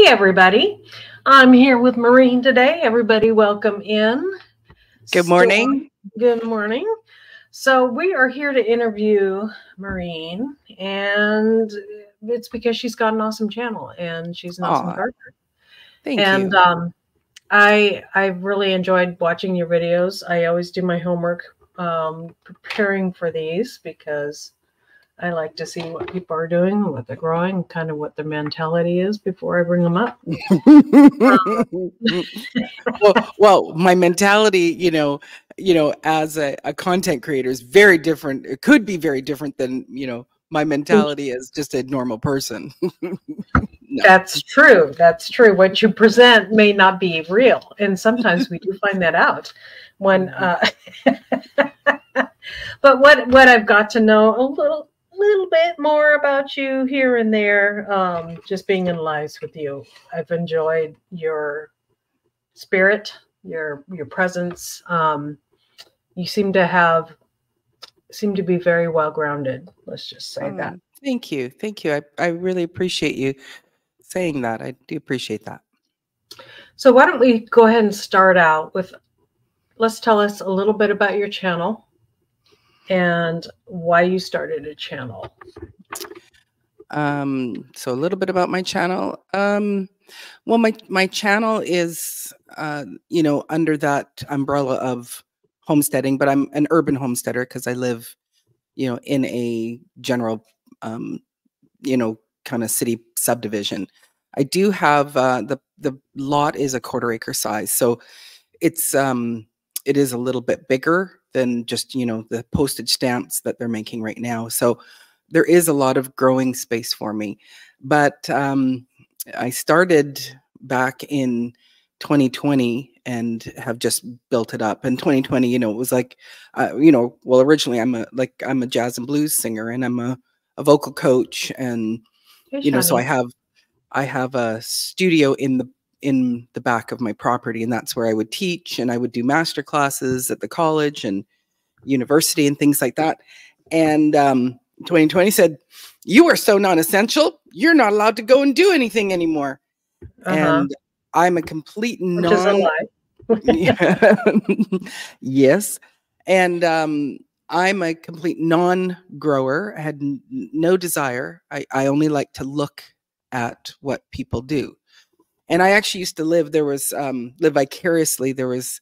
Hey, everybody. I'm here with Maureen today. Everybody, welcome in. Good morning. good morning. So, we are here to interview Maureen, and it's because she's got an awesome channel and she's an awesome gardener. Thank and, you. um, I I've really enjoyed watching your videos. I always do my homework um, preparing for these because I like to see what people are doing, what they're growing, kind of what their mentality is before I bring them up. well, well, my mentality, you know, you know, as a, a, content creator is very different. It could be very different than, you know, my mentality as just a normal person. no. That's true. That's true. What you present may not be real. And sometimes we do find that out when mm-hmm. uh but what what I've got to know a little little bit more about you here and there. Um, just being in lives with you, I've enjoyed your spirit, your your presence. Um, you seem to have seem to be very well grounded. Let's just say that. Oh, thank you, thank you. I I really appreciate you saying that. I do appreciate that. So why don't we go ahead and start out with let's tell us a little bit about your channel and why you started a channel. Um, so a little bit about my channel. Um, well, my my channel is, uh, you know, under that umbrella of homesteading, but I'm an urban homesteader because I live, you know, in a general, um, you know, kind of city subdivision. I do have uh, the the lot is a quarter acre size, so it's um, it is a little bit bigger than just you know the postage stamps that they're making right now. So there is a lot of growing space for me. But um, i started back in 2020 and have just built it up. In 2020 you know it was like uh, you know well originally i'm a like i'm a jazz and blues singer and i'm a, a vocal coach and you know so i have i have a studio in the in the back of my property and that's where i would teach and i would do master classes at the college and university and things like that. And um, 2020 said you are so non-essential you're not allowed to go and do anything anymore. Uh -huh. and i'm a complete Which non yes. And um, i'm a complete non-grower i had no desire. I, I only like to look at what people do and I actually used to live. There was um, live vicariously. There was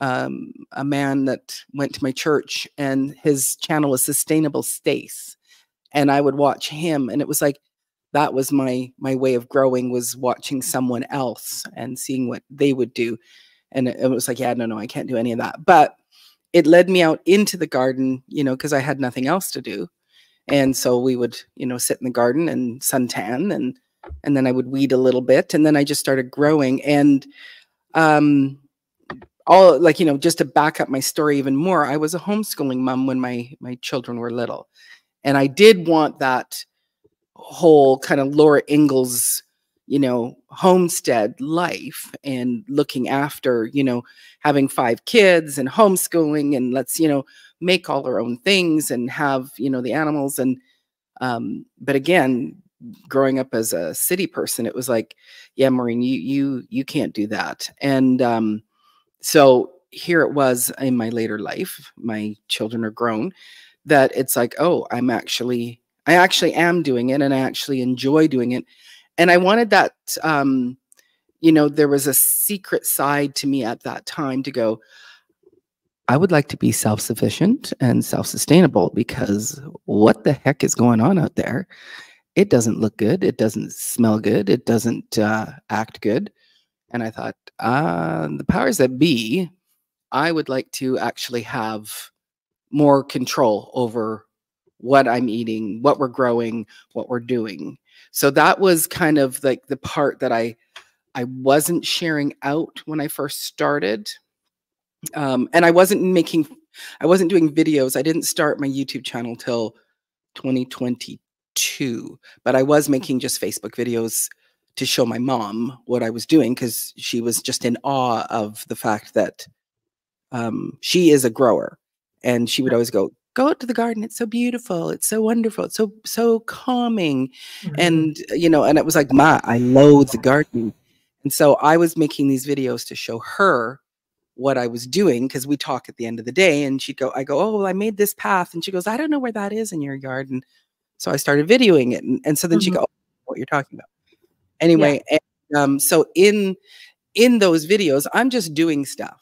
um, a man that went to my church, and his channel was Sustainable Stace, and I would watch him, and it was like that was my my way of growing was watching someone else and seeing what they would do, and it, it was like, yeah, no, no, I can't do any of that, but it led me out into the garden, you know, because I had nothing else to do. And so we would, you know, sit in the garden and suntan and and then I would weed a little bit, and then I just started growing. And um, all like you know, just to back up my story even more, I was a homeschooling mom when my my children were little, and I did want that whole kind of Laura Ingalls, you know, homestead life and looking after, you know, having five kids and homeschooling and let's you know make all our own things and have you know the animals and um, but again growing up as a city person, it was like, yeah, Maureen, you you you can't do that. And um, so here it was in my later life. My children are grown. That it's like, oh, I'm actually, I actually am doing it, and I actually enjoy doing it. And I wanted that. Um, you know, there was a secret side to me at that time to go. I would like to be self sufficient and self sustainable because what the heck is going on out there? It doesn't look good. It doesn't smell good. It doesn't uh, act good. And I thought, uh, the powers that be, I would like to actually have more control over what I'm eating, what we're growing, what we're doing. So that was kind of like the part that I I wasn't sharing out when I first started. Um, and I wasn't making I wasn't doing videos. I didn't start my YouTube channel till 2022 two, but I was making just Facebook videos to show my mom what I was doing because she was just in awe of the fact that um, she is a grower. And she would always go, go out to the garden it's so beautiful it's so wonderful it's so so calming mm-hmm. and you know and it was like ma i loathe the garden and so i was making these videos to show her what i was doing because we talk at the end of the day and she'd go i go oh well i made this path and she goes i don't know where that is in your yard and so i started videoing it and, and so then mm-hmm. she go oh, what you're talking about anyway yeah. and, um, so in in those videos i'm just doing stuff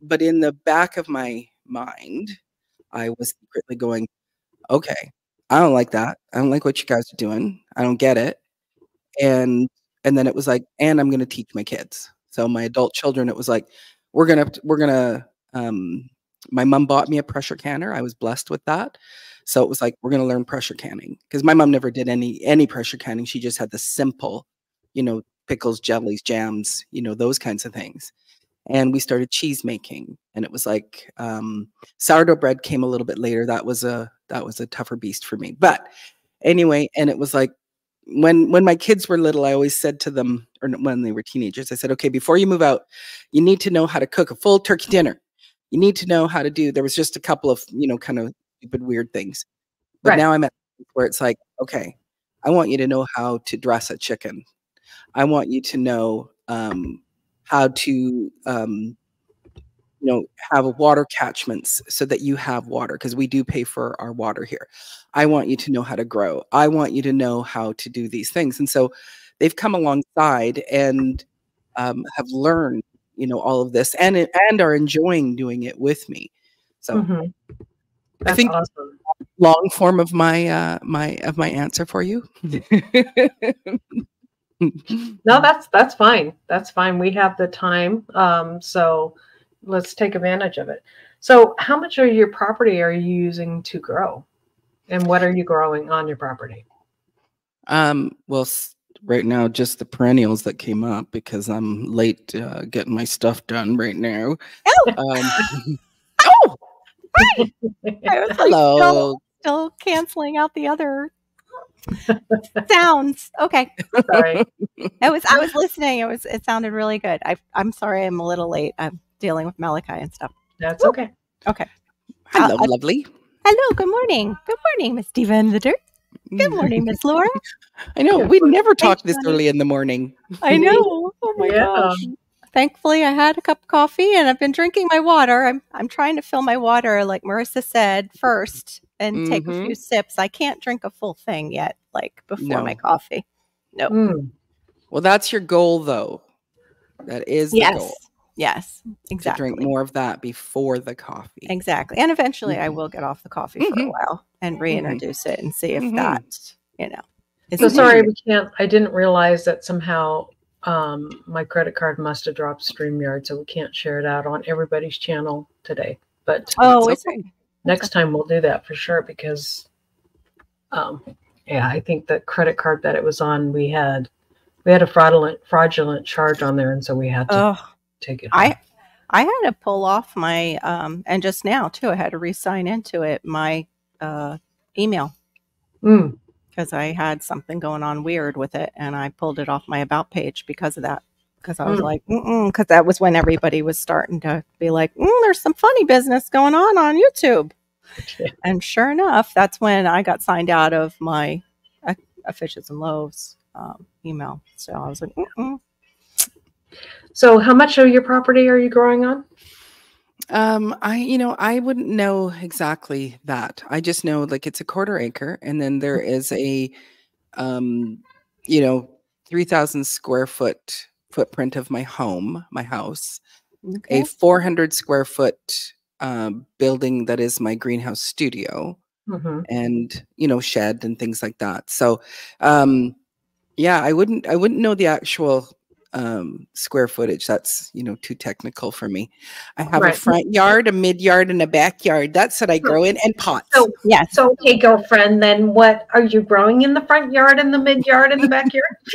but in the back of my mind I was secretly going, okay, I don't like that. I don't like what you guys are doing. I don't get it. And and then it was like, and I'm going to teach my kids. So my adult children, it was like, we're gonna we're gonna. Um, my mom bought me a pressure canner. I was blessed with that. So it was like we're gonna learn pressure canning. Because my mom never did any any pressure canning. She just had the simple, you know, pickles, jellies, jams, you know, those kinds of things. And we started cheese making and it was like um, sourdough bread came a little bit later. That was a that was a tougher beast for me. But anyway and it was like when when my kids were little i always said to them or when they were teenagers i said okay before you move out you need to know how to cook a full turkey dinner. You need to know how to do there was just a couple of you know kind of stupid weird things. But right. now i'm at where it's like okay i want you to know how to dress a chicken. I want you to know um, how to um, you know have water catchments so that you have water because we do pay for our water here. I want you to know how to grow. I want you to know how to do these things. And so they've come alongside and um, have learned you know all of this and and are enjoying doing it with me. So mm-hmm. i think awesome. long form of my uh my of my answer for you no, that's that's fine. That's fine. We have the time, um, so let's take advantage of it. So, how much of your property are you using to grow, and what are you growing on your property? Um, well, right now, just the perennials that came up because I'm late uh, getting my stuff done right now. Oh, um, oh, hi. Hello. Still, still canceling out the other Sounds okay. Sorry. It was I was listening. It was it sounded really good. I I'm sorry I'm a little late. I'm dealing with Malachi and stuff. That's okay. Okay. Hello, uh, lovely. Hello, good morning. Good morning, Miss Diva the dirt. Good morning, Miss Laura. I know. We never talk this early in the morning. I know. Oh my yeah. gosh. Thankfully I had a cup of coffee and I've been drinking my water. I'm I'm trying to fill my water like Marissa said first and mm-hmm. take a few mm-hmm. sips. I can't drink a full thing yet, like before no. my coffee. No. Mm. Well, that's your goal, though. That is yes. Goal. Yes, exactly. To drink more of that before the coffee. Exactly. And eventually mm-hmm. I will get off the coffee mm-hmm. for a mm-hmm. while and mm-hmm. reintroduce it and see if mm-hmm. that, you know. So sorry, we can't. I didn't realize that somehow um, my credit card must have dropped StreamYard, so we can't share it out on everybody's channel today. But oh, it's okay. next time we'll do that for sure because um yeah i think the credit card that it was on we had we had a fraudulent fraudulent charge on there and so we had to oh, take it i i had to pull off my um and just now too i had to re-sign into it my uh email because i had something going on weird with it and i pulled it off my about page because of that because I was like, mm. like, because that was when everybody was starting to be like, mm, there's some funny business going on on YouTube. Yeah. And sure enough, that's when I got signed out of my uh, Fishes and Loaves um, email. So I was like, Mm-mm. so how much of your property are you growing on? Um, I, you know, I wouldn't know exactly that. I just know like it's a quarter acre, and then there mm. a, um, you know, three thousand square foot footprint of my home, my house, okay. a 400 square foot uh, building that is my greenhouse studio, mm-hmm. and you know shed and things like that. So, um, yeah, I wouldn't I wouldn't know the actual um, square footage. That's you know too technical for me. I have right. a front yard, a mid yard, and a backyard. That's what I grow in, and pots. So yeah. So okay, girlfriend. Then what are you growing in the front yard, and the mid yard, and the backyard?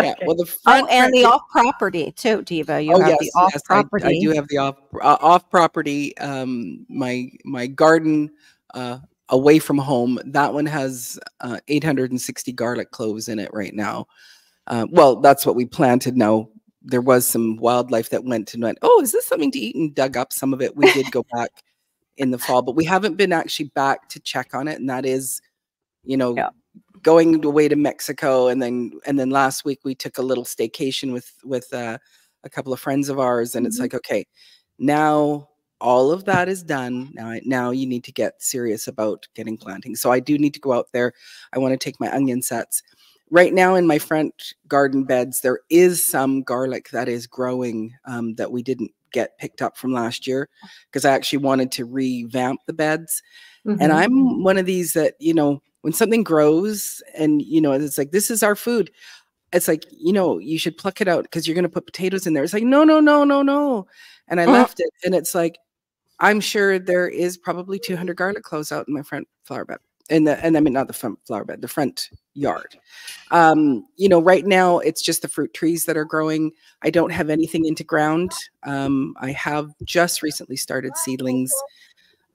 yeah. Well, the oh, front, oh, and the off property too, Diva. You oh, have yes, the off yes, property. I, I, do have the off uh, off property. Um, my my garden. Uh, away from home. That one has uh, 860 garlic cloves in it right now. Uh, well, that's what we planted. Now there was some wildlife that went and went. Oh, is this something to eat? And dug up some of it. We did go back in the fall, but we haven't been actually back to check on it. And that is, you know, yeah. going away to Mexico. And then, and then last week we took a little staycation with, with uh, a couple of friends of ours. And mm-hmm. it's like, okay, now all of that is done. Now, now you need to get serious about getting planting. So I do need to go out there. I want to take my onion sets. Right now in my front garden beds, there is some garlic that is growing um, that we didn't get picked up from last year because I actually wanted to revamp the beds. Mm-hmm. And I'm one of these that, you know, when something grows and, you know, it's like, this is our food. It's like, you know, you should pluck it out because you're going to put potatoes in there. It's like, no, no, no, no, no. And I mm-hmm. left it. And it's like, I'm sure there is probably 200 garlic cloves out in my front flower bed. In the, and I mean, not the front flower bed, the front yard. Um, you know, right now it's just the fruit trees that are growing. I don't have anything into ground. Um, I have just recently started seedlings.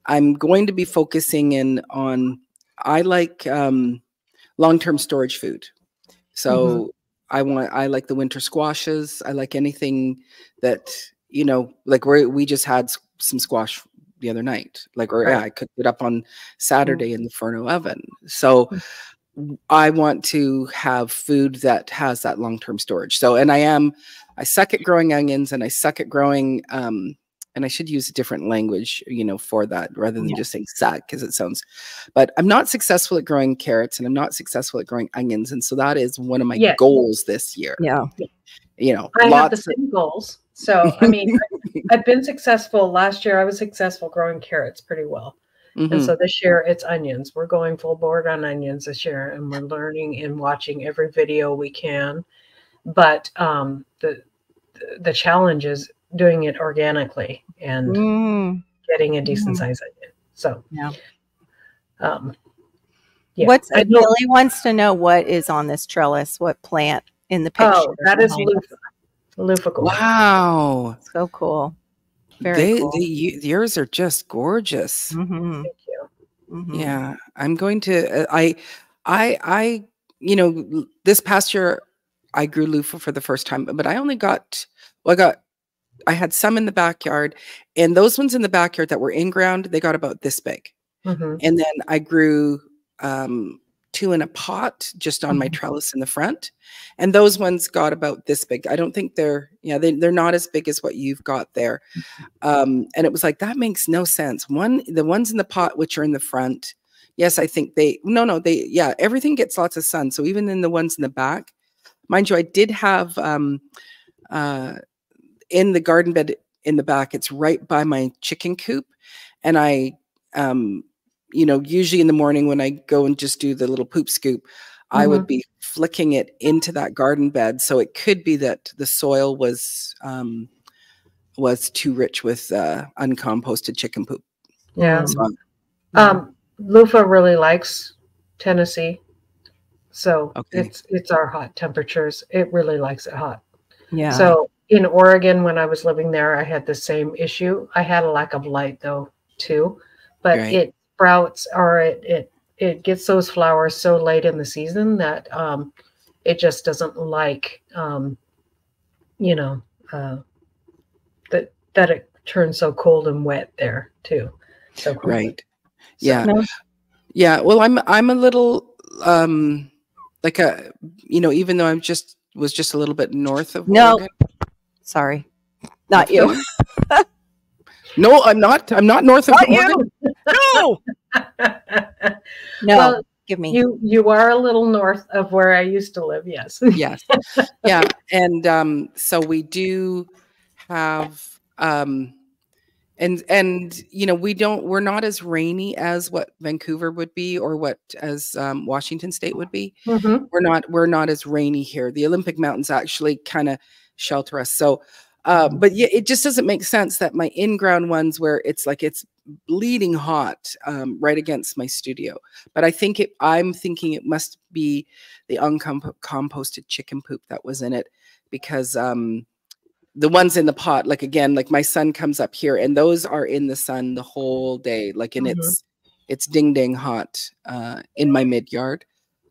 I'm going to be focusing in on, I like um, long term storage food. So mm-hmm. I want, I like the winter squashes. I like anything that, you know, like we we just had some squash the other night. Like, or right. yeah, I cooked it up on Saturday mm. in the Furno oven. So mm. I want to have food that has that long term storage. So, and I am, I suck at growing onions and I suck at growing, um, and I should use a different language, you know, for that rather than yeah. just saying suck because it sounds, but I'm not successful at growing carrots and I'm not successful at growing onions. And so that is one of my goals this year. Yeah. You know, I have the same of, goals. So, I mean, I've been successful. Last year, I was successful growing carrots pretty well. Mm-hmm. And so this year it's onions. We're going full board on onions this year and we're learning and watching every video we can. But um, the the challenge is doing it organically and mm. getting a decent mm. size onion. So yeah. Um, yeah. What's Billy wants to know what is on this trellis, what plant in the picture. Oh, that is. Loofah Wow. So cool. Very they, cool. They, yours are just gorgeous. Mm-hmm. Thank you. Mm-hmm. Yeah, I'm going to. Uh, I, I, I. You know, this past year I grew loofah for the first time, but I only got. Well, I got. I had some in the backyard, and those ones in the backyard that were in ground, they got about this big. Mm-hmm. And then I grew um, two in a pot just on my mm-hmm. trellis in the front. And those ones got about this big. I don't think they're, yeah, they, they're not as big as what you've got there. Mm-hmm. Um, and it was like, that makes no sense. One, the ones in the pot, which are in the front, yes, I think they, no, no, they, yeah, everything gets lots of sun. So even in the ones in the back, mind you, I did have, um, uh, in the garden bed in the back, it's right by my chicken coop. And I, um, you know, usually in the morning when I go and just do the little poop scoop, mm-hmm. I would mm-hmm. be flicking it into that garden bed. So it could be that the soil was um, was too rich with uh, uncomposted chicken poop. Yeah. So, um, loofah really likes Tennessee, so okay. it's it's our hot temperatures. It really likes it hot. Yeah. So in Oregon, when I was living there, I had the same issue. I had a lack of light though too, but right. it sprouts or it it it gets those flowers so late in the season that um, it just doesn't like um, you know uh, that that it turns so cold and wet there too. So cool. right, so, yeah, no. yeah. Well, I'm I'm a little um, like a you know even though I'm just was just a little bit north of no, Oregon. sorry, not you. no, I'm not. I'm not north of not Oregon. You no. no. Well, give me. You you are a little north of where I used to live. Yes. yes. Yeah. And um, so we do have um, and and you know we don't we're not as rainy as what Vancouver would be or what as um, Washington State would be. Mm-hmm. We're not we're not as rainy here. The Olympic Mountains actually kind of shelter us. So uh, but yeah, it just doesn't make sense that my in-ground ones where it's like it's bleeding hot um, right against my studio. But I think it, I'm thinking it must be the uncomposted chicken poop that was in it because um, the ones in the pot, like again, like my son comes up here and those are in the sun the whole day, like and mm-hmm. it's it's ding ding hot uh, in my mid yard.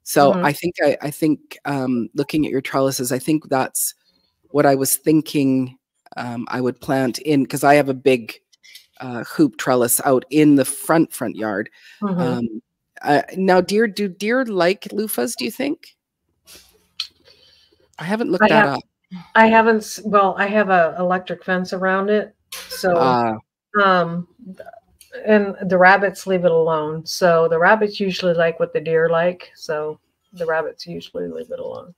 So mm-hmm. I think I, I think um, looking at your trellises, I think that's what I was thinking um, I would plant in because I have a big uh, hoop trellis out in the front front yard. Mm-hmm. Um, uh, now, deer, do deer like loofahs? Do you think? I haven't looked I that have, up. I haven't. Well, I have a electric fence around it, so uh, um, and the rabbits leave it alone. So the rabbits usually like what the deer like. So the rabbits usually leave it alone.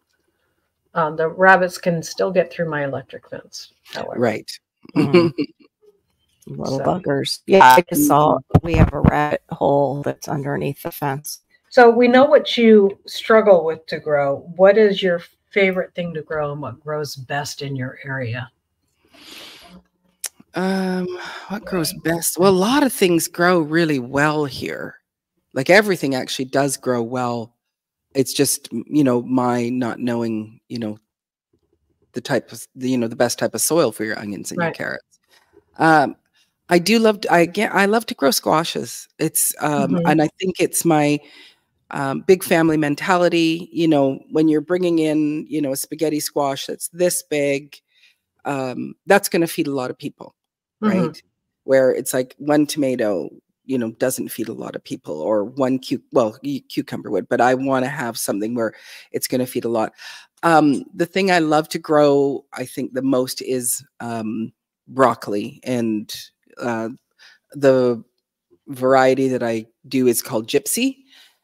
Um, the rabbits can still get through my electric fence. However. Right. Mm-hmm. Little so. buggers. Yeah, I just saw we have a rat hole that's underneath the fence. So we know what you struggle with to grow. What is your favorite thing to grow and what grows best in your area? Um, what grows best? Well, a lot of things grow really well here. Like everything actually does grow well. It's just, you know, my not knowing, you know, the type of, the, you know, the best type of soil for your onions and right. your carrots. Um, I do love, to, I get, I love to grow squashes. It's, um, mm -hmm. and I think it's my, um, big family mentality. You know, when you're bringing in, you know, a spaghetti squash that's this big, um, that's going to feed a lot of people mm-hmm. right? Where it's like one tomato, you know, doesn't feed a lot of people, or one cu- well, cucumber would, but I want to have something where it's going to feed a lot. Um, the thing I love to grow, I think the most is um, broccoli, and uh, the variety that I do is called Gypsy,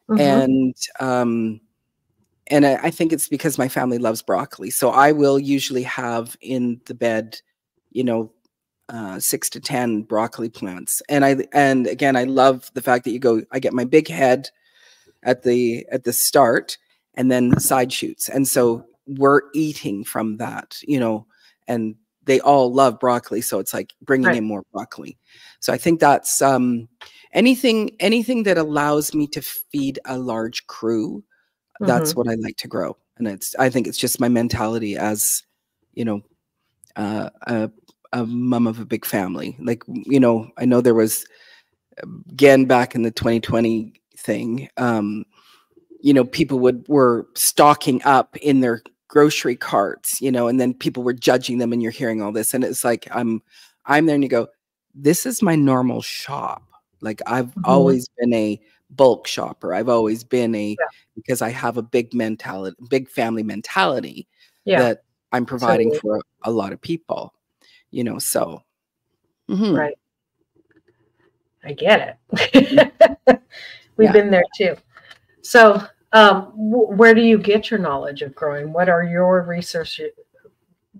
mm-hmm. and um, and I, I, think it's because my family loves broccoli. So I will usually have in the bed, you know, uh, six to ten broccoli plants. And I and again, I love the fact that you go. I get my big head at the at the start, and then side shoots. And so we're eating from that, you know, and they all love broccoli, so it's like bringing right. in more broccoli. So I think that's um, anything anything that allows me to feed a large crew. That's mm -hmm. what I like to grow, and it's I think it's just my mentality as you know uh, a a mom of a big family. Like, you know, I know there was again back in the 2020 thing, um, you know, people would were stocking up in their grocery carts, you know, and then people were judging them and you're hearing all this. And it's like I'm I'm there and you go, this is my normal shop. Like I've mm -hmm. always been a bulk shopper. I've always been a yeah. because I have a big mentality, big family mentality yeah. that I'm providing for a, a lot of people you know, so. Mm-hmm. Right. I get it. We've yeah. been there too. So, um, w- where do you get your knowledge of growing? What are your research,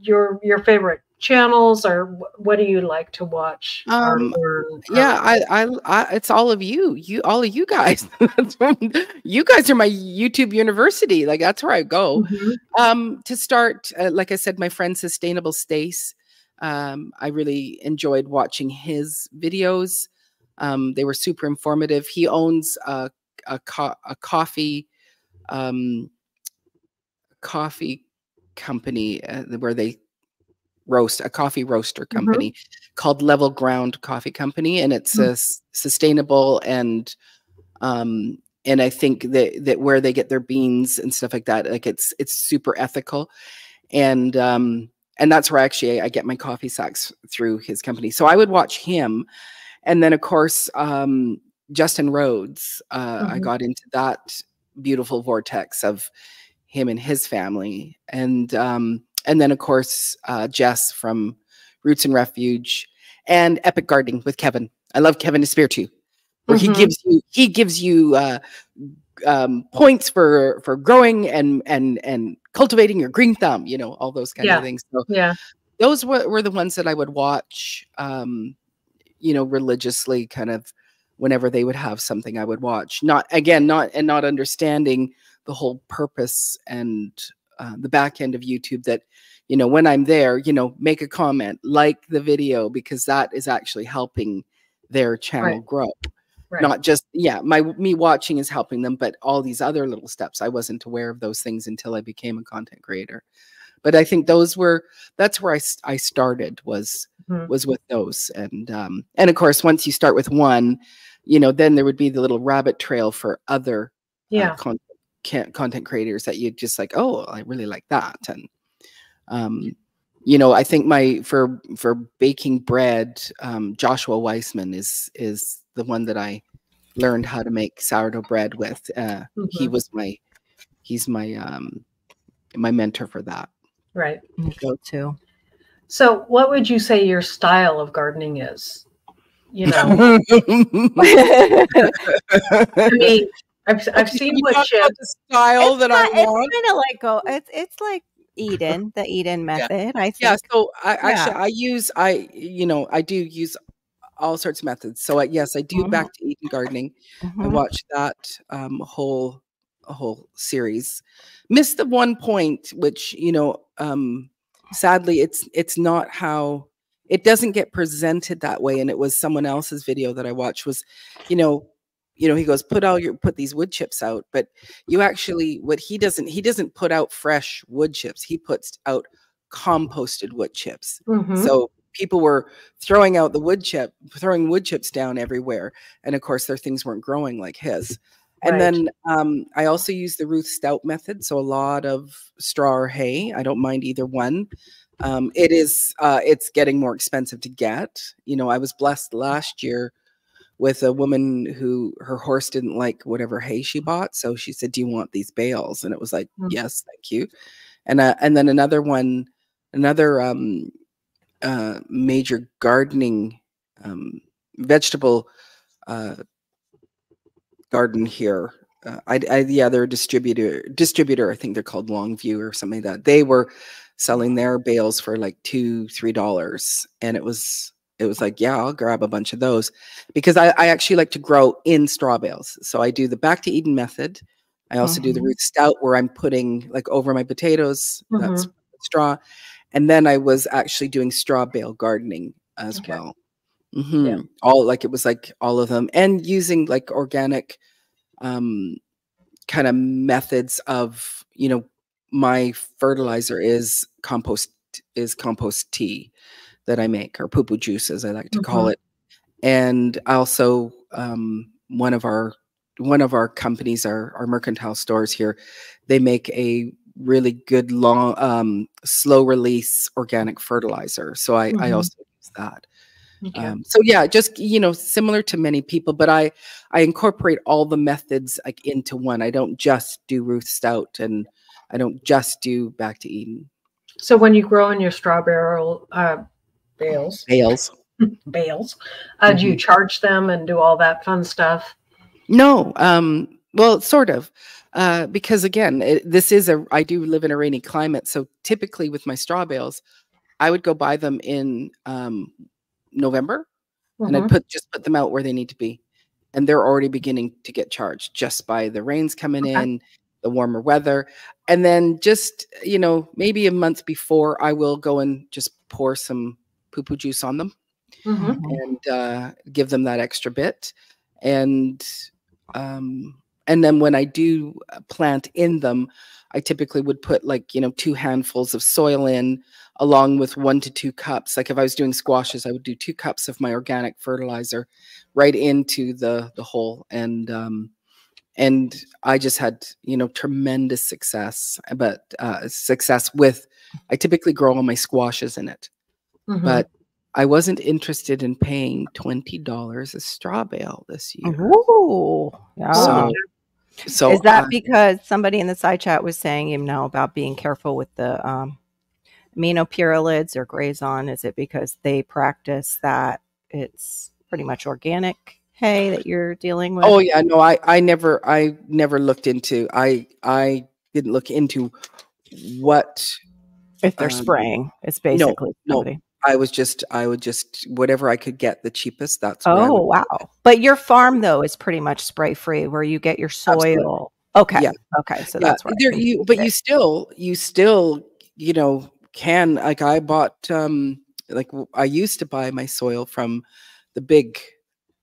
your your favorite channels, or what do you like to watch? Um, yeah, I, I, I, it's all of you, you, all of you guys. you guys are my YouTube university. Like that's where I go. Mm-hmm. Um, to start, uh, like I said, my friend Sustainable Stace um, I really enjoyed watching his videos. Um, they were super informative. He owns a, a, co a coffee um, coffee company uh, where they roast a coffee roaster mm-hmm. company mm -hmm. called Level Ground Coffee Company, and it's mm -hmm. a sustainable and um, and I think that that where they get their beans and stuff like that, like it's it's super ethical, and um, and that's where I actually I get my coffee sacks through his company. So I would watch him, and then of course um, Justin Rhodes. Uh, mm-hmm. I got into that beautiful vortex of him and his family, and um, and then of course uh, Jess from Roots and Refuge, and Epic Gardening with Kevin. I love Kevin Espiritu, where mm-hmm. he gives you he gives you uh, um, points for for growing and and and cultivating your green thumb, you know, all those kind yeah. of things. So yeah, those were, were the ones that I would watch, um, you know, religiously, kind of whenever they would have something I would watch. Not again, not and not understanding the whole purpose and uh, the back end of YouTube that you know when i'm there you know make a comment like the video because that is actually helping their channel right. grow Right. Not just yeah, my me watching is helping them, but all these other little steps. I wasn't aware of those things until I became a content creator. But I think those were that's where I I started was mm-hmm. was with those, and um and of course once you start with one, you know then there would be the little rabbit trail for other uh, yeah uh, content content creators that you'd just like oh I really like that and um you know, I think my for for baking bread, um, Joshua Weissman is is the one that I learned how to make sourdough bread with. Uh, mm-hmm. He was my he's my um my mentor for that. Right. Go to. So, what would you say your style of gardening is? You know, I mean, I've I've seen what the style it's that not, I want. It's kind of like go. It's it's like Eden, the Eden method. Yeah. I think. Yeah. So I yeah. actually I use I you know I do use all sorts of methods. So I, yes, I do mm-hmm. back to Eden gardening. Mm-hmm. I watched that um, whole whole series. Missed the one point, which you know, um, sadly, it's it's not how it doesn't get presented that way. And it was someone else's video that I watched. Was you know, you know, he goes, put all your put these wood chips out, but you actually what he doesn't he doesn't put out fresh wood chips. He puts out composted wood chips. Mm-hmm. So people were throwing out the wood chip, throwing wood chips down everywhere, and of course their things weren't growing like his. And right. then um, I also use the Ruth Stout method, so a lot of straw or hay. I don't mind either one. Um, it is uh, it's getting more expensive to get. You know, I was blessed last year with a woman who her horse didn't like whatever hay she bought. So she said, Do you want these bales? And it was like, mm-hmm. Yes, thank you. And uh, and then another one, another um, uh, major gardening um, vegetable uh, garden here. Uh, I, I, yeah, they're a distributor. Distributor, I think they're called Longview or something like that. They were selling their bales for like two, three dollars, and it was it was like, yeah, I'll grab a bunch of those because I, I actually like to grow in straw bales. So I do the back to Eden method. I also mm-hmm. do the mm-hmm. Stout where I'm putting like over my potatoes, mm-hmm. that's straw. And then I was actually doing straw bale gardening as okay. well. Mm-hmm. Yeah. All like it was like all of them and using like organic um kind of methods of, you know, my fertilizer is compost is compost tea that I make, or poo poo juice, as I like to mm-hmm. call it. And also, um, one of our one of our companies, our our mercantile stores here, they make a really good long, um, slow release organic fertilizer. So I mm-hmm. I also use that. Okay. Um, so yeah, just you know, similar to many people, but I I incorporate all the methods like into one. I don't just do Ruth Stout, and I don't just do Back to Eden. So when you grow in your straw barrel uh, bales. Bales. bales. Uh, mm-hmm. Do you mm-hmm. charge them and do all that fun stuff? No. Um, well, sort of. Uh, because again, it, this is a, I do live in a rainy climate. So typically with my straw bales, I would go buy them in um, November mm-hmm. and I'd mm-hmm. put, just put them out where they need to be. And they're already beginning to get charged just by the rains coming okay. in, the warmer weather. And then just, you know, maybe a month before I will go and just pour some poo poo juice on them mm-hmm. and uh, give them that extra bit. And um, and then when I do plant in them, I typically would put like you know two handfuls of soil in, along with one to two cups. Like if I was doing squashes, I would do two cups of my organic fertilizer right into the the hole and. Um, and I just had you know tremendous success, but uh, success with. I typically grow all my squashes in it, Mm-hmm. But I wasn't interested in paying twenty dollars a straw bale this year. Ooh, yeah. So, so is that uh, because somebody in the side chat was saying, you know, about being careful with the um, aminopyralids or grazon? Is it because they practice that it's pretty much organic hay that you're dealing with? Oh yeah, no, I I never I never looked into I I didn't look into what if they're um, spraying. It's basically no, no I was just, I would just, whatever I could get the cheapest. That's oh wow. But your farm though is pretty much spray free, where you get your soil. Absolutely. Okay. Yeah. Okay. So yeah. that's where there, you, but you still, you still, you know, can like I bought, um, like I used to buy my soil from the big,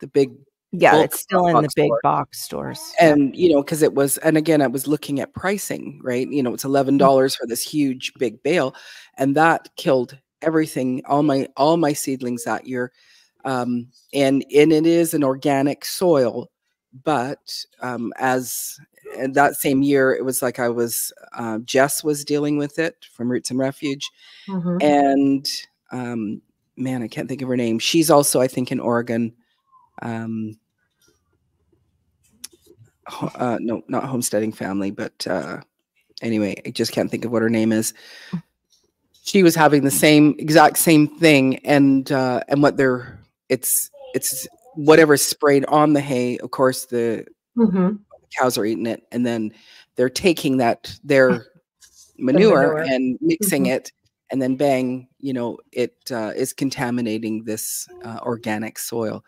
the big yeah it's still in the big store. box stores and you know because it was and again i was looking at pricing right you know it's $11 mm-hmm. for this huge big bale and that killed everything, all my all my seedlings that year. Um, and and it is an organic soil, but um, as and that same year, it was like I was uh, Jess was dealing with it from Roots and Refuge, mm-hmm. and um, man, I can't think of her name. She's also, I think, in Oregon. Um, uh, no, not homesteading family, but uh, anyway, I just can't think of what her name is. She was having the same exact same thing, and uh, and what they're it's it's whatever sprayed on the hay. Of course, the mm-hmm. cows are eating it, and then they're taking that their manure, manure, and mixing mm-hmm. it, and then bang, you know, it uh, is contaminating this uh, organic soil.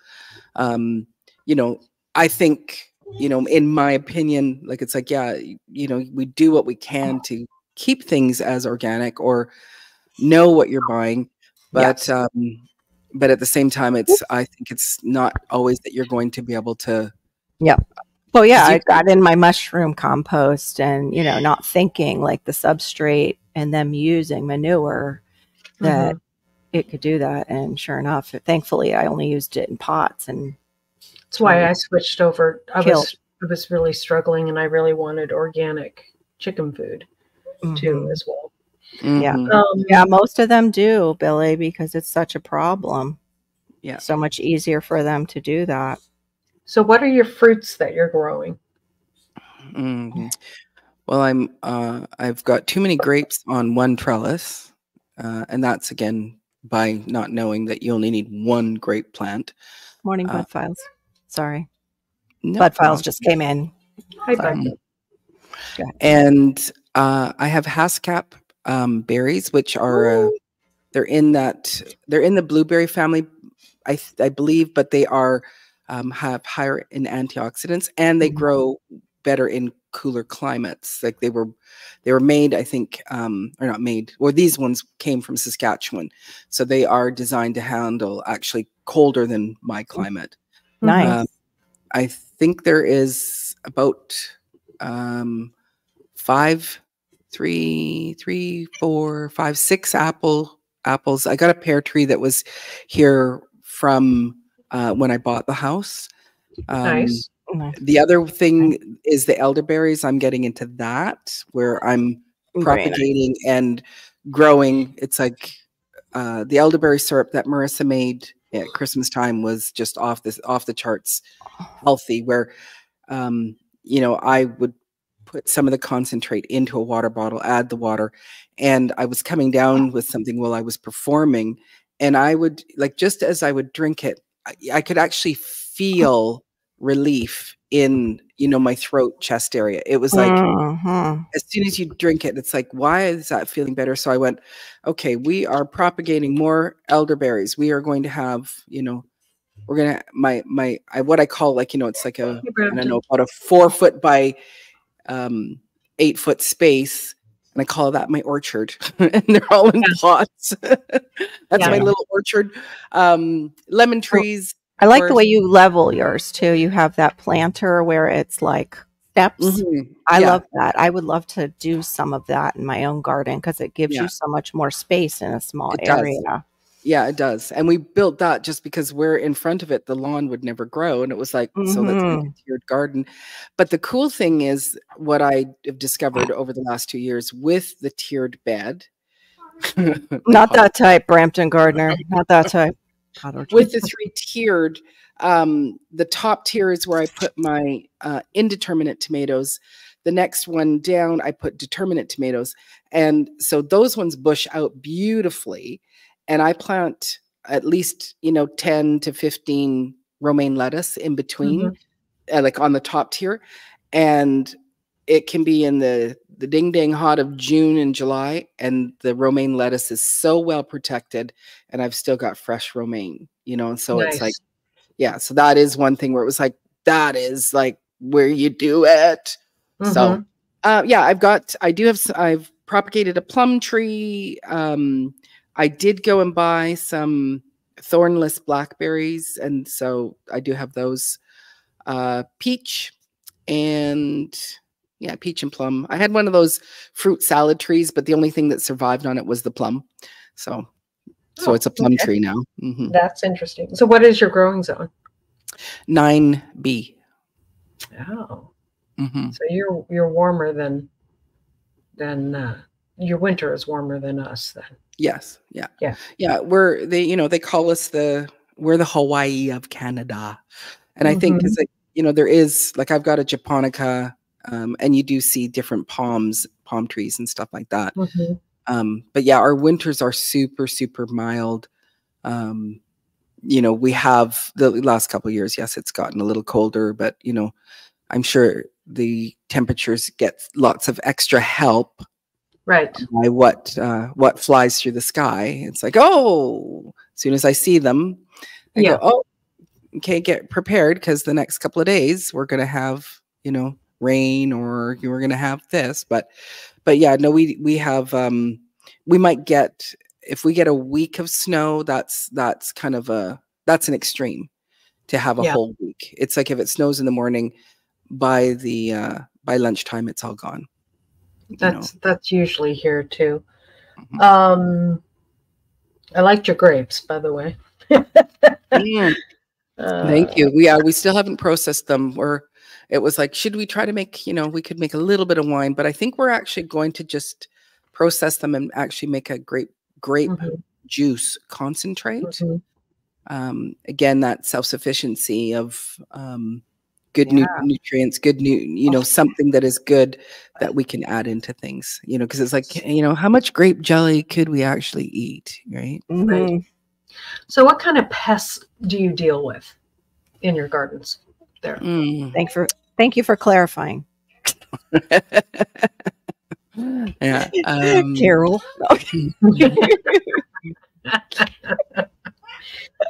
Um, you know, I think you know, in my opinion, like it's like, yeah, you know, we do what we can to keep things as organic or know what you're buying, but um, but at the same time, it's I think it's not always that you're going to be able to. Yeah. Well, yeah, I got in my mushroom compost, and you know, not thinking like the substrate and them using manure that mm-hmm. it could do that, and sure enough, thankfully, I only used it in pots and that's why I switched over. I killed. was I was really struggling, and I really wanted organic chicken food mm-hmm. too, as well. Mm-hmm. Yeah, um, yeah. Most of them do, Billy, because it's such a problem. Yeah, so much easier for them to do that. So, what are your fruits that you're growing? Mm-hmm. Well, I'm uh, I've got too many grapes on one trellis, uh, and that's again by not knowing that you only need one grape plant. Morning uh, bud files. Sorry. No Bud files just came in. Hi, Bud. And uh, I have Haskap um, berries, which are uh, they're in that they're in the blueberry family, I I believe, but they are um, have higher in antioxidants and they mm -hmm. grow better in cooler climates. Like they were they were made, I think, um, or not made, or these ones came from Saskatchewan, so they are designed to handle actually colder than my climate. Nice. Um, I think there is about um, five, three, three, four, five, six apple apples. I got a pear tree that was here from uh, when I bought the house. Um, nice. The other thing is the elderberries. I'm getting into that where I'm propagating nice. and growing. It's like uh, the elderberry syrup that Marissa made at Christmas time was just off this off the charts healthy where um you know I would put some of the concentrate into a water bottle add the water and I was coming down with something while I was performing and I would like just as I would drink it I, I could actually feel relief in you know my throat chest area it was like uh-huh. as soon as you drink it it's like why is that feeling better so i went okay we are propagating more elderberries we are going to have you know we're gonna my my I, what i call like you know it's like a i don't know about a four foot by um eight foot space and I call that my orchard, and they're all in yeah. pots. That's yeah. my little orchard. Um, lemon trees, I like the way you level yours too. You have that planter where it's like steps. Mm-hmm. I yeah. love that. I would love to do some of that in my own garden because it gives yeah. you so much more space in a small it area. Does. Yeah, it does. And we built that just because we're in front of it, the lawn would never grow. And it was like, mm-hmm. so let's make a tiered garden. But the cool thing is what I have discovered over the last two years with the tiered bed. Not that type, Brampton Gardener. Not that type with the three tiered um, the top tier is where i put my uh, indeterminate tomatoes. The next one down i put determinate tomatoes. And so those ones bush out beautifully. And i plant at least you know 10 to 15 romaine lettuce in between mm -hmm. uh, like on the top tier. And it can be in the the ding dang hot of June and July, and the romaine lettuce is so well protected, and I've still got fresh romaine, you know. And So nice. it's like, yeah. So that is one thing where it was like that is like where you do it. Mm-hmm. So, uh, yeah, I've got I do have I've propagated a plum tree. Um, I did go and buy some thornless blackberries, and so I do have those. Uh, peach and yeah, peach and plum. I had one of those fruit salad trees, but the only thing that survived on it was the plum. So, so oh, it's a plum okay. tree now. Mm -hmm. That's interesting. So, what is your growing zone? Nine B. Oh. Mm-hmm. So you're you're warmer than than uh, your winter is warmer than us then. Yes. Yeah. Yeah. Yeah. We're they you know they call us the we're the Hawaii of Canada, and. I think because mm-hmm. like you know there is like I've got a japonica, um, and you do see different palms, palm trees and stuff like that. Mm-hmm. Um, but yeah, our winters are super super mild. Um, you know, we have the last couple years. Yes, it's gotten a little colder, but you know, I'm sure the temperatures get lots of extra help right by what uh, what flies through the sky it's like oh as soon as i see them I yeah. go oh okay get prepared because the next couple of days we're going to have you know rain or you were going to have this but but yeah no we we have um we might get if we get a week of snow that's that's kind of a that's an extreme to have a yeah. whole week it's like if it snows in the morning by the uh by lunchtime it's all gone that's know. that's usually here too. Mm-hmm. Um, I liked your grapes, by the way. uh, Thank you. We uh, we still haven't processed them. Or it was like, should we try to make? You know, we could make a little bit of wine, but I think we're actually going to just process them and actually make a grape grape mm-hmm. juice concentrate. Mm-hmm. Um, again, that self sufficiency of um, good yeah. nu- nutrients, good new, you know, something that is good that we can add into things, you know, because it's like, you know, how much grape jelly could we actually eat, right? Mm-hmm. Right. So, what kind of pests do you deal with in your gardens? There. Mm. Thank for thank you for clarifying. yeah, um, Carol.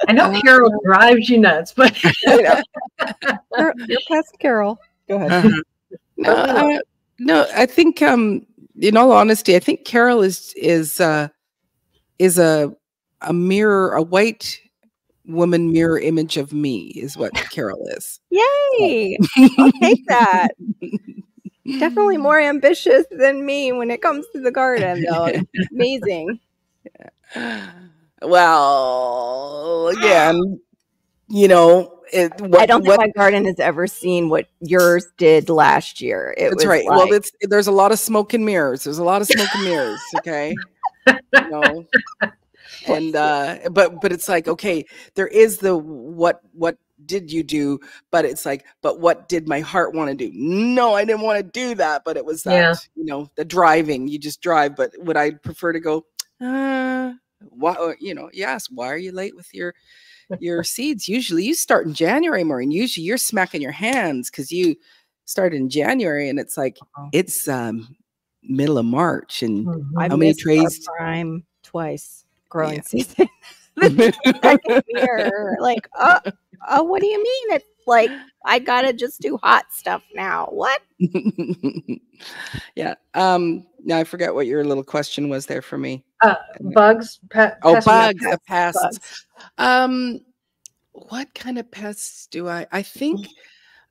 I know uh, Carol drives you nuts, but you're, past Carol. Go ahead. Uh-huh. No, uh, no, I think, um, in all honesty, I think Carol is is uh, is a a mirror, a white woman mirror image of me, is what Carol is. Yay! I'll take that. Definitely more ambitious than me when it comes to the garden, though. amazing. Yeah. Well, again, you know, it, what, I don't think what, my garden has ever seen what yours did last year. It that's right. Like, well, it's there's a lot of smoke and mirrors. There's a lot of smoke and mirrors. Okay, you know, and uh, but but it's like okay, there is the what what did you do? But it's like, but what did my heart want to do? No, I didn't want to do that. But it was that yeah. you know the driving. You just drive. But would I prefer to go? Uh, why you know yes why are you late with your your seeds usually you start in january maureen usually you're smacking your hands because you start in january and it's like uh-huh. it's um middle of march and mm-hmm. how many trays prime twice growing yeah. season year like uh, uh what do you mean it's like i gotta just do hot stuff now what yeah um now i forget what your little question was there for me uh, bugs. Pe- oh, bugs. The pests. Bugs. Um, what kind of pests do I? I think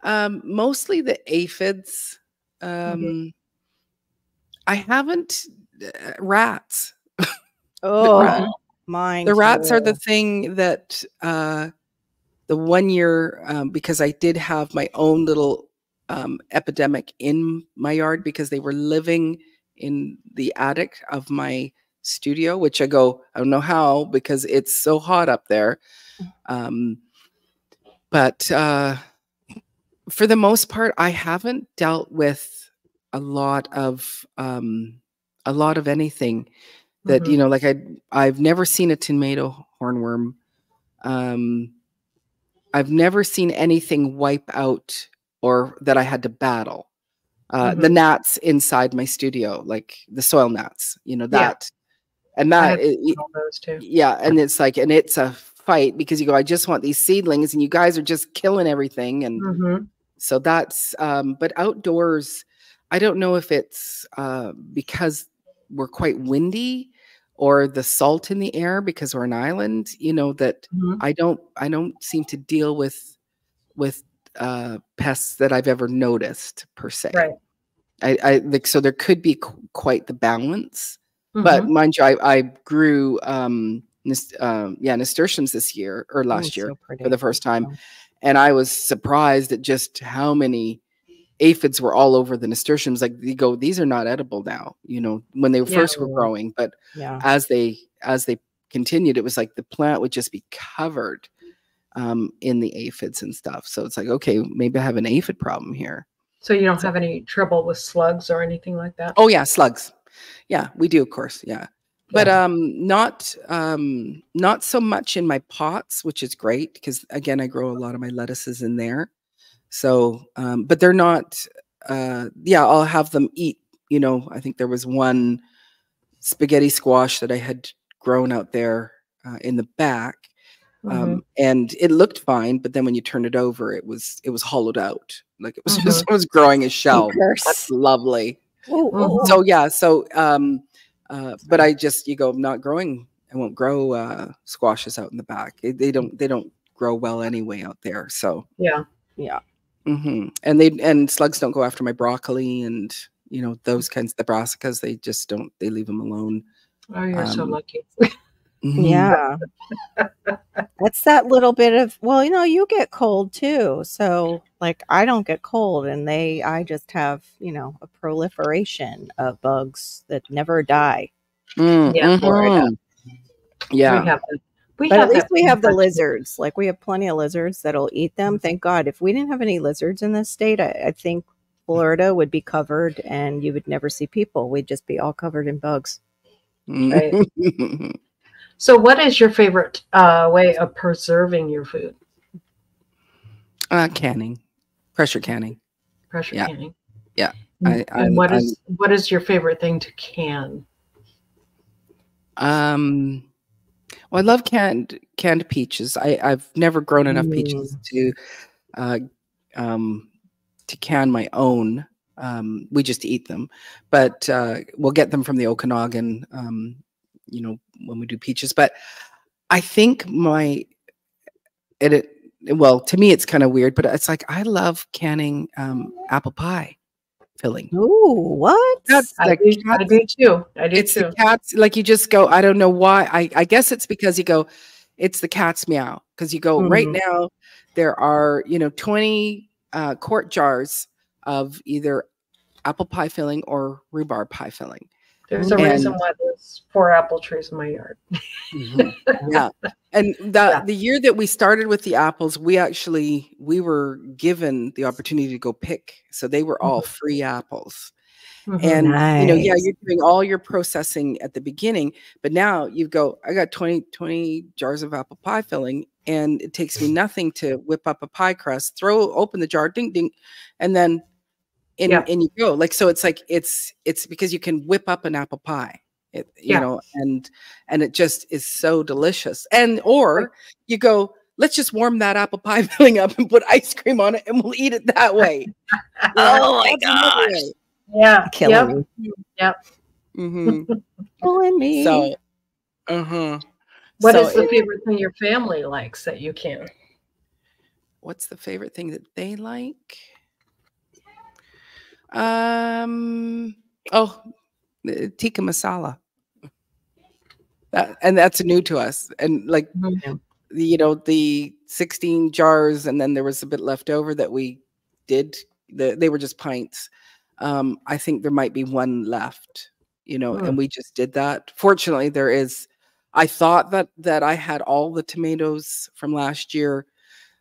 um, mostly the aphids. Mm-hmm. Um, mm-hmm. I haven't uh, rats. Oh, rat, mine. The rats too. are the thing that uh, the one year um, because I did have my own little um, epidemic in my yard because they were living in the attic of my studio, which I go, I don't know how because it's so hot up there. Um, but uh, for the most part, I haven't dealt with a lot of um, a lot of anything that mm-hmm. you know, like I I've never seen a tomato hornworm. Um, I've never seen anything wipe out or that I had to battle. Uh, mm-hmm. The gnats inside my studio, like the soil gnats, you know that and that yeah and it's like and it's a fight because you go i just want these seedlings and you guys are just killing everything and mm-hmm. so that's um but outdoors i don't know if it's uh because we're quite windy or the salt in the air because we're an island you know that mm-hmm. i don't i don't seem to deal with with uh pests that i've ever noticed per se right i i like so there could be qu- quite the balance Mm-hmm. But mind you, I, I grew um, um, yeah nasturtiums this year or last oh, year so for the first time, and I was surprised at just how many aphids were all over the nasturtiums. Like you go, these are not edible now. You know, when they Yeah. first were growing, but Yeah. as they as they continued, it was like the plant would just be covered um, in the aphids and stuff. So it's like, okay, maybe I have an aphid problem here. So you don't have any trouble with slugs or anything like that? Oh yeah, slugs. Yeah, we do, of course. Yeah, but um, not um, not so much in my pots, which is great because again, I grow a lot of my lettuces in there. So, um, but they're not. Uh, yeah, I'll have them eat. You know, I think there was one spaghetti squash that I had grown out there uh, in the back, Mhm. um, and it looked fine. But then when you turn it over, it was it was hollowed out, like it was just it was growing a shell. That's lovely. Ooh, ooh, So yeah, so um, uh, but I just you go I'm not growing. I won't grow uh, squashes out in the back. They, they don't they don't grow well anyway out there. So Yeah. yeah. Hmm and they and slugs don't go after my broccoli and you know those kinds the brassicas. They just don't. They leave them alone. Oh, you're so Um, lucky. Mhm. Yeah. That's that little bit of well, you know, you get cold too. So like I don't get cold and they I just have, you know, a proliferation of bugs that never die. Mm, Yeah, Florida. mhm. Yeah. We have that. We But have at least that we have the lizards. Like we have plenty of lizards that'll eat them. Thank God. If we didn't have any lizards in this state, I, I think Florida would be covered and you would never see people. We'd just be all covered in bugs. Mhm. So, what is your favorite uh, way of preserving your food? uh, canning, pressure canning. Pressure Yeah. canning. Yeah. And, I- and what I'm- is what is your favorite thing to can? Um, well, I love canned canned peaches. I, I've never grown enough peaches to uh, um, to can my own. Um, we just eat them, but uh, we'll get them from the Okanagan. Um, you know, when we do peaches. But I think my it, it well to me it's kind of weird, but it's like I love canning um, apple pie filling. Ooh, what? That's I the do, I do too. I do it's too. the cat's like you just go i don't know why i i guess it's because you go it's the cat's meow because you go right Mhm. now there are you know 20 uh, quart jars of either apple pie filling or rhubarb pie filling There's mm-hmm. a and- reason why there's four apple trees in my yard. Mm-hmm. yeah. And the Yeah. the year that we started with the apples we actually we were given the opportunity to go pick. So they were all mm-hmm. free apples. Mhm. and you know yeah you're doing all your processing at the beginning but now you go i got 20 20 jars of apple pie filling and it takes me nothing to whip up a pie crust throw open the jar ding ding and then in Yeah. and you go like so it's like it's it's because you can whip up an apple pie it, you Yeah. know and and it just is so delicious and or you go let's just warm that apple pie filling up and put ice cream on it and we'll eat it that way Oh my That's gosh. yeah. Killing Yep. me. Mhm. Killing me. So, uh huh. What so is the it- favorite thing your family likes that you can? what's the favorite thing that they like? Um. Oh, the tikka masala. That and that's new to us. And like Mhm. you know the 16 jars, and then there was a bit left over that we did. The, they were just pints. Um, I think there might be one left. You know, Hmm. and we just did that. Fortunately, there is. I thought that that I had all the tomatoes from last year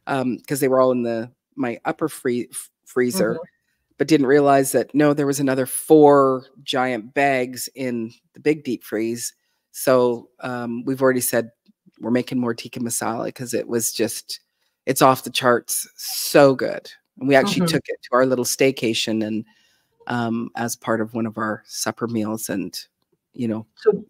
um, because they were all in the my upper free, f- freezer, Mhm. But didn't realize that no, there was another four giant bags in the big deep freeze. So um, we've already said we're making more tikka masala because it was just it's off the charts, so good. And we actually Mhm. took it to our little staycation and um, as part of one of our supper meals, and you know, So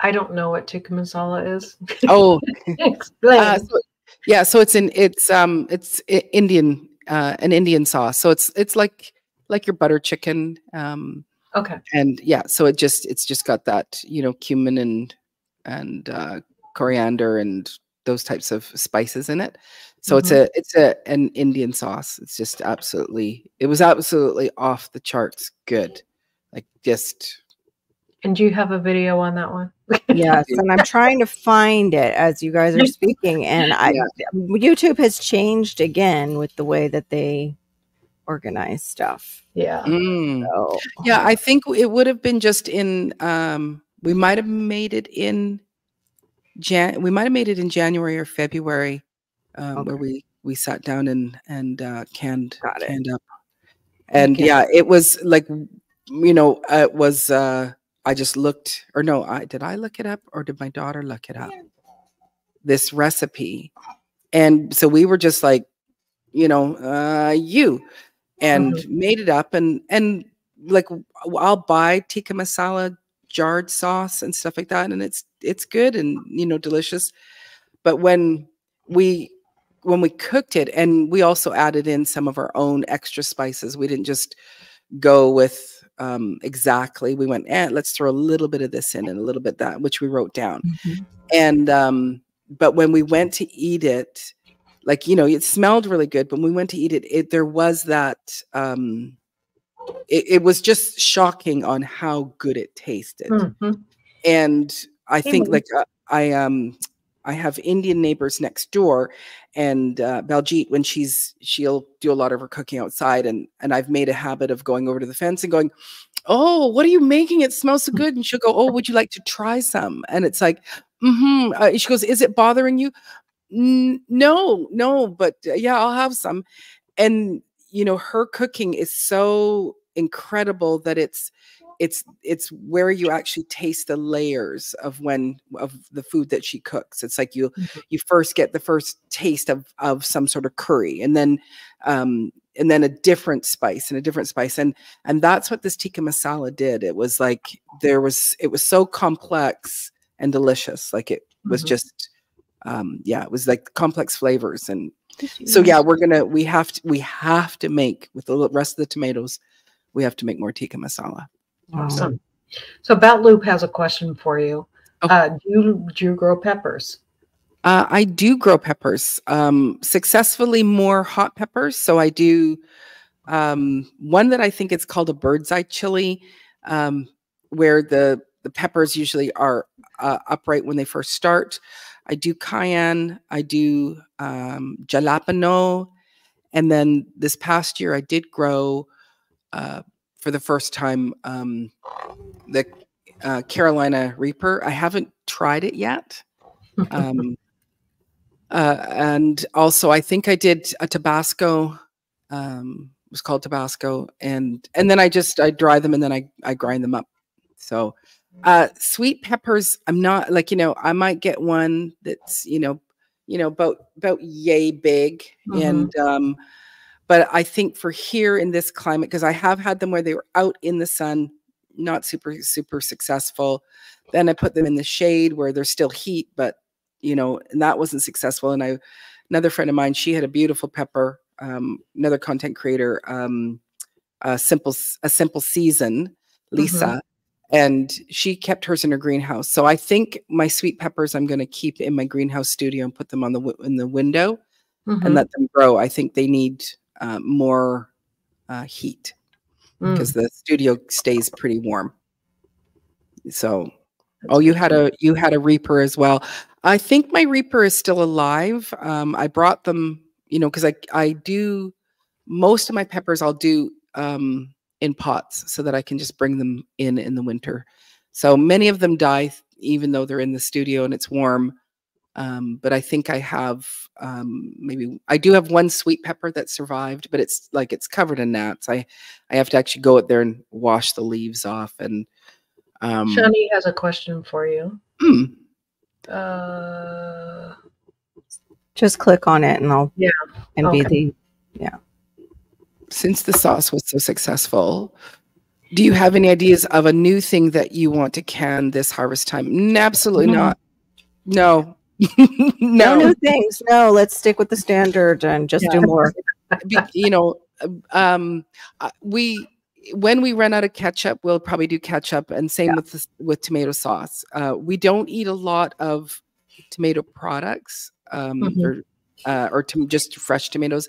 I don't know what tikka masala is. oh, Explain. Uh, so, yeah, so it's in it's um it's Indian uh an Indian sauce. So it's it's like like your butter chicken um okay. and yeah, so it just it's just got that, you know, cumin and and uh coriander and those types of spices in it. So it's a it's a an Indian sauce. It's just absolutely it was absolutely off the charts good. Like just And do you have a video on that one? yes, and I'm trying to find it as you guys are speaking, and I Yeah. YouTube has changed again with the way that they organize stuff. Yeah. Mm. So, yeah, I think it would have been just in um we might have made it in Jan we might have made it in January or February um, okay. where we we sat down and and uh canned canned up. And okay. yeah, it was like you know, it was uh I just looked or no, I did I look it up or did my daughter look it up? This recipe. And so we were just like, you know, uh you and mm-hmm. made it up and and like I'll buy tikka masala jarred sauce and stuff like that and it's it's good and you know delicious but when we when we cooked it and we also added in some of our own extra spices we didn't just go with um, exactly we went and eh, let's throw a little bit of this in and a little bit that which we wrote down mm-hmm. and um, but when we went to eat it like you know it smelled really good but when we went to eat it, it there was that um, it, it, was just shocking on how good it tasted. Mm-hmm. And I think like uh, I um I have Indian neighbors next door, and uh, Baljeet when she's she'll do a lot of her cooking outside, and and I've made a habit of going over to the fence and going, oh, what are you making? It smells so good. And she'll go, oh, would you like to try some? And it's like, mm-hmm. Uh, she goes, is it bothering you? no, no, but uh, yeah, I'll have some. And you know, her cooking is so incredible that it's it's it's where you actually taste the layers of when of the food that she cooks it's like you mm-hmm. you first get the first taste of of some sort of curry and then um and then a different spice and a different spice and and that's what this tikka masala did it was like there was it was so complex and delicious like it was mm-hmm. just um yeah it was like complex flavors and so yeah, we're gonna we have to we have to make with the rest of the tomatoes, we have to make more tikka masala. Awesome. So Bat Loop has a question for you. Okay. Uh, do you do you grow peppers? Uh, I do grow peppers. Um, successfully more hot peppers. So I do um, one that I think it's called a bird's eye chili, um, where the the peppers usually are uh, upright when they first start. I do cayenne, I do um, jalapeno, and then this past year I did grow uh, for the first time um, the uh, Carolina Reaper. I haven't tried it yet. Um, uh, and also, I think I did a Tabasco. Um, it was called Tabasco, and and then I just I dry them and then I I grind them up. So uh, sweet peppers, I'm not like, you know, I might get one that's, you know, you know, about about yay big. Mm-hmm. And um, but I think for here in this climate, because I have had them where they were out in the sun, not super, super successful. Then I put them in the shade where there's still heat, but you know, and that wasn't successful. And I another friend of mine, she had a beautiful pepper, um, another content creator, um, a simple a simple season, Lisa. Mm-hmm and she kept hers in her greenhouse. So I think my sweet peppers I'm going to keep in my greenhouse studio and put them on the in the window mm-hmm. and let them grow. I think they need uh, more uh, heat mm. because the studio stays pretty warm. So, That's oh, you had a you had a reaper as well. I think my reaper is still alive. Um, I brought them, you know, because I I do most of my peppers. I'll do um, in pots so that I can just bring them in in the winter. So many of them die even though they're in the studio and it's warm. Um, but I think I have um, maybe I do have one sweet pepper that survived, but it's like it's covered in gnats. I I have to actually go out there and wash the leaves off. And um, Shani has a question for you. Hmm. Uh, just click on it and I'll yeah and okay. be the yeah since the sauce was so successful, do you have any ideas of a new thing that you want to can this harvest time? Absolutely mm-hmm. not. No. no. no new things. No, let's stick with the standard and just yeah. do more. you know, um, uh, we when we run out of ketchup, we'll probably do ketchup, and same yeah. with the, with tomato sauce. Uh, we don't eat a lot of tomato products um, mm-hmm. or uh, or to, just fresh tomatoes,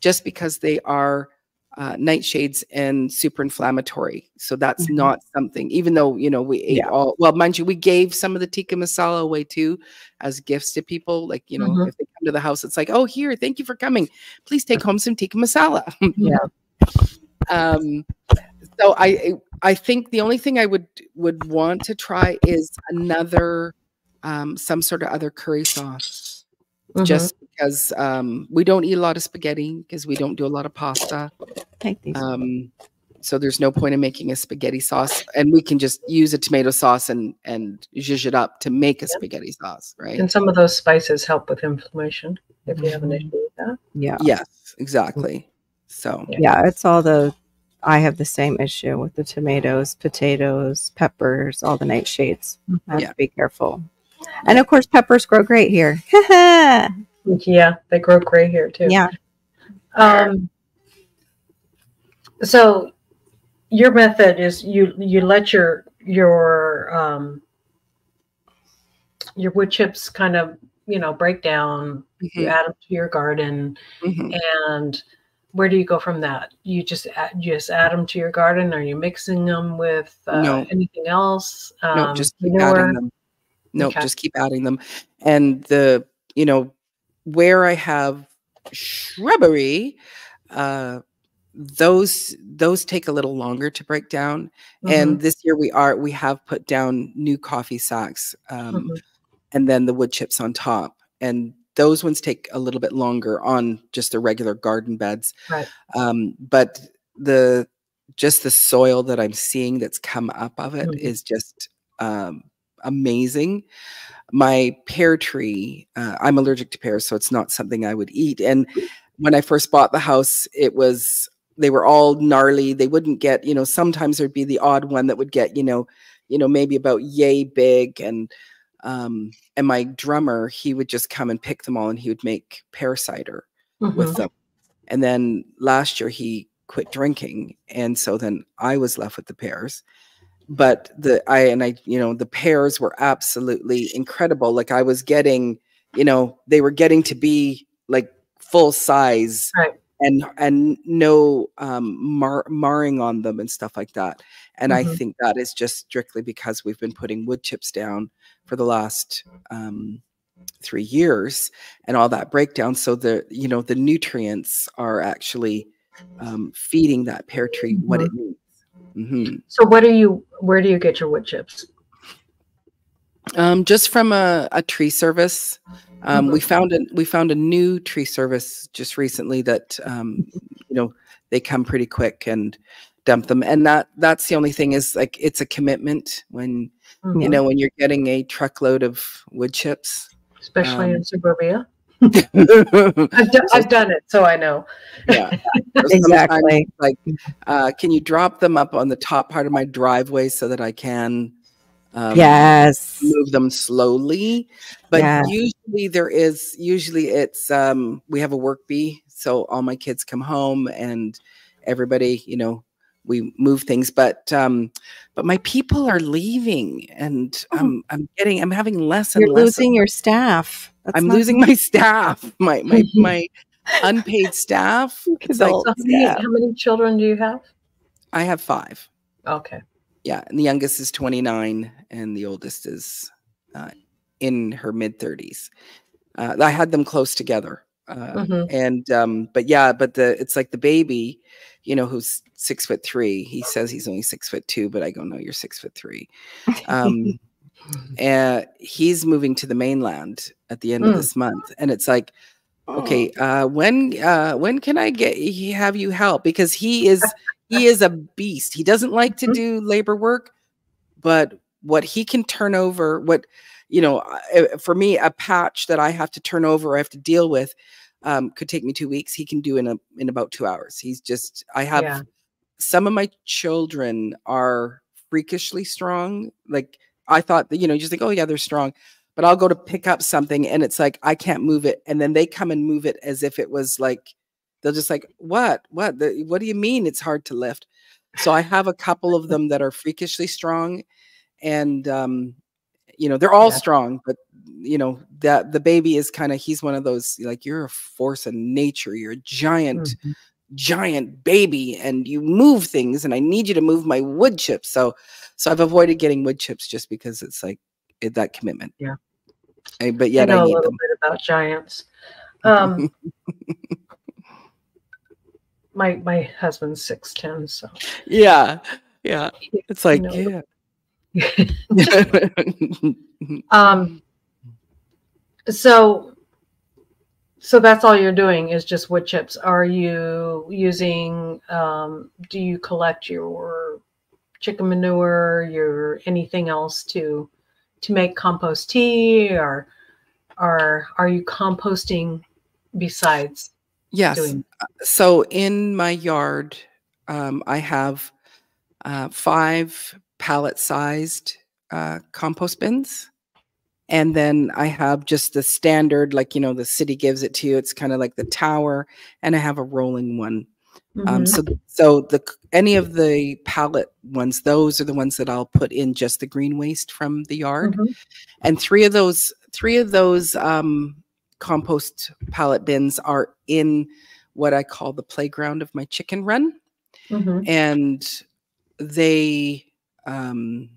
just because they are uh, nightshades and super inflammatory. So that's mm-hmm. not something, even though, you know, we ate yeah. all, well, mind you, we gave some of the tikka masala away too as gifts to people. Like, you know, mm-hmm. if they come to the house, it's like, oh, here, thank you for coming. Please take home some tikka masala. yeah. um, so I I think the only thing I would would want to try is another um, some sort of other curry sauce, mm-hmm. just because um, we don't eat a lot of spaghetti because we don't do a lot of pasta. Take these. Um, so there's no point in making a spaghetti sauce, and we can just use a tomato sauce and and zhuzh it up to make a yep. spaghetti sauce, right? And some of those spices help with inflammation if you have an issue with that. Yeah. Yes, exactly. So yeah, it's all the I have the same issue with the tomatoes, potatoes, peppers, all the nightshades. I have yeah. to be careful. And of course, peppers grow great here. yeah, they grow great here too. Yeah. Um, so your method is you you let your your um your wood chips kind of you know break down mm-hmm. you add them to your garden mm-hmm. and where do you go from that? You just add, you just add them to your garden? Are you mixing them with uh, no. anything else? Um, no, just keep manure? adding them. No, okay. just keep adding them. And the you know where I have shrubbery, uh, those those take a little longer to break down. Mm-hmm. And this year we are we have put down new coffee sacks, um, mm-hmm. and then the wood chips on top, and those ones take a little bit longer on just the regular garden beds. Right. Um, but the just the soil that I'm seeing that's come up of it mm-hmm. is just um, amazing. My pear tree, uh, I'm allergic to pears, so it's not something I would eat. And when I first bought the house, it was they were all gnarly. They wouldn't get, you know, sometimes there'd be the odd one that would get, you know, you know, maybe about yay big and um, and my drummer, he would just come and pick them all and he would make pear cider mm-hmm. with them. And then last year he quit drinking. And so then I was left with the pears. But the I and I, you know, the pears were absolutely incredible. Like I was getting, you know, they were getting to be like full size. Right and and no um, mar- marring on them and stuff like that. And mm-hmm. I think that is just strictly because we've been putting wood chips down for the last um, three years and all that breakdown. So the you know the nutrients are actually um, feeding that pear tree mm-hmm. what it mm-hmm. needs. Mm-hmm. So what do you? Where do you get your wood chips? Um, just from a, a tree service. Um, we mm-hmm. found a we found a new tree service just recently that um, you know they come pretty quick and dump them, and that that's the only thing is like it's a commitment when mm-hmm. you know when you're getting a truckload of wood chips, especially in um, suburbia. I've, do, I've done it, so I know. Yeah, exactly. Like, uh, can you drop them up on the top part of my driveway so that I can um, yes move them slowly but usually there is usually it's um we have a work bee so all my kids come home and everybody you know we move things but um but my people are leaving and oh. i'm i'm getting i'm having less and You're less losing your staff. That's i'm losing my staff. My my my unpaid staff. Like, how, many, how many children do you have? I have five. Okay. Yeah and the youngest is 29 and the oldest is uh, in her mid 30s uh, i had them close together uh, mm-hmm. and um, but yeah but the it's like the baby you know who's six foot three he says he's only six foot two but i go no you're six foot three um, and he's moving to the mainland at the end mm. of this month and it's like okay oh. uh when uh when can i get have you help because he is he is a beast. He doesn't like to mm-hmm. do labor work, but what he can turn over, what you know, for me, a patch that I have to turn over, I have to deal with, um, could take me two weeks. He can do in a in about two hours. He's just. I have yeah. some of my children are freakishly strong. Like I thought that you know, you just think, oh yeah, they're strong. But I'll go to pick up something and it's like I can't move it, and then they come and move it as if it was like they'll just like what what the, what do you mean it's hard to lift so i have a couple of them that are freakishly strong and um you know they're all yeah. strong but you know that the baby is kind of he's one of those like you're a force of nature you're a giant mm-hmm. giant baby and you move things and i need you to move my wood chips so so i've avoided getting wood chips just because it's like it, that commitment yeah I, but yet I know I a little them. bit about giants um my my husband's six ten, so yeah, yeah. It's like yeah. um. So. So that's all you're doing is just wood chips. Are you using? Um, do you collect your chicken manure, your anything else to to make compost tea, or are are you composting besides Yes. Doing- so in my yard, um, I have uh, five pallet sized uh, compost bins. And then I have just the standard, like, you know, the city gives it to you. It's kind of like the tower. And I have a rolling one. Um, mm-hmm. Um, so, so the any of the pallet ones, those are the ones that I'll put in just the green waste from the yard, mm-hmm. and three of those, three of those um, compost pallet bins are in what I call the playground of my chicken run. Mm-hmm. And they, um,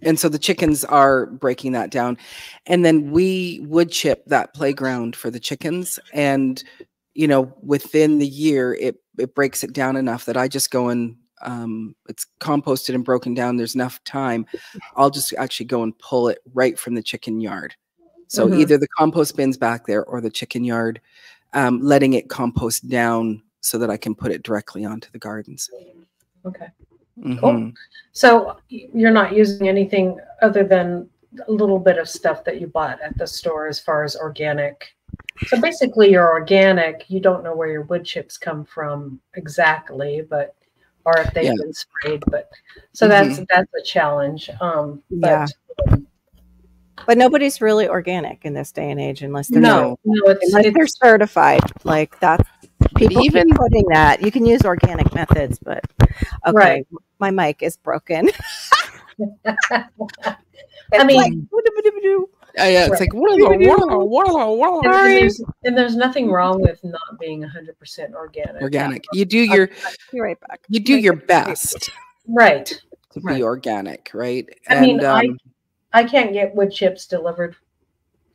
and so the chickens are breaking that down. And then we would chip that playground for the chickens. And, you know, within the year, it, it breaks it down enough that I just go and um, it's composted and broken down. There's enough time. I'll just actually go and pull it right from the chicken yard. So mm-hmm. either the compost bins back there or the chicken yard, um, letting it compost down so that I can put it directly onto the gardens. Okay. Mm-hmm. Cool. So you're not using anything other than a little bit of stuff that you bought at the store as far as organic. So basically, you're organic. You don't know where your wood chips come from exactly, but or if they've yeah. been sprayed. But so mm-hmm. that's that's a challenge. Um, but, yeah. Um, but nobody's really organic in this day and age unless they're no, no it's, unless it's, they're certified. Like that's people even putting that. You can use organic methods, but okay, right. my mic is broken. I mean, like, uh, yeah, it's like what what what what and, there's, and there's nothing wrong with not being 100% organic. Organic. You do your be right back. You do your best. Right. To right. be organic, right? I and, mean, um, I I can't get wood chips delivered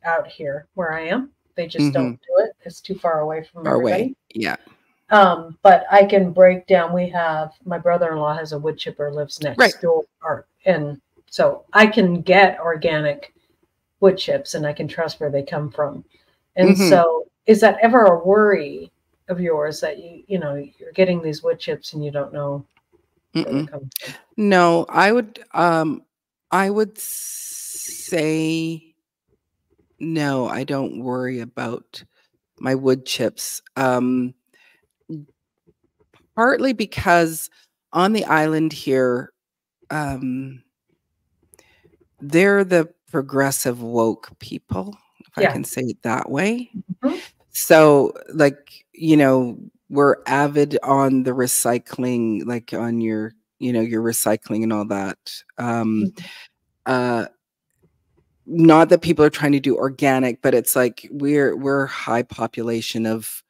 out here where I am. They just mm-hmm. don't do it. It's too far away from far everybody. Away. Yeah. Um, but I can break down. We have my brother-in-law has a wood chipper lives next right. door, and so I can get organic wood chips, and I can trust where they come from. And mm-hmm. so, is that ever a worry of yours that you you know you're getting these wood chips and you don't know? No, I would. Um, I would say no, I don't worry about my wood chips. Um, partly because on the island here, um, they're the progressive woke people, if yeah. I can say it that way. Mm-hmm. So, like, you know, we're avid on the recycling, like on your, you know, your recycling and all that. Um, mm-hmm. uh, not that people are trying to do organic, but it's like we're we're high population of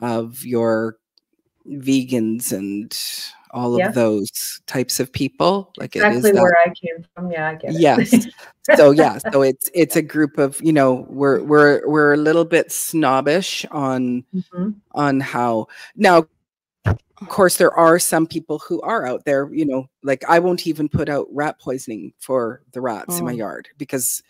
of your vegans and all yeah. of those types of people. Like exactly that, where I came from. Yeah, I get it. Yes. so yeah, so it's it's a group of you know we're we're we're a little bit snobbish on mm-hmm. on how now. Of course, there are some people who are out there, you know, like I won't even put out rat poisoning for the rats oh. in my oh. yard because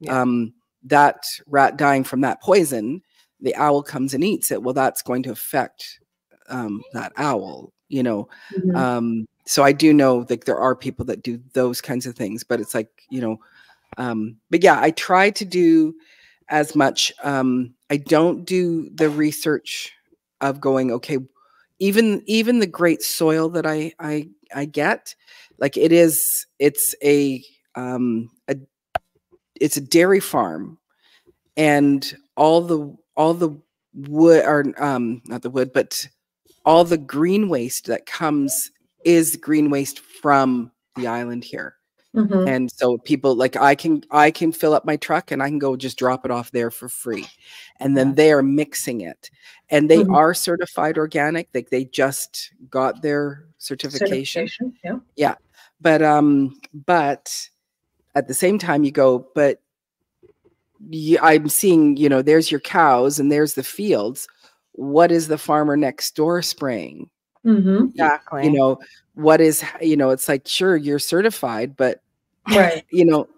yeah. um, that rat dying from that poison, the owl comes and eats it. Well, that's going to affect um, that owl, you know. Mm-hmm. Um, so I do know that there are people that do those kinds of things, but it's like, you know, um, but yeah, I try to do as much. Um, I don't do the research of going, okay, even even the great soil that I I I get, like it is, it's a um a it's a dairy farm, and all the all the wood or um not the wood, but all the green waste that comes is green waste from the island here. Mm-hmm. And so people like I can I can fill up my truck and I can go just drop it off there for free. And then they are mixing it. And they mm-hmm. are certified organic. Like they just got their certification. certification. Yeah. Yeah. But um but at the same time you go, but I'm seeing, you know, there's your cows and there's the fields what is the farmer next door spraying? Mm-hmm. Exactly. You know, what is, you know, it's like, sure, you're certified, but, Right. you know,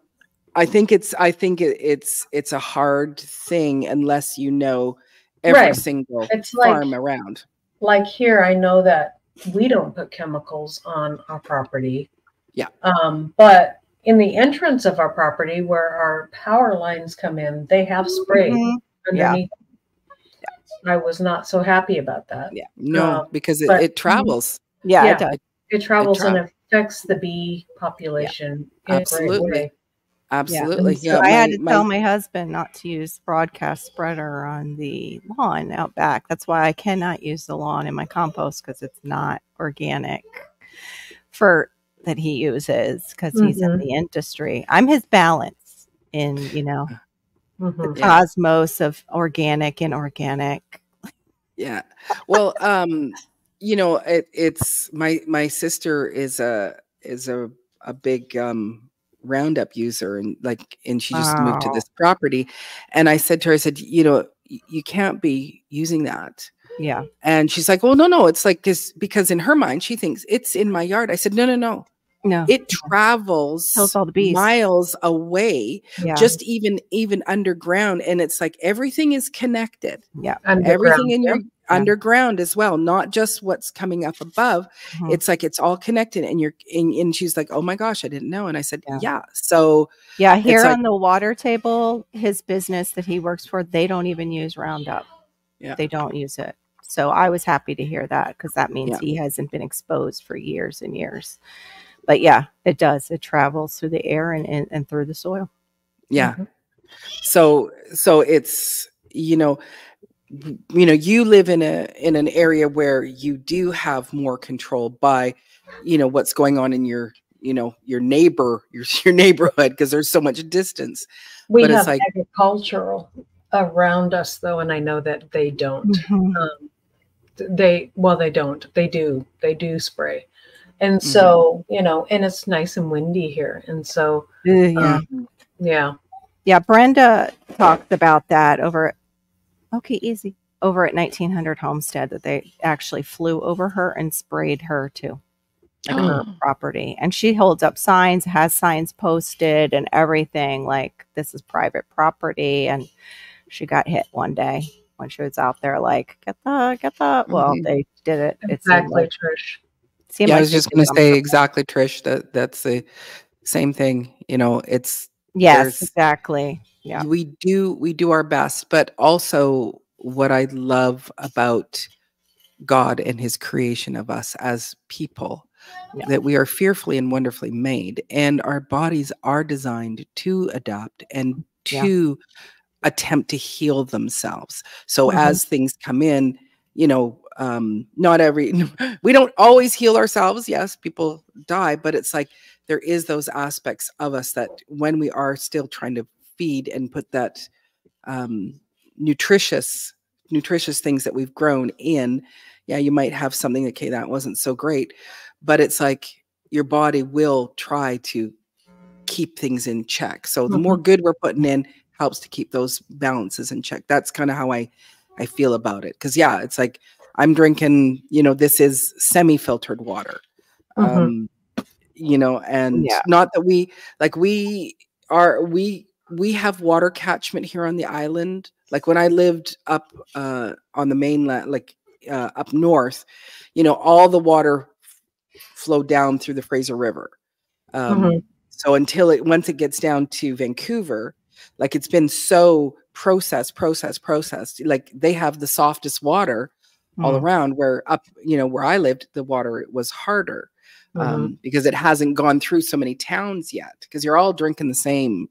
I think it's, I think it, it's, it's a hard thing unless you know every Right. single It's like farm around. like here, I know that we don't put chemicals on our property. Yeah. Um, but in the entrance of our property where our power lines come in, they have spray Mhm. Yeah. underneath. I was not so happy about that. Yeah. No, Uh, because it, but- it travels. Yeah, Yeah. it does. It travels and travels. Affects the bee population. in a great Absolutely. way. Absolutely. So Yeah. I had to my- tell my- my husband not to use broadcast spreader on the lawn out back. That's why I cannot use the lawn in my compost because it's not organic for that he uses because he's in Mhm. the industry. I'm his balance in, you know, the Mhm. Yeah. cosmos of organic and organic. Yeah. Well, um, you know, it, it's my my sister is a is a a big um roundup user and like and she just moved to this property and I said to her I said, you know, you can't be using that. Yeah. And she's like, "Well, no, no, it's like this because in her mind she thinks it's in my yard." I said, "No, no, no. No. It travels kills all the bees. miles away, yeah. just even even underground and it's like everything is connected." Underground, everything in your yeah. underground as well not just what's coming up above Mhm. it's like it's all connected and you're and, and she's like oh my gosh i didn't know and i said Yeah. yeah, so Yeah, here like- on the water table, his business that he works for, they don't even use Roundup. Yeah. They don't use it. So I was happy to hear that because that means Yeah. he hasn't been exposed for years and years. But yeah, it does. It travels through the air and, and, and through the soil. yeah Mhm. so so it's you know you know you live in a in an area where you do have more control by you know what's going on in your you know your neighbor your your neighborhood because there's so much distance We but it's have like- agricultural around us though, and I know that they don't. Mm-hmm. Um, they well, they don't. They do. They do spray, and Mm-hmm. so you know, and it's nice and windy here, and so yeah. um, yeah, Yeah, Brenda talked about that over. Okay, easy. Over at 1900 Homestead, that they actually flew over her and sprayed her too, like her Oh. property. And she holds up signs, has signs posted, and everything like this is private property. And she got hit one day when she was out there, like get the get the. Well, Mhm. they did it. It exactly, like, Trish. seemed yeah i was just going to say exactly trish that that's the same thing you know it's Yes, exactly. Yeah. we do we do our best but also what i love about god and his creation of us as people Yeah. that we are fearfully and wonderfully made and our bodies are designed to adapt and Yeah. to attempt to heal themselves so Mhm. as things come in you know um not every we don't always heal ourselves yes people die but it's like there is those aspects of us that when we are still trying to feed and put that um nutritious nutritious things that we've grown in yeah you might have something okay that wasn't so great but it's like your body will try to keep things in check so the more good we're putting in helps to keep those balances in check that's kind of how i i feel about it because yeah it's like i'm drinking you know this is semi-filtered water Mhm. um you know and Yeah. not that we like we are we we have water catchment here on the island like when i lived up uh on the mainland like uh, up north you know all the water flowed down through the fraser river um Mhm. so until it once it gets down to vancouver like it's been so processed processed processed like they have the softest water all Mm. around where up you know where i lived the water was harder Mhm. um, because it hasn't gone through so many towns yet because you're all drinking the same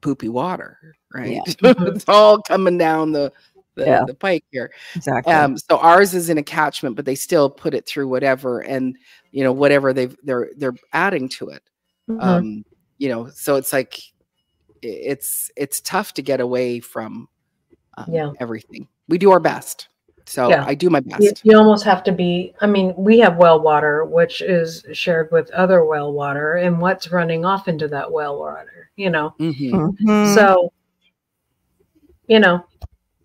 poopy water right Yeah. It's all coming down the the, Yeah. the pike here Exactly. um, so ours is in a catchment but they still put it through whatever and you know whatever they've they're they're adding to it Mhm. um you know so it's like it's it's tough to get away from um, Yeah. everything we do our best so Yeah. i do my best you almost have to be i mean we have well water which is shared with other well water and what's running off into that well water you know Mhm. Mhm. so you know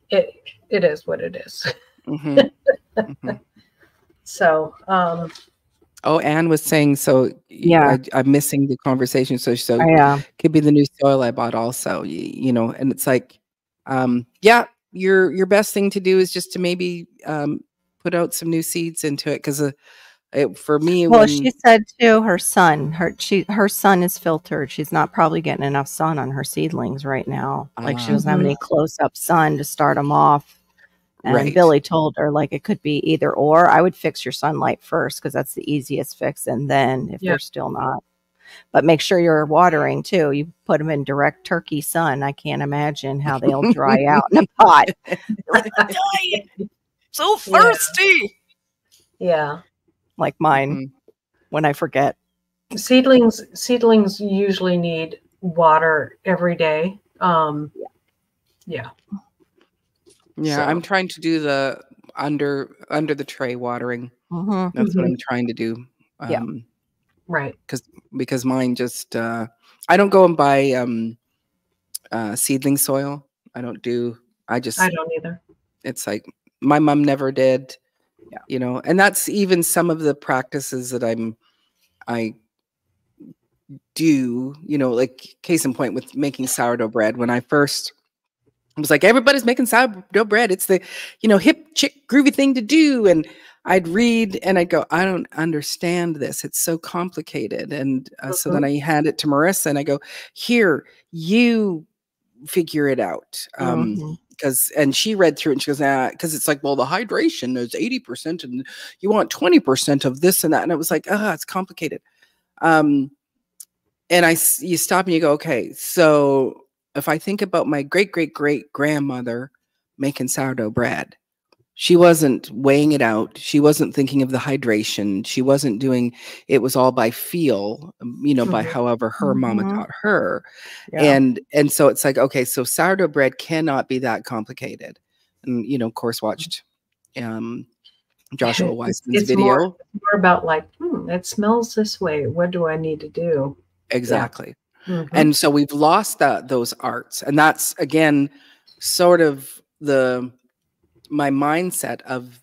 it it is what it is. Mm-hmm. mm-hmm. So, um, oh, Anne was saying, so yeah, I, am missing the conversation. So, so yeah, could be the new soil I bought also, you, you know, and it's like, um, yeah, your, your best thing to do is just to maybe, um, put out some new seeds into it. Cause, uh, it, for me, well, when, she said too, her son, her she, her sun is filtered. She's not probably getting enough sun on her seedlings right now. Like uh, she doesn't have any mm-hmm. close up sun to start them off. And right. Billy told her like it could be either or. I would fix your sunlight first because that's the easiest fix, and then if they're still not, but make sure you're watering too. You put them in direct turkey sun. I can't imagine how they'll dry out in a pot. like, so thirsty. Yeah. yeah like mine mm-hmm. when I forget. Seedlings seedlings usually need water every day. Um yeah. Yeah, so. I'm trying to do the under under the tray watering. Mm-hmm. That's mm-hmm. what I'm trying to do. Um, yeah. Right. Because because mine just uh I don't go and buy um uh seedling soil. I don't do I just I don't either. It's like my mom never did yeah. you know and that's even some of the practices that i'm i do you know like case in point with making sourdough bread when i first I was like everybody's making sourdough bread. It's the you know hip chick groovy thing to do. And i'd read and i'd go i don't understand this. It's so complicated. And uh, so then mm-hmm. i hand it to marissa and i go here you figure it out. Um, mm-hmm. because and she read through it and she goes ah because it's like well the hydration is 80% and you want 20% of this and that. And it was like ah it's complicated. Um and i you stop and you go okay so if i think about my great great great grandmother making sourdough bread she wasn't weighing it out she wasn't thinking of the hydration she wasn't doing it was all by feel um, you know mm-hmm. by however her mm-hmm. mama taught her yeah. and and so it's like okay so sourdough bread cannot be that complicated and you know of course watched um joshua weissman's it's video more, more, about like hmm, it smells this way what do i need to do exactly yeah. Mm-hmm. and so we've lost that those arts and that's again sort of the my mindset of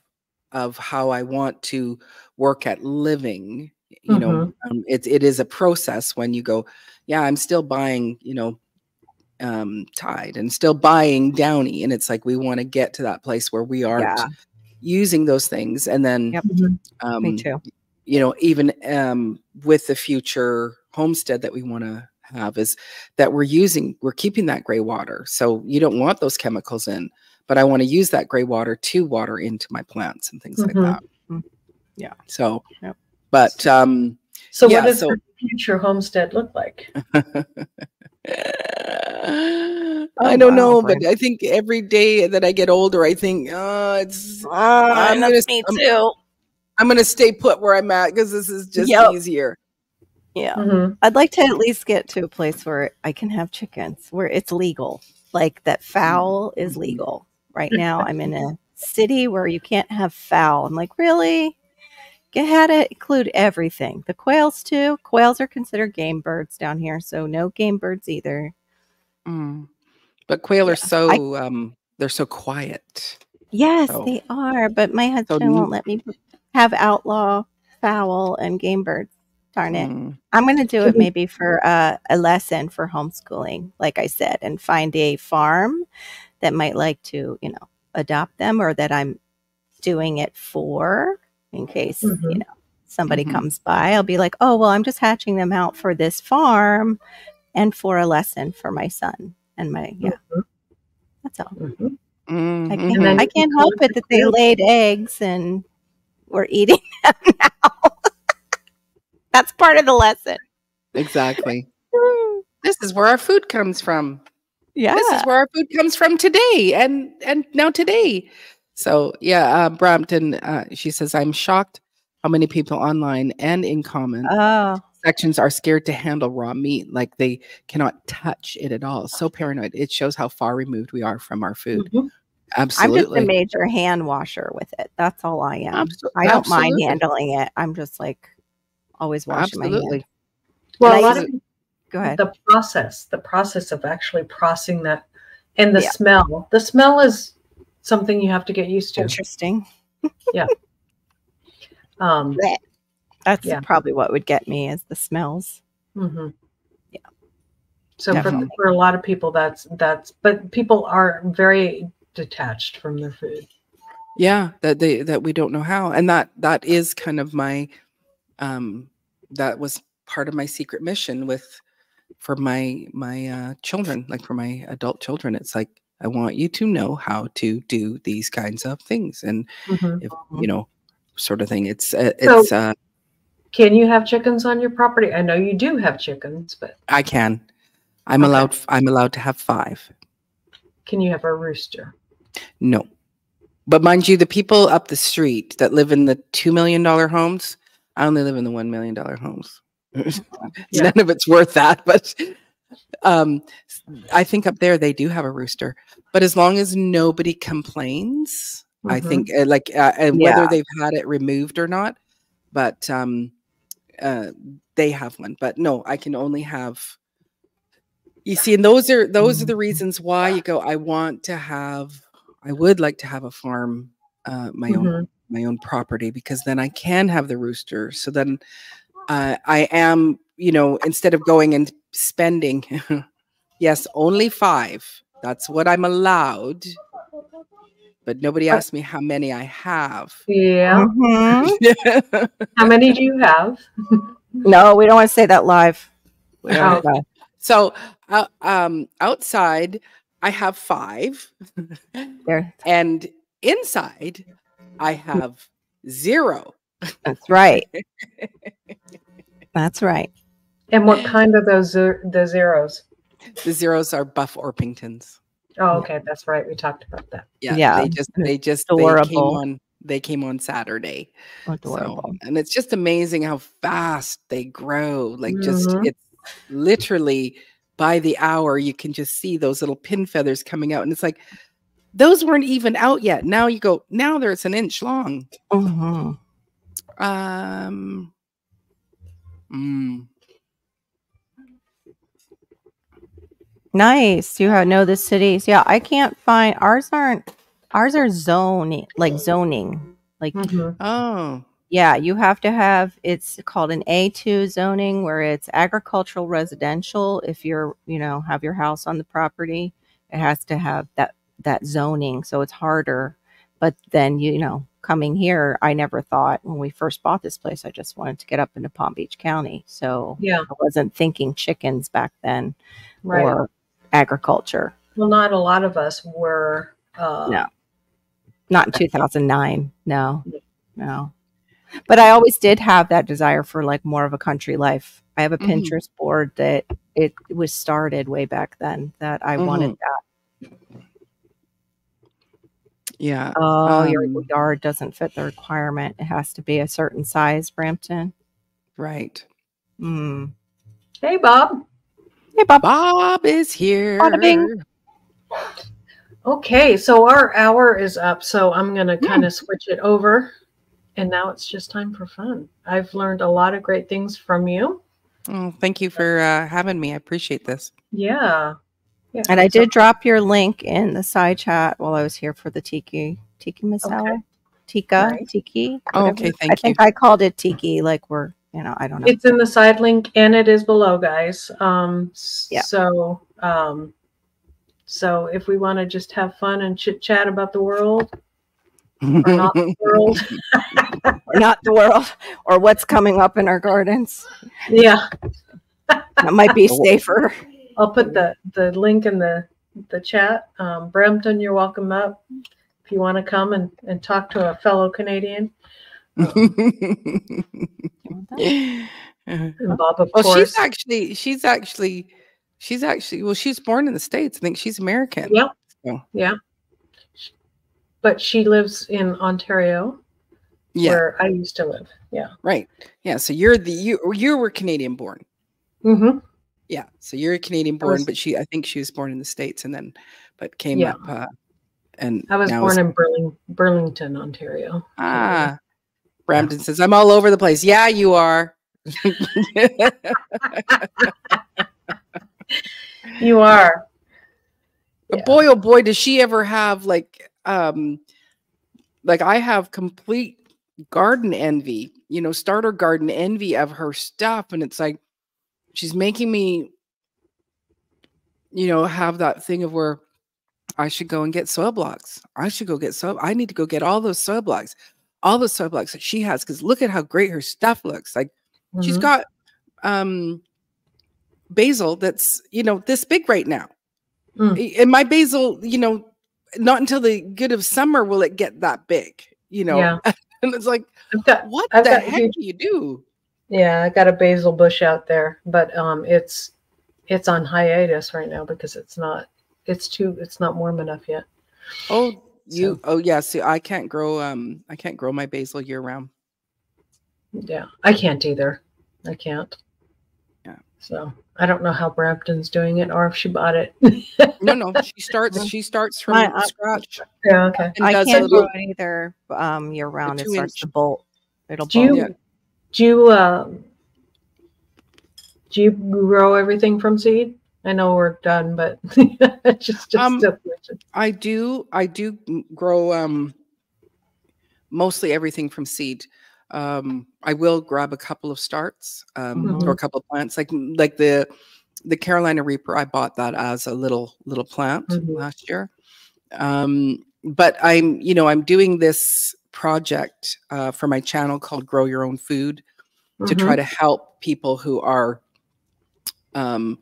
of how I want to work at living. You mm-hmm. know, um, it it is a process when you go, yeah, I'm still buying, you know, um, Tide and still buying Downy, and it's like we want to get to that place where we aren't yeah. using those things, and then, yep. Mm-hmm. um, me too. You know, even um, with the future homestead that we want to have is that we're using, we're keeping that gray water. So you don't want those chemicals in but I want to use that gray water to water into my plants and things mm-hmm. like that. Mm-hmm. Yeah. So, yep. but um, so yeah, what does so, the future homestead look like? I don't wow, know, but I think every day that I get older, I think, oh, it's. Oh, I'm gonna, me I'm, too. I'm gonna stay put where I'm at because this is just yep. easier. Yeah, mm-hmm. I'd like to at least get to a place where I can have chickens, where it's legal, like that fowl is mm-hmm. legal right now. I'm in a city where you can't have fowl. I'm like, really? You had to include everything. The quails too. Quails are considered game birds down here, so no game birds either. Mm. But quail yeah. are so I, um they're so quiet. Yes, so. they are. But my husband so, won't let me have outlaw fowl and game birds. Darn it. Mm. I'm going to do it maybe for uh, a lesson for homeschooling, like I said, and find a farm that might like to, you know, adopt them or that I'm doing it for in case, mm-hmm. you know, somebody mm-hmm. comes by. I'll be like, oh, well, I'm just hatching them out for this farm and for a lesson for my son and my, yeah. Mm-hmm. That's all. Mm-hmm. I can't, mm-hmm. I can't help it that they laid eggs and we're eating them now. That's part of the lesson. Exactly. this is where our food comes from yeah this is where our food comes from today and and now today so yeah uh, brampton uh, she says i'm shocked how many people online and in comment oh. sections are scared to handle raw meat like they cannot touch it at all so paranoid it shows how far removed we are from our food mm-hmm. absolutely i'm just a major hand washer with it that's all i am Absol- i don't absolutely. mind handling it i'm just like always washing absolutely. my hand well a lot of go ahead the process the process of actually processing that and the yeah. smell the smell is something you have to get used to. Interesting. yeah. Um, That's yeah. probably what would get me is the smells. Mm-hmm. Yeah. So for, for a lot of people, that's that's. But people are very detached from their food. Yeah, that they that we don't know how, and that that is kind of my, um, that was part of my secret mission with, for my my uh, children, like for my adult children. It's like I want you to know how to do these kinds of things, and mm-hmm. if you know, sort of thing. It's uh, it's. So, uh, can you have chickens on your property? I know you do have chickens, but I can. I'm okay. allowed. I'm allowed to have five. Can you have a rooster? No, but mind you, the people up the street that live in the two million dollar homes, I only live in the one million dollar homes. yeah. None of it's worth that, but um, I think up there they do have a rooster. But as long as nobody complains, mm-hmm. I think uh, like uh, and yeah. whether they've had it removed or not, but um, uh, they have one. But no, I can only have. You see, and those are those mm-hmm. are the reasons why you go. I want to have. I would like to have a farm, uh, my mm-hmm. own my own property, because then I can have the rooster. So then, uh, I am you know instead of going and spending, yes, only five. That's what I'm allowed but nobody asked me how many I have. Yeah. Mm-hmm. how many do you have? no, we don't want to say that live. Oh. So, uh, um, outside, I have five. there. And inside, I have zero. That's right. That's right. And what kind of those the zeros? The zeros are Buff Orpingtons. Oh, okay, that's right. We talked about that. Yeah, yeah. They just they just Adorable. they came on they came on Saturday. Adorable. So, and it's just amazing how fast they grow. Like mm-hmm. just it's literally by the hour you can just see those little pin feathers coming out and it's like those weren't even out yet. Now you go, now there's an inch long. Mm-hmm. Um mm, Nice. You have know the cities. Yeah, I can't find ours aren't ours are zoning like zoning. Like mm-hmm. oh. Yeah, you have to have it's called an A2 zoning where it's agricultural residential if you're, you know, have your house on the property. It has to have that that zoning, so it's harder. But then, you know, coming here, I never thought when we first bought this place, I just wanted to get up into Palm Beach County. So yeah, I wasn't thinking chickens back then right. or agriculture. Well, not a lot of us were. Uh, no, not in 2009. No, no. But I always did have that desire for like more of a country life. I have a mm-hmm. Pinterest board that it was started way back then that I mm-hmm. wanted that. Yeah. Oh, um, your yard doesn't fit the requirement. It has to be a certain size, Brampton. Right. Mm. Hey, Bob. Hey, Bob. Bob is here. Okay, so our hour is up. So I'm going to kind of switch it over. And now it's just time for fun. I've learned a lot of great things from you. Oh, thank you for uh, having me. I appreciate this. Yeah. Yeah. And I did drop your link in the side chat while I was here for the Tiki Tiki Masala. Okay. Tika right. Tiki. Oh, okay, thank I you. I think I called it Tiki, like we're you know, I don't know. It's in the side link and it is below, guys. Um, yeah. So, um, so if we want to just have fun and chit chat about the world, or not the world, or not the world, or what's coming up in our gardens, yeah, that might be safer. I'll put the the link in the the chat. Um, Brampton, you're welcome up if you want to come and and talk to a fellow Canadian. Bob, of well, course. she's actually she's actually she's actually well, she's born in the states. I think she's American. Yeah, so. yeah. But she lives in Ontario, yeah. where I used to live. Yeah, right. Yeah, so you're the you you were Canadian born. Mm-hmm. Yeah, so you're a Canadian born, was, but she I think she was born in the states and then but came yeah. up. Uh, and I was born in Burling, Burlington, Ontario. Ah, Brampton says, I'm all over the place. Yeah, you are. you are. But yeah. boy, oh boy, does she ever have like um like I have complete garden envy, you know, starter garden envy of her stuff. And it's like she's making me, you know, have that thing of where I should go and get soil blocks. I should go get soil. I need to go get all those soil blocks, all the soil blocks that she has. Cause look at how great her stuff looks. Like mm-hmm. she's got um basil that's, you know, this big right now. Mm. And my basil, you know, not until the good of summer will it get that big, you know. Yeah. and it's like, got, what I've the heck do you do? Yeah, I got a basil bush out there, but um, it's it's on hiatus right now because it's not it's too it's not warm enough yet. Oh, you so. oh yeah. See, I can't grow um I can't grow my basil year round. Yeah, I can't either. I can't. Yeah. So I don't know how Brampton's doing it or if she bought it. no, no, she starts. She starts from I, uh, scratch. Yeah, okay. I can't do it either. Um, year round, it starts inch. to bolt. It'll do bolt. You, Do you uh, do you grow everything from seed? I know we're done, but just just um, I do. I do grow um mostly everything from seed um, I will grab a couple of starts um, mm-hmm. or a couple of plants, like like the the Carolina Reaper. I bought that as a little little plant mm-hmm. last year. Um, but I'm you know I'm doing this project uh, for my channel called Grow Your Own Food mm-hmm. to try mm-hmm. to help people who are um,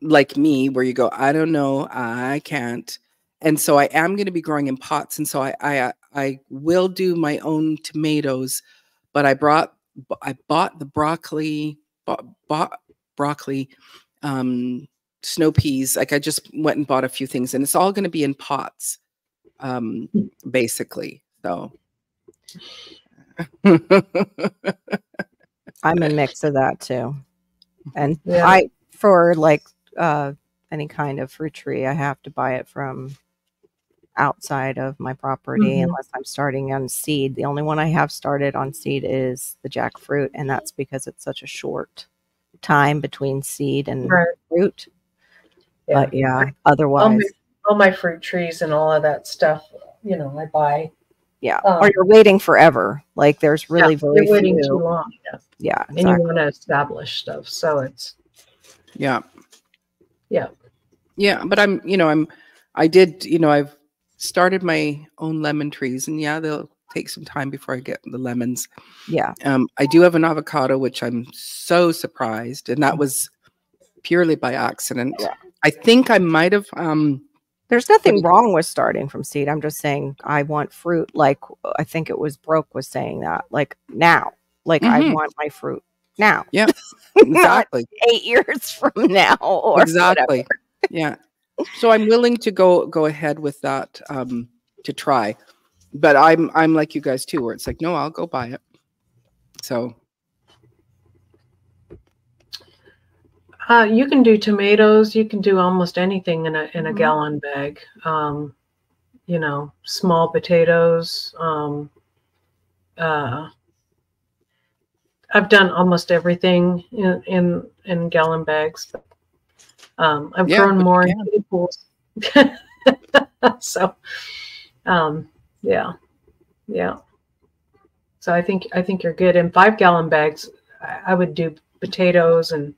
like me, where you go, I don't know, I can't. And so I am going to be growing in pots, and so I I I will do my own tomatoes but I brought I bought the broccoli bought, bought broccoli um snow peas like I just went and bought a few things and it's all going to be in pots um basically so I'm a mix of that too. And yeah. I for like uh any kind of fruit tree I have to buy it from outside of my property mm-hmm. unless I'm starting on seed. The only one I have started on seed is the jackfruit, and that's because it's such a short time between seed and right. fruit. Yeah. But yeah, otherwise, all my, all my, fruit trees and all of that stuff, you know, I buy. Yeah, um, or you're waiting forever. Like there's really yeah, very you're waiting few. too long. Yeah, yeah, exactly. and you want to establish stuff, so it's yeah, yeah, yeah. But I'm, you know, I'm, I did, you know, I've started my own lemon trees, and yeah, they'll take some time before I get the lemons. Yeah. Um, I do have an avocado, which I'm so surprised, and that was purely by accident. Yeah. I think I might have. Um, There's nothing wrong with starting from seed. I'm just saying I want fruit. Like I think it was Broke was saying that. Like now, like mm-hmm. I want my fruit now. Yeah, exactly. eight years from now, or exactly. Whatever. Yeah, so I'm willing to go go ahead with that um, to try, but I'm I'm like you guys too, where it's like, no, I'll go buy it. So. Uh, you can do tomatoes. You can do almost anything in a in a mm-hmm. gallon bag. Um, you know, small potatoes. Um, uh, I've done almost everything in in, in gallon bags. Um, I've yeah, grown more in pools. so, um, yeah, yeah. So I think I think you're good. In five gallon bags, I, I would do potatoes and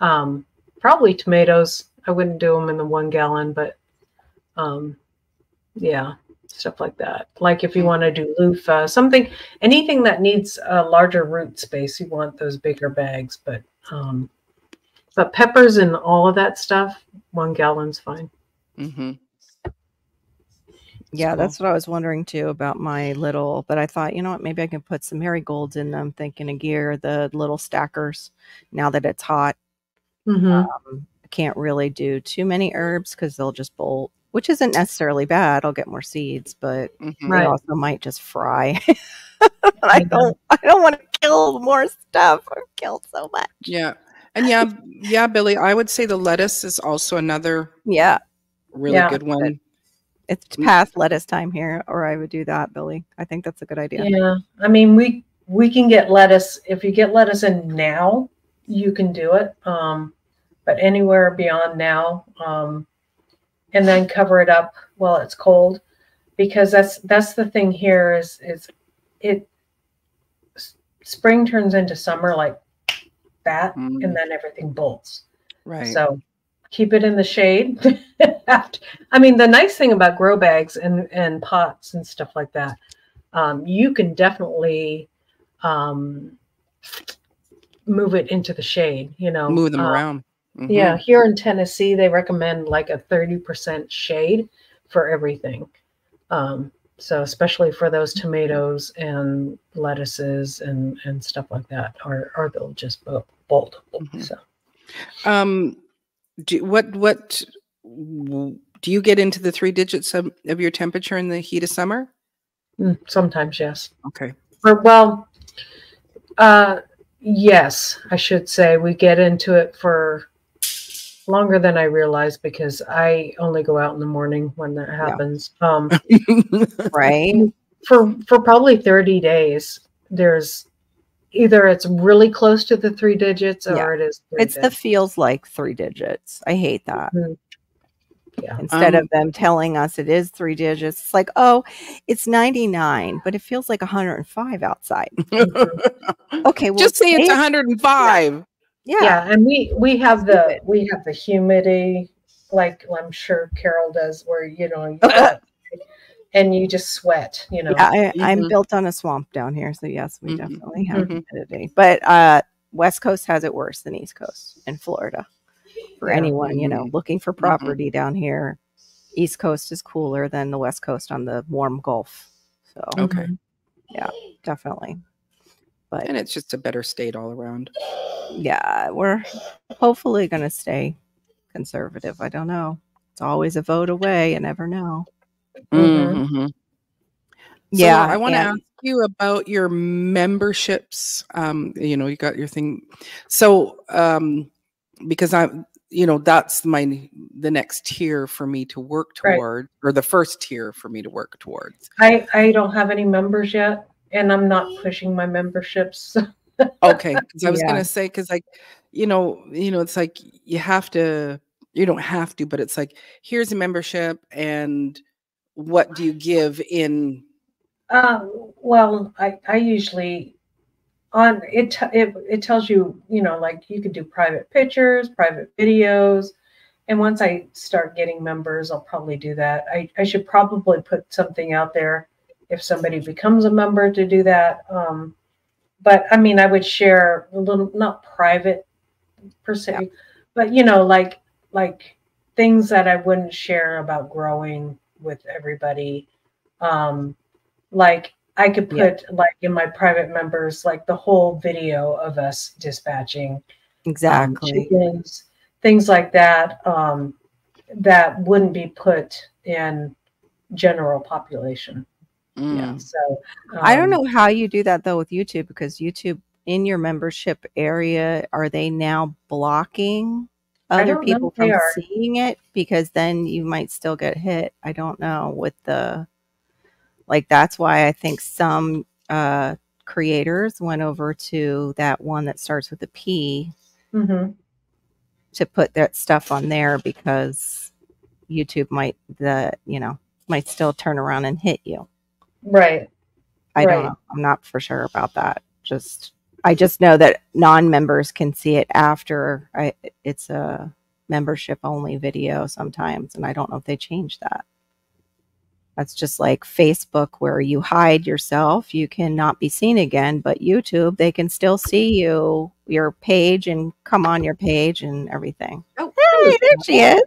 um, probably tomatoes. I wouldn't do them in the one gallon, but um, yeah, stuff like that. Like if you want to do loofah, something, anything that needs a larger root space, you want those bigger bags. But um, but peppers and all of that stuff, one gallon's fine. Mm-hmm. Yeah, that's what I was wondering too about my little. But I thought, you know what, maybe I can put some marigolds in them, thinking of gear, the little stackers. Now that it's hot, mm-hmm. um, I can't really do too many herbs because they'll just bolt, which isn't necessarily bad. I'll get more seeds, but mm-hmm. I also might just fry. I don't. I don't want to kill more stuff. I've killed so much. Yeah, and yeah, yeah, Billy, I would say the lettuce is also another yeah really yeah. good one. It's mm. past lettuce time here, or I would do that, Billy. I think that's a good idea. Yeah, I mean we we can get lettuce if you get lettuce in now, you can do it. Um, but anywhere beyond now, um, and then cover it up while it's cold, because that's that's the thing here is is it spring turns into summer like that mm. and then everything bolts. Right. So keep it in the shade i mean the nice thing about grow bags and and pots and stuff like that um, you can definitely um, move it into the shade you know move them uh, around mm-hmm. yeah here in tennessee they recommend like a 30% shade for everything um, so especially for those tomatoes and lettuces and and stuff like that, or or they'll just bolt. Mm-hmm. So, um, do what what do you get into the three digits of, of your temperature in the heat of summer? Mm, sometimes, yes. Okay. Or well, uh, yes, I should say we get into it for longer than I realized because I only go out in the morning when that happens. Yeah. Um, right. For for probably 30 days, there's either it's really close to the three digits or yeah. it is. It's digits. the feels like three digits. I hate that. Mm-hmm. Yeah. Instead um, of them telling us it is three digits, it's like, oh, it's 99, but it feels like 105 outside. okay, well, just say it's 105. Yeah. Yeah. And we we have the we have the humidity, like I'm sure Carol does, where you know and you just sweat, you know. Yeah, I, am mm-hmm. built on a swamp down here, so yes, we mm-hmm. definitely have mm-hmm. humidity. But uh West Coast has it worse than East Coast in Florida. For yeah. anyone, you know, looking for mm-hmm. property down here, East Coast is cooler than the West Coast on the warm Gulf. So okay. Yeah, definitely. But and it's just a better state all around. Yeah, we're hopefully going to stay conservative. I don't know. It's always a vote away. You never know. Mm-hmm. mm-hmm. Yeah, so I want to ask you about your memberships. Um, you know, you got your thing. So, um, because I'm, you know, that's my the next tier for me to work toward, right. or the first tier for me to work towards. I I don't have any members yet and I'm not pushing my memberships. okay, because I was yeah. gonna say because like you know you know it's like you have to you don't have to but it's like here's a membership and what do you give in um, well I, I usually on it, it it tells you you know like you could do private pictures private videos and once i start getting members i'll probably do that i, I should probably put something out there if somebody becomes a member to do that. Um, but I mean, I would share a little, not private per se, yeah. but you know, like like things that I wouldn't share about growing with everybody. Um, like I could put yeah. like in my private members, like the whole video of us dispatching um, exactly um, chickens, things like that. Um, that wouldn't be put in general population. Mm. Yeah. So um, I don't um know how you do that though with YouTube because YouTube in your membership area are they now blocking other people from seeing it because then you might still get hit. I don't know with the like that's why I think some uh creators went over to that one that starts with a P mm-hmm. to put that stuff on there because YouTube might the you know might still turn around and hit you. Right. I right. don't know. I'm not for sure about that. Just I just know that non-members can see it after I, it's a membership only video sometimes and I don't know if they change that. That's just like Facebook where you hide yourself, you cannot be seen again, but YouTube they can still see you, your page and come on your page and everything. Oh, hey, there she is.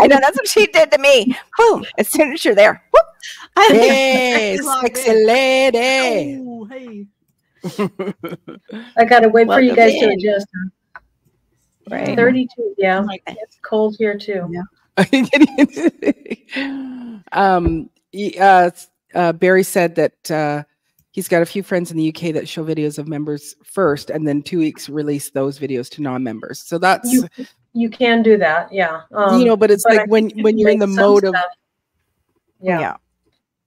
I know that's what she did to me. Boom. As soon as you're there. Whoop Hey, sexy lady. Oh, hey. I gotta wait Welcome for you guys in. to adjust. Right. 32. Yeah. It's cold here too. Yeah. um, uh, uh, Barry said that uh, he's got a few friends in the UK that show videos of members first, and then two weeks release those videos to non-members. So that's you, you can do that, yeah. Um, you know, but it's but like when when you're in the mode of yeah. yeah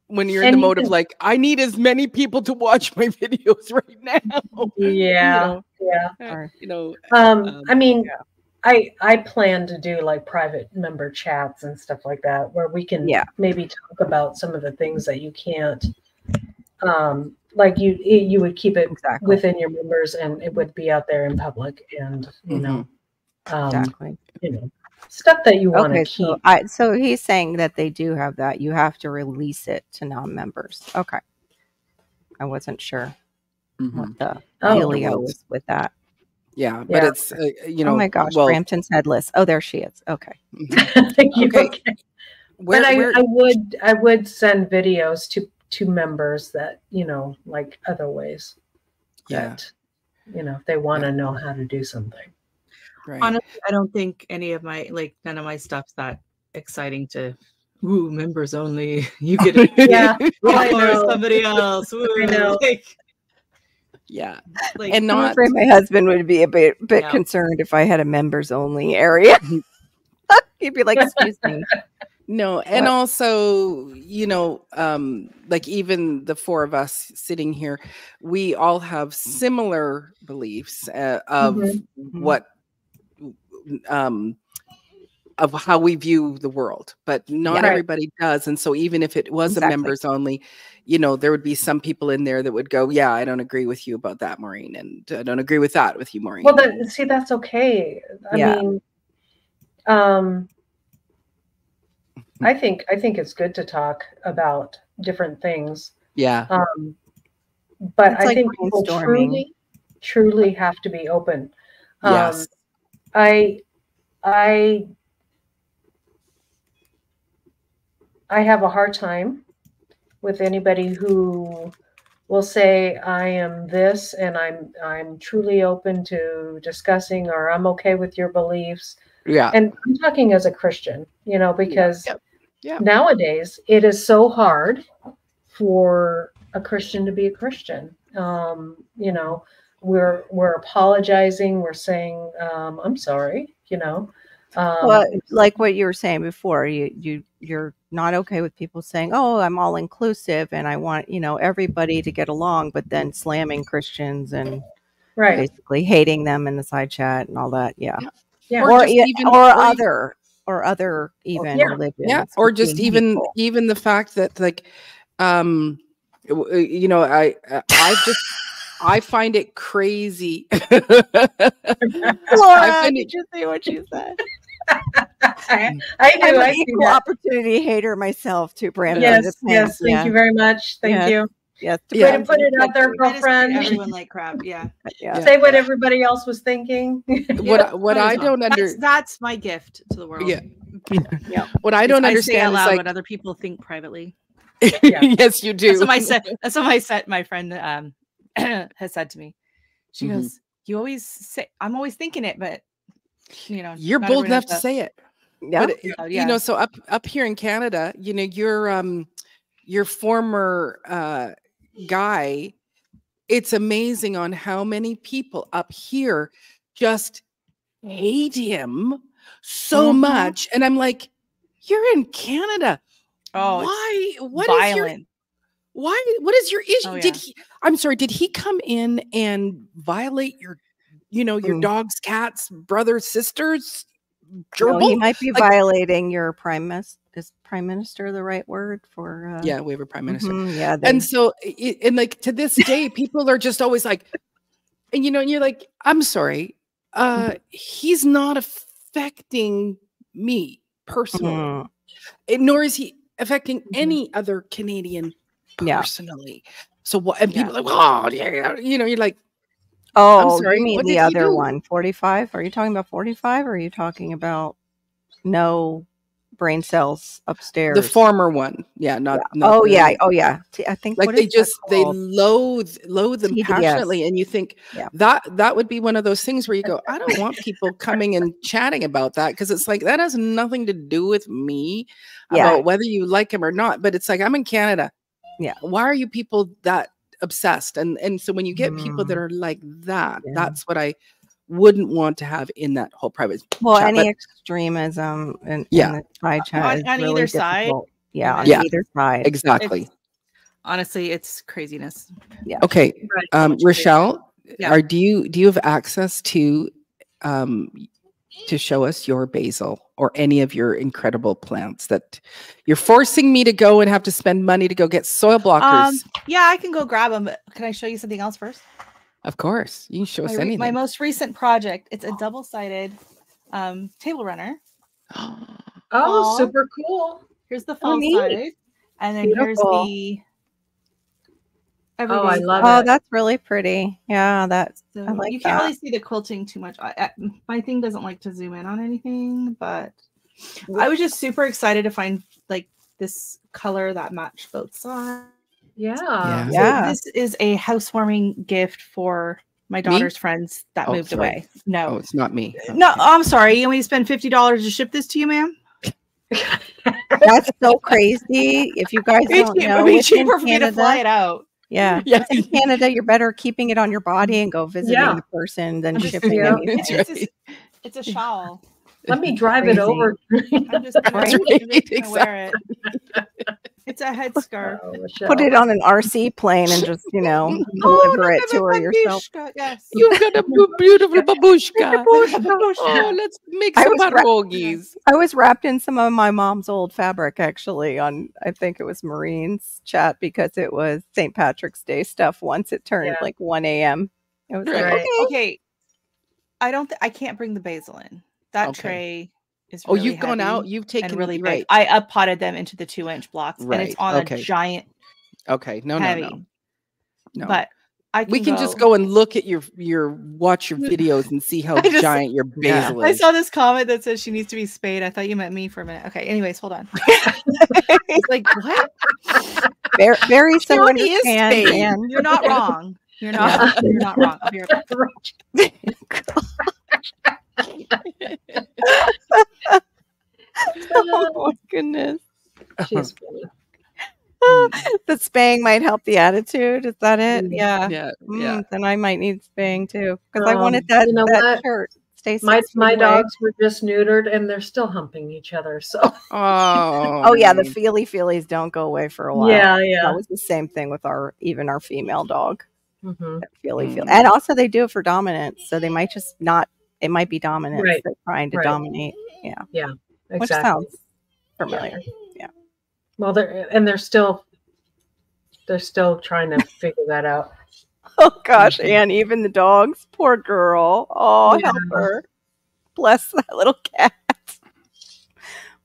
when you're and in the mode of like, I need as many people to watch my videos right now. Yeah. you know, yeah. Or, you know, um, um I mean, yeah. I I plan to do like private member chats and stuff like that where we can Yeah. maybe talk about some of the things that you can't um like you you would keep it Exactly. within your members and it would be out there in public and you know um exactly. you know stuff that you want to Okay, keep so I so he's saying that they do have that. You have to release it to non-members. Okay. I wasn't sure Mhm. what the Oh. dealio was with that. Yeah, but Yeah. it's uh, you know. oh my gosh, well, Brampton's headless. Oh, there she is. Okay. mhm. Thank you. Okay. Okay. Where, but I, where- I would I would send videos to to members that you know like other ways yeah, that you know if they want to know how to do something. Right. Honestly, I don't think any of my like none of my stuff's that exciting to. Ooh, members only. You get it. Yeah, or somebody else. Ooh, know. Like, yeah, like, and I'm afraid my husband would be a bit bit Yeah. concerned if I had a members only area. He'd be like, "Excuse me." No, and What? also, you know, um, like even the four of us sitting here, we all have similar beliefs uh, of Mhm. what, um, of how we view the world, but not Yeah. Everybody does. And so, even if it was Exactly. a members only, you know, there would be some people in there that would go, "Yeah, I don't agree with you about that, Maureen, and I don't agree with that with you, Maureen." Well, then see that's okay. I Yeah. mean, um, I think I think it's good to talk about different things. yeah, Um, but It's I like think people truly, truly have to be open. Um, yes, I, I, I have a hard time with anybody who will say I am this and I'm I'm truly open to discussing or I'm okay with your beliefs. yeah, And I'm talking as a Christian, you know, because Yep. Yep. nowadays it is so hard for a Christian to be a Christian. Um, you know, we're we're apologizing, we're saying, um, I'm sorry, you know. Um, well, like what you were saying before, you you you're not okay with people saying, "Oh, I'm all inclusive and I want you know everybody to get along," but then slamming Christians and right. basically hating them in the side chat and all that. Yeah, Yeah. Or or even- or, or other or other even Yeah. religions. yeah or just even hateful. even the fact that like um uh, you know i uh, i just i find it crazy Laura, find did you see what she said? I, I do. I'm I an see equal that. opportunity hater myself too, Brandon. It Yes, depends, yes. Thank yeah. you very much. Thank Yeah. you. Yes, Yeah. Way to put it out there, I girlfriend. everyone like crap. Yeah. Yeah. Say what everybody else was thinking. what I- what i Might as well. don't understand. That's, that's my gift to the world. Yeah. Yeah. what i don't I say understand out is like what other people think privately. Yeah. yes you do That's what my set. That's what my set. My friend um has said to me. She Mhm. goes, "You always say I'm always thinking it, but you know, you're bold enough to say it Yeah. but Oh, you know so up up here in canada you know your um your former uh guy it's amazing on how many people up here just hate him so Mhm. much and i'm like you're in canada Oh, it's why what is your violent. Why what is your issue Oh, did he i'm sorry did he come in and violate your you know your Mm. dogs cats brothers sisters No, he might be Like- violating your prime minister. Is prime minister the right word for? Uh, yeah we have a prime minister mhm, yeah. they- and so and like to this day people are just always like and you know and you're like i'm sorry uh he's not affecting me personally and nor is he affecting Mhm. any other canadian Yeah. personally so what and Yeah. people are like oh yeah you know you're like Oh, I'm sorry, you mean the other one, 45? Are you talking about 45 or are you talking about no brain cells upstairs? the former one yeah not, not oh, the- yeah. Oh, yeah. I think like they just they loathe loathe them TDS. passionately and you think Yeah. that that would be one of those things where you go i don't want people coming and chatting about that because it's like that has nothing to do with me Yeah. about whether you like him or not but it's like i'm in canada Yeah. why are you people that obsessed and and so when you get people that Mm. are like that Yeah. that's what i wouldn't want to have in that whole private Well, chat, any but- extremism in, Yeah. in the side chat On- on really either side. Yeah, on Yeah. either side. exactly It's- honestly, it's craziness. Yeah. Okay um rochelle Yeah. are do you do you have access to um to show us your basil or any of your incredible plants that you're forcing me to go and have to spend money to go get soil blockers. Um, yeah, I can go grab them. But can I show you something else first? Of course, you can show my, us anything. My most recent project. It's a double-sided um, table runner. oh, super cool! Here's the oh, side, and then Beautiful. here's the Oh, I love oh, it. Oh, that's really pretty. Yeah, that's so like you can't that. really see the quilting too much. I, I, my thing doesn't like to zoom in on anything, but I was just super excited to find like this color that matched both sides. Yeah, yeah. yeah. So this is a housewarming gift for my daughter's me? friends that oh, moved sorry. away. No, oh, it's not me. Uh, okay. No, I'm sorry. You want me to spend fifty dollars to ship this to you, ma'am? That's so crazy. If you guys don't know, it would be cheaper for me to fly it out. Yeah. yeah. In Canada, you're better keeping it on your body and go visiting yeah. the person than shipping it. It's, right. it's, a shawl. Let me drive Crazy. it over. I'm just gonna, right. I'm exactly. wear it. It's a headscarf. Oh, Put it on an RC plane and just, you know, oh, deliver oh, it to her yourself. Yes. You got a beautiful babushka. oh, let's make some pierogies. I was wrapped in some of my mom's old fabric actually on I think it was Maureen's chat because it was St. Patrick's Day stuff once it turned yeah. like 1 a.m. It was right. like, okay. okay. I don't th- I can't bring the basil in. That okay. tray is oh you've gone out you've taken really right. big i up potted them into the two inch blocks right. and it's on okay. a giant okay no heavy. no no no but I we can go. just go and look at your your watch your videos and see how just, giant your basil yeah. is. I saw this comment that says she needs to be spayed. I thought you meant me for a minute. Okay, anyways, hold on. It's like what? Very, similar to and you're not wrong. You're not. You're not wrong. I'll be right back. oh my goodness. She's funny. the spaying might help the attitude. Is that it? Mm, yeah. Yeah. Mm, yeah. Then I might need spaying too because um, I wanted that, you know that what? shirt. Stay my my dogs were just neutered and they're still humping each other. So oh oh yeah, the feely feelies don't go away for a while. Yeah, yeah. That was the same thing with our even our female dog. Mm-hmm. Feely mm-hmm. and also they do it for dominance, so they might just not it might be dominant. Right. Trying to right. dominate. Yeah. Yeah. Exactly. Which sounds familiar. Yeah. Well, they're and they're still they're still trying to figure that out. Oh gosh, mm-hmm. and even the dogs, poor girl. Oh, yeah. help her. Bless that little cat.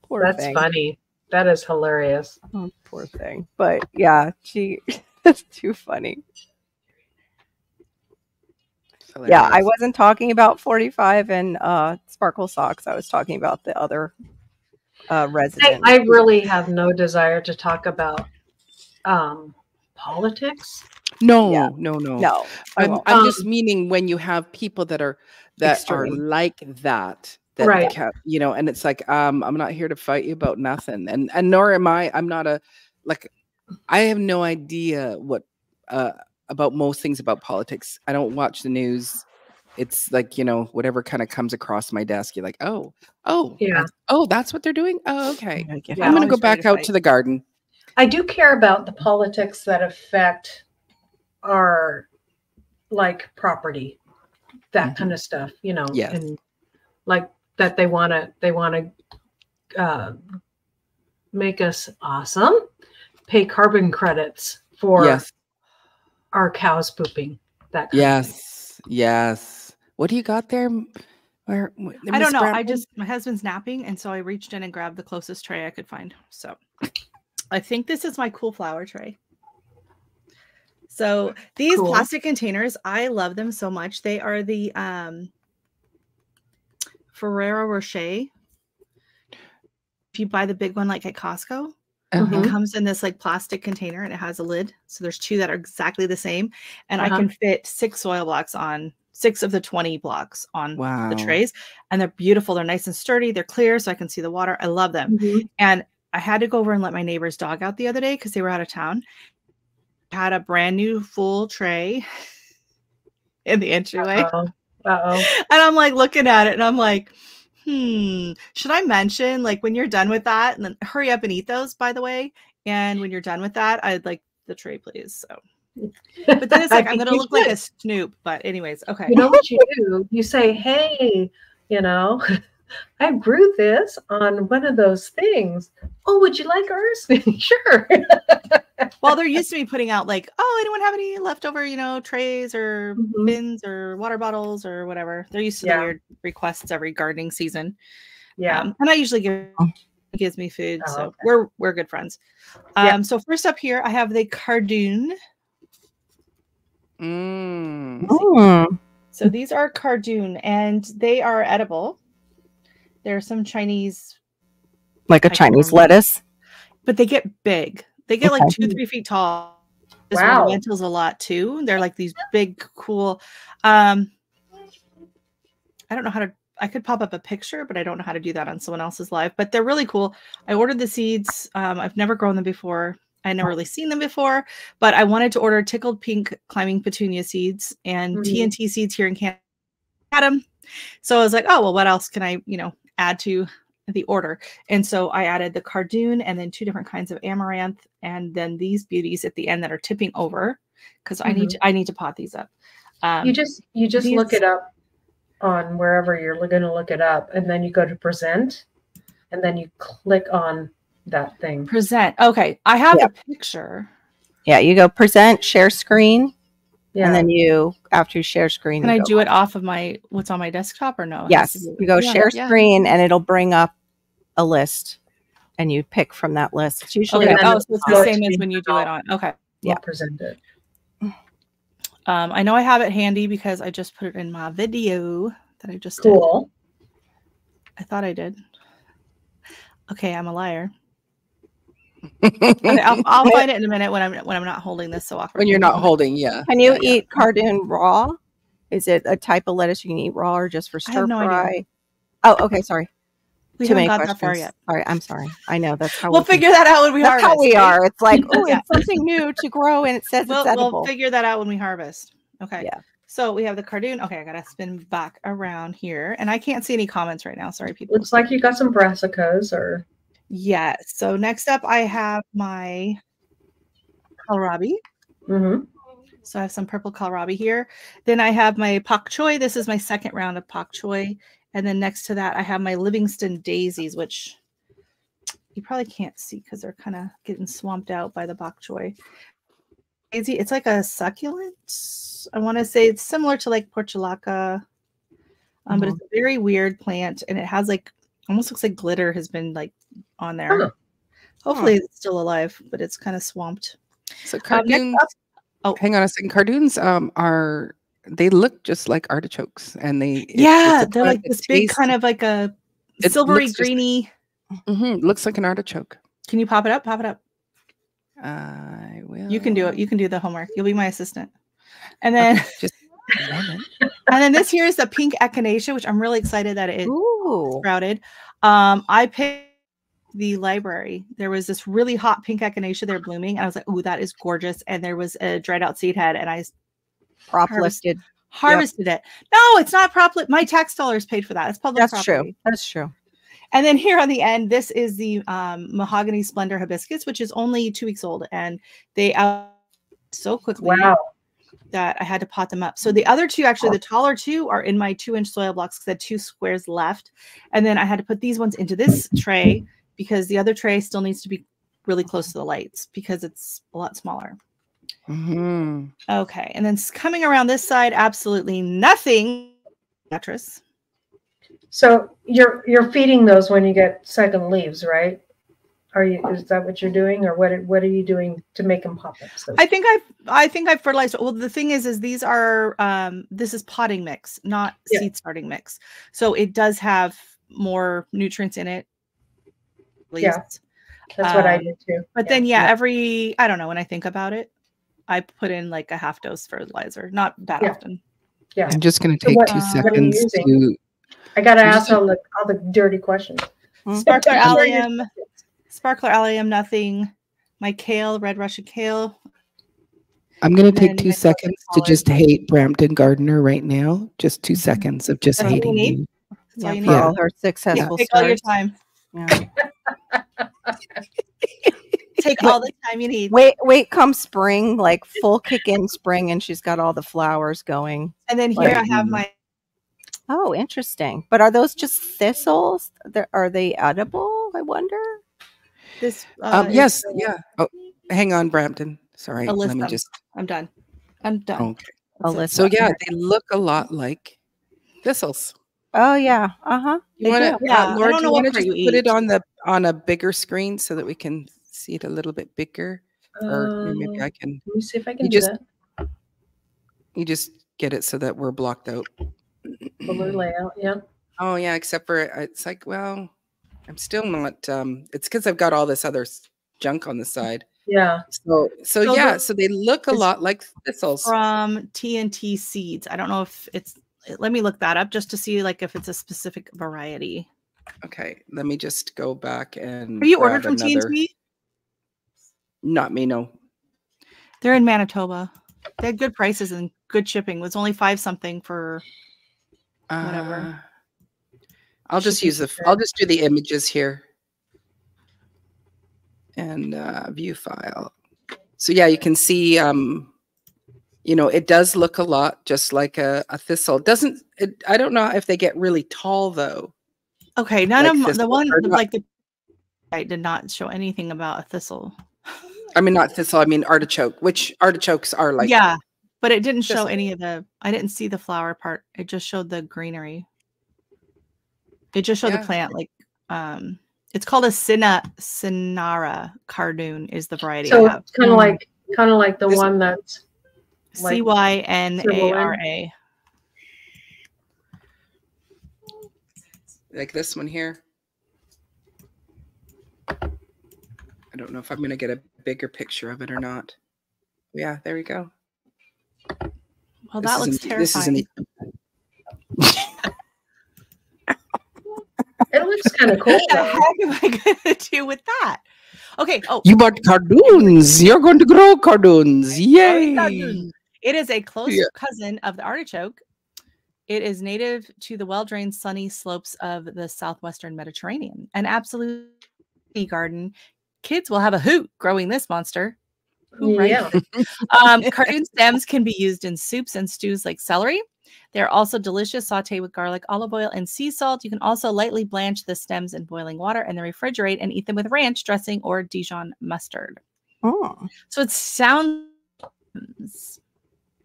poor That's thing. funny. That is hilarious. Oh, poor thing. But yeah, she that's too funny. Hilarious. Yeah, I wasn't talking about 45 and uh, sparkle socks. I was talking about the other uh, resident. I, I really have no desire to talk about um, politics. No, yeah. no, no, no. I'm, I'm um, just meaning when you have people that are that extreme. are like that. That right. you know, and it's like, um, I'm not here to fight you about nothing, and and nor am I. I'm not a like, I have no idea what uh about most things about politics. I don't watch the news. It's like, you know, whatever kind of comes across my desk, you're like, oh, oh, yeah. Oh, that's what they're doing. Oh, okay. Yeah, I'm going to go back to out to the garden. I do care about the politics that affect our like property, that mm-hmm. kind of stuff, you know, yes. and like that they want to, they want to uh, make us awesome, pay carbon credits for yes our cows pooping. That yes, yes. What do you got there? Where, I don't know. I just my husband's napping, and so I reached in and grabbed the closest tray I could find. So I think this is my cool flower tray. So these cool. plastic containers, I love them so much. They are the um Ferrero Rocher. If you buy the big one like at Costco, uh-huh. It comes in this like plastic container and it has a lid. So there's two that are exactly the same. And uh-huh. I can fit six soil blocks on six of the 20 blocks on wow. the trays. And they're beautiful. They're nice and sturdy. They're clear so I can see the water. I love them. Mm-hmm. And I had to go over and let my neighbor's dog out the other day because they were out of town. Had a brand new full tray in the entryway. Uh-oh. Uh-oh. And I'm like looking at it and I'm like, hmm, should I mention like when you're done with that and then hurry up and eat those, by the way. And when you're done with that, I'd like the tray, please. So but then it's like I'm gonna look like a snoop. But anyways, okay. You know what you do? You say, hey, you know, I grew this on one of those things. Oh, would you like ours? sure. Well, they're used to me putting out like, oh, anyone have any leftover, you know, trays or mm-hmm. bins or water bottles or whatever. They're used to yeah. the weird requests every gardening season. Yeah. Um, and I usually give oh. gives me food. Oh, so okay. we're we're good friends. Um, yeah. so first up here I have the Cardoon. Mm. Mm. So these are Cardoon and they are edible. There are some Chinese like a Chinese lettuce. But they get big. They get okay. like two, three feet tall. This wow. lentils a lot too. They're like these big, cool. Um, I don't know how to. I could pop up a picture, but I don't know how to do that on someone else's live. But they're really cool. I ordered the seeds. Um, I've never grown them before. I never really seen them before, but I wanted to order tickled pink climbing petunia seeds and mm-hmm. T&T seeds here in Canada. Had them. So I was like, oh well, what else can I, you know, add to the order. And so I added the cardoon and then two different kinds of amaranth and then these beauties at the end that are tipping over because mm-hmm. I need mm-hmm. to I need to pot these up. Um, you just you just these, look it up on wherever you're going to look it up and then you go to present and then you click on that thing. Present. Okay, I have yep. a picture. Yeah, you go present, share screen. Yeah. And then you, after you share screen, can I do it off of my what's on my desktop or no? Yes, you go yeah, share yeah. screen, and it'll bring up a list, and you pick from that list. It's usually okay. oh, so it's the same as when you do it on. Okay, yeah, present it. Um, I know I have it handy because I just put it in my video that I just did. cool. Did. I thought I did. Okay, I'm a liar. I'll, I'll, find it in a minute when I'm when I'm not holding this so awkward. When you're not holding, yeah. Can you yeah, eat yeah. cardoon raw? Is it a type of lettuce you can eat raw or just for stir no fry? Idea. Oh, okay. Sorry. We Too many questions. far yet. Sorry, I'm sorry. I know that's how we'll we figure that out when we that's harvest. How we are. It's like oh, it's something new to grow, and it says we'll, it's edible. We'll figure that out when we harvest. Okay. Yeah. So we have the cardoon. Okay, I gotta spin back around here, and I can't see any comments right now. Sorry, people. Looks like you got some brassicas or Yes. So next up, I have my kohlrabi. Mm-hmm. So I have some purple kohlrabi here. Then I have my pak choi. This is my second round of pak choi. And then next to that, I have my Livingston daisies, which you probably can't see because they're kind of getting swamped out by the bok choy. Daisy, it's like a succulent. I want to say it's similar to like portulaca, um, mm-hmm. but it's a very weird plant, and it has like almost looks like glitter has been like on there. Hopefully, it's still alive, but it's kind of swamped. So um, cardoons. Um, oh, hang on a second. Cardoons um, are they look just like artichokes, and they yeah, they're like this big kind of like a silvery greeny. Just, mm-hmm, looks like an artichoke. Can you pop it up? Pop it up. I will. You can do it. You can do the homework. You'll be my assistant. And then okay, just and then this here is the pink echinacea, which I'm really excited that it Ooh. sprouted. Um, I picked the library, there was this really hot pink echinacea there blooming. And I was like, oh, that is gorgeous. And there was a dried out seed head, and I prop listed. Harvested yep. it. No, it's not prop. My tax dollars paid for that. It's public. That's property. true. That's true. And then here on the end, this is the um, mahogany splendor hibiscus, which is only two weeks old, and they out so quickly. Wow. That I had to pot them up. So the other two, actually, the taller two, are in my two-inch soil blocks because I had two squares left, and then I had to put these ones into this tray because the other tray still needs to be really close to the lights because it's a lot smaller. Mm-hmm. Okay, and then coming around this side, absolutely nothing mattress. So you're you're feeding those when you get second leaves, right? Are you is that what you're doing, or what what are you doing to make them pop up? So I think I've I think I've fertilized. Well, the thing is, is these are um this is potting mix, not yeah. seed starting mix. So it does have more nutrients in it least. Yeah, that's um, what I um, did too. But yeah. then, yeah, yeah, every I don't know when I think about it, I put in like a half dose fertilizer, not that yeah. often. Yeah, I'm just going to take so what, two uh, seconds to. I got to ask all the all the dirty questions. Hmm? Sparkler allium, sparkler allium, nothing. My kale, red Russian kale. I'm going to take two seconds to just hate Brampton Gardiner right now. Just two mm-hmm. seconds of just That's hating you. That's all you need. Yeah. all her successful yeah. Take all your time. Yeah. Take all the time you need. Wait, wait, come spring, like full kick in spring, and she's got all the flowers going. And then here like, I have my Oh, interesting. But are those just thistles? are they edible? I wonder. This. Uh, um, yes. yeah. Oh, hang on, Brampton. Sorry. Alyssa. Let me just. I'm done. I'm done. Okay. Alyssa. So yeah, they look a lot like thistles. Oh yeah. Uh huh. You want to, yeah. Laura, don't know you want to just put it on the on a bigger screen so that we can see it a little bit bigger? or maybe uh, I can. Let me see if I can you just, that. You just get it so that we're blocked out. Color layout, yeah. Oh yeah, except for it's like, well, I'm still not. Um, it's because I've got all this other junk on the side. Yeah. So so, so yeah, the, so they look a lot like thistles from T&T seeds. I don't know if it's. Let me look that up just to see like if it's a specific variety. Okay, let me just go back and. Are you ordered from another... T&T? Not me, no. They're in Manitoba. They had good prices and good shipping. It was only five something for whatever. Uh, I'll just use the. I'll just do the images here. And uh, view file. So yeah, you can see. Um, you know, it does look a lot just like a, a thistle. doesn't it? I don't know if they get really tall though. Okay, none like of the one like the I did not show anything about a thistle. I mean, not thistle. I mean artichoke. Which artichokes are like? Yeah, but it didn't show any of the. I didn't see the flower part. It just showed the greenery. It just showed yeah. the plant. Like, um, it's called a Cina Cynara cardoon. Is the variety? So it's kind of like kind of like the this, one that's C Y N A R A. Like this one here. I don't know if I'm going to get a bigger picture of it or not. Yeah, there we go. Well, that looks terrifying. This it looks kind of cool. What the heck am I going to do with that? Okay. Oh, you bought cardoons. You're going to grow cardoons. Yay! It is a close yeah. cousin of the artichoke. It is native to the well-drained, sunny slopes of the southwestern Mediterranean. An absolute garden kids will have a hoot growing this monster. Who. Yeah. um, cardoon stems can be used in soups and stews like celery. They're also delicious sauteed with garlic, olive oil, and sea salt. You can also lightly blanch the stems in boiling water and then refrigerate and eat them with ranch dressing or Dijon mustard. Oh. So it sounds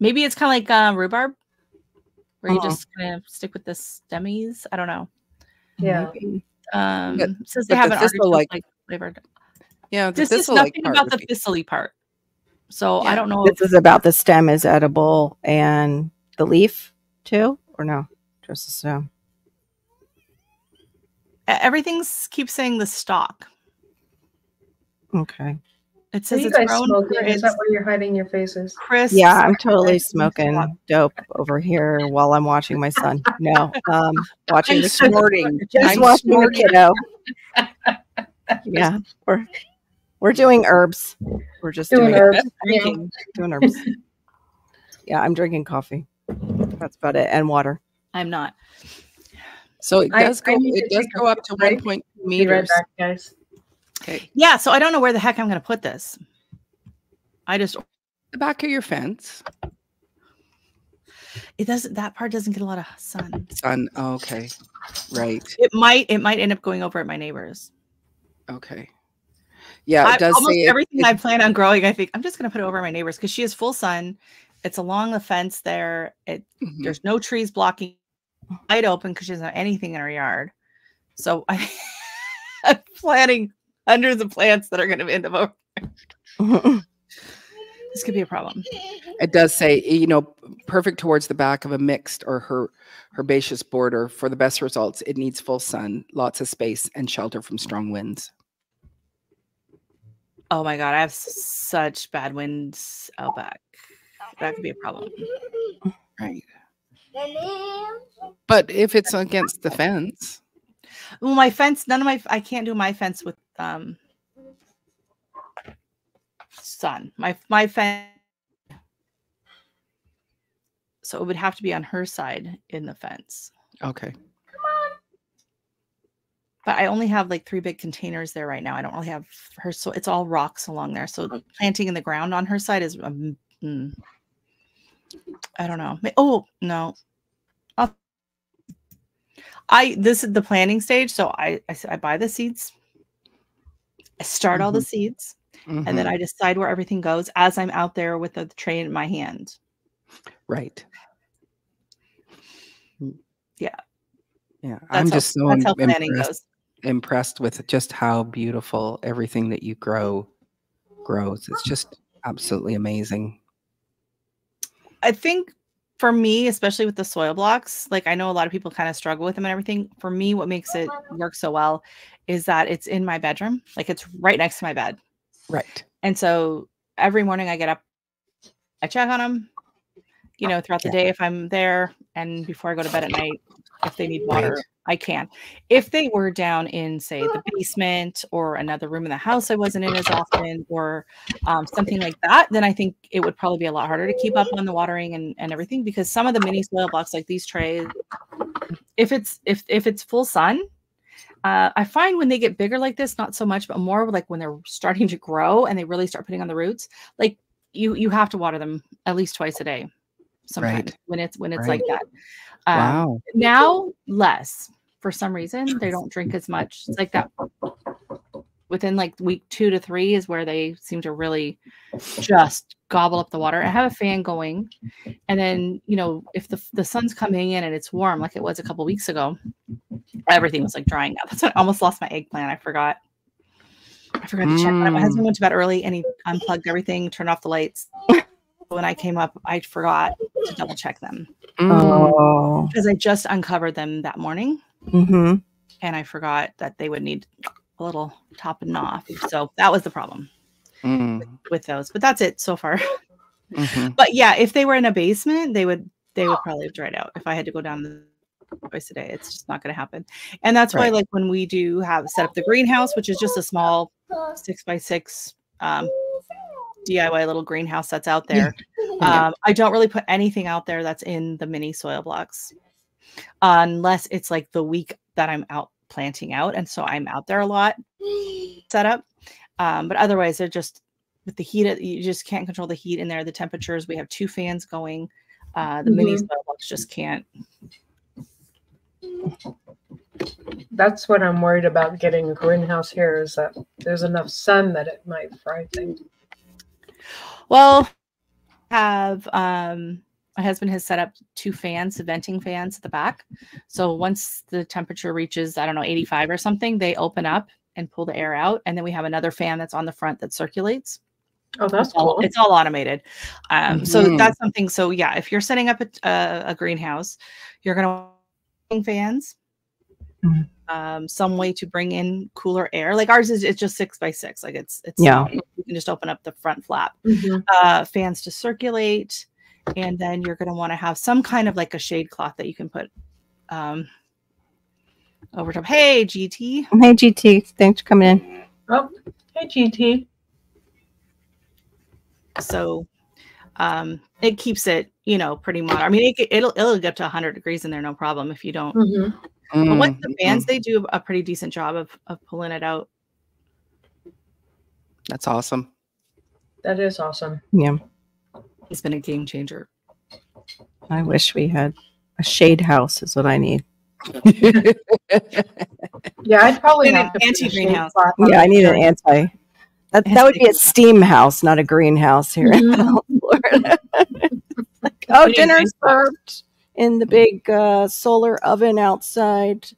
maybe it's kind of like uh, rhubarb, where you oh. just kind of stick with the stemmies. I don't know. Yeah. Um, but, since they have the an like, like flavored. Yeah, this is nothing about the thistly part. So yeah. I don't know. This if... is about the stem is edible and the leaf too, or no? Just the stem. Everything's keeps saying the stalk. Okay. It says it's grown. Smoking? Is that where you're hiding your faces? Chris. Yeah, I'm totally smoking dope over here while I'm watching my son. No, um, watching the snorting. Just I'm watching snorting. the kiddo. yeah, we're we're doing herbs. We're just doing, doing herbs. Drinking, yeah. Doing herbs. yeah, I'm drinking coffee. That's about it, and water. I'm not. So it does I, go. I it does go up to one point meters, right back, guys. Okay. Yeah. So I don't know where the heck I'm going to put this. I just the back of your fence. It doesn't. That part doesn't get a lot of sun. Sun. Oh, okay. Right. It might. It might end up going over at my neighbors. Okay. Yeah, it does almost everything it, I plan on growing. I think I'm just going to put it over my neighbors because she has full sun. It's along the fence there. It mm-hmm. there's no trees blocking, wide open because she doesn't have anything in her yard. So I, I'm planting hundreds of plants that are going to end up over. this could be a problem. It does say, you know, perfect towards the back of a mixed or her herbaceous border for the best results. It needs full sun, lots of space, and shelter from strong winds. Oh my god, I have such bad winds out back. That could be a problem. Right. But if it's against the fence. Well, my fence, none of my I can't do my fence with um sun. My my fence so it would have to be on her side in the fence. Okay Come on. but I only have like three big containers there right now. I don't really have her, so it's all rocks along there. So planting in the ground on her side is, um, mm, I don't know. Oh no, I this is the planning stage. So I I, I buy the seeds. I start mm-hmm. all the mm-hmm. seeds, mm-hmm. and then mm-hmm. I decide where everything goes as I'm out there with the tray in my hand. Right. Yeah. Yeah. That's I'm just how, so impressed, impressed with just how beautiful everything that you grow grows. It's just absolutely amazing. I think for me, especially with the soil blocks, like I know a lot of people kind of struggle with them and everything. For me, what makes it work so well is that it's in my bedroom, like it's right next to my bed. Right. And so every morning I get up, I check on them, you know, throughout the day if I'm there, and before I go to bed at night, if they need water, right. I can. If they were down in, say, the basement or another room in the house I wasn't in as often, or um, something like that, then I think it would probably be a lot harder to keep up on the watering and, and everything because some of the mini soil blocks, like these trays, if it's if if it's full sun, uh, I find when they get bigger like this, not so much, but more like when they're starting to grow and they really start putting on the roots, like you you have to water them at least twice a day sometimes right. when it's when it's right. like that. Um, wow. Now less for some reason they don't drink as much. It's like that within like week two to three is where they seem to really just gobble up the water. I have a fan going, and then you know if the the sun's coming in and it's warm like it was a couple weeks ago, everything was like drying out. That's what I almost lost my eggplant. I forgot. I forgot to check. My husband went to bed early and he unplugged everything, turned off the lights. When I came up, I forgot to double check them. Oh. Because I just uncovered them that morning. Mm-hmm. And I forgot that they would need a little topping off. So that was the problem mm. with, with, those. But that's it so far. Mm-hmm. But yeah, if they were in a basement, they would they would probably have dried out. If I had to go down the twice a day, it's just not going to happen. And that's right. why, like when we do have set up the greenhouse, which is just a small six by six um, DIY little greenhouse that's out there. Um, I don't really put anything out there that's in the mini soil blocks unless it's like the week that I'm out planting out. And so I'm out there a lot set up. Um, but otherwise, they're just with the heat, you just can't control the heat in there, the temperatures. We have two fans going. Uh, the mm-hmm. mini soil blocks just can't. That's what I'm worried about getting a greenhouse here is that there's enough sun that it might fry things. Well, have um my husband has set up two fans, venting fans at the back. So once the temperature reaches, I don't know, 85 or something, they open up and pull the air out. And then we have another fan that's on the front that circulates. Oh, that's it's all, cool. It's all automated. Um, mm-hmm. So that's something. So yeah, if you're setting up a, a, a greenhouse, you're going to fans. Mm-hmm um, some way to bring in cooler air. Like ours is it's just six by six. Like it's it's yeah. You can just open up the front flap. Mm-hmm. Uh, fans to circulate, and then you're going to want to have some kind of like a shade cloth that you can put um, over top. Hey GT. Hey GT. Thanks for coming in. Oh, hey GT. So um, it keeps it, you know, pretty modern. I mean, it, will it'll get to 100 degrees in there, no problem if you don't. Mm-hmm. Mm, but once the fans, mm. they do a pretty decent job of of pulling it out. That's awesome. That is awesome. Yeah. It's been a game changer. I wish we had a shade house is what I need. yeah, I'd probably need an anti greenhouse. Yeah, I need an anti. That, that would be a steam house, not a greenhouse here mm-hmm. in Florida. like, oh, dinner's served in the mm-hmm. big uh, solar oven outside.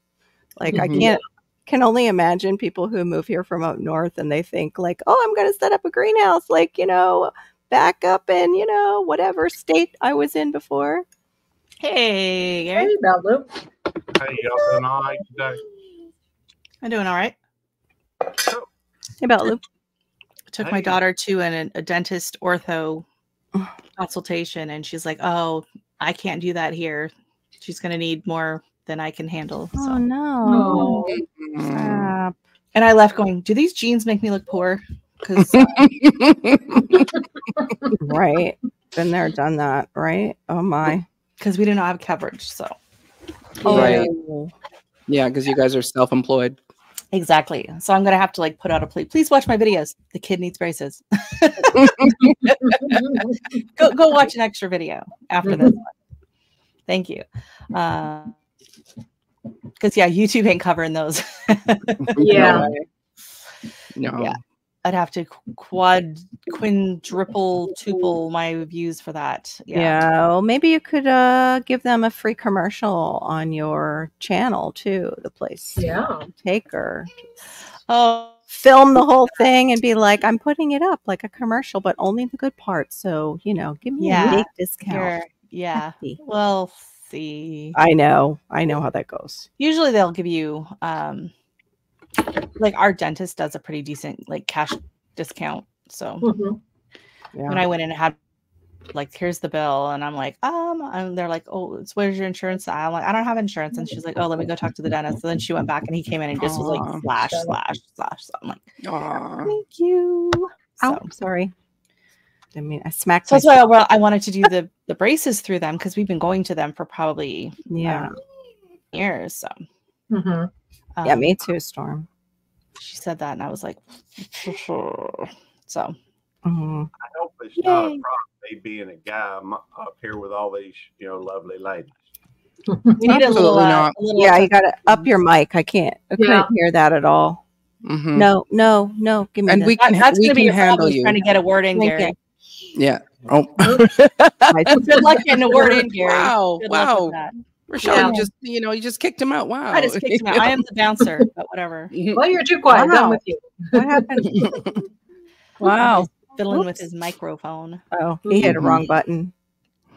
Like mm-hmm. I can't can only imagine people who move here from up north and they think like, oh, I'm going to set up a greenhouse, like you know, back up in you know whatever state I was in before. Hey, Gary. Hey, Bellu. Hey, y'all doing all right today? I'm doing all right. Oh. Hey, Bellu. I took hey. my daughter to an, a dentist ortho consultation, and she's like, "Oh, I can't do that here. She's going to need more than I can handle. Oh, no. Oh. And I left going, do these jeans make me look poor? Because uh, right. Been there, done that, right? Oh my. Because we do not have coverage. So oh. right. Yeah, because you guys are self-employed. Exactly. So I'm gonna have to like put out a plea. Please watch my videos. The kid needs braces. go go watch an extra video after this. One. Thank you. Uh, Because yeah, YouTube ain't covering those. Yeah. No. Yeah. I'd have to quad quintuple tuple my views for that. Yeah. Yeah. well, maybe you could uh give them a free commercial on your channel too, the place. Yeah. Take her. Oh, Film the whole thing and be like, I'm putting it up like a commercial, but only the good parts. So, you know, give me Yeah. a unique discount. here. Yeah. Happy. We'll see. I know. I know how that goes. Usually they'll give you um like our dentist does a pretty decent like cash discount. So Mhm. when I went in and had like here's the bill and I'm like, um, and they're like, Oh, it's where's your insurance? I'm like, I don't have insurance. And she's like, Oh, let me go talk to the dentist. So then she went back and he came in and just was like slash, slash, slash. So I'm like, Aw. thank you. Oh, I'm sorry. I mean, I smacked so that's why I, well, I wanted to do the the braces through them because we've been going to them for probably Yeah. um, years. So Mhm. yeah, um, me too, Storm. she said that and I was like, so Mhm. I hope it's not a problem. Me being a guy I'm up here with all these, you know, lovely ladies. you need a little, Absolutely uh, not. a little Yeah, you got to up your mic. I can't. I couldn't hear that at all. Mhm. No, no, no. Give me And this. we That- can that's gonna be your handle problem you. trying to get a word in, Thank Gary. Yeah. Oh. Good luck getting a word in, Gary. Wow. Good luck Wow. With. Rochelle, Yeah. you just you know, you just kicked him out. Wow. I just kicked him out. I am the bouncer, but whatever. Mm-hmm. Well, you're too quiet. I'm done with you. what happened? wow. Fiddling with his microphone. Oh, he hit a wrong mm-hmm. button.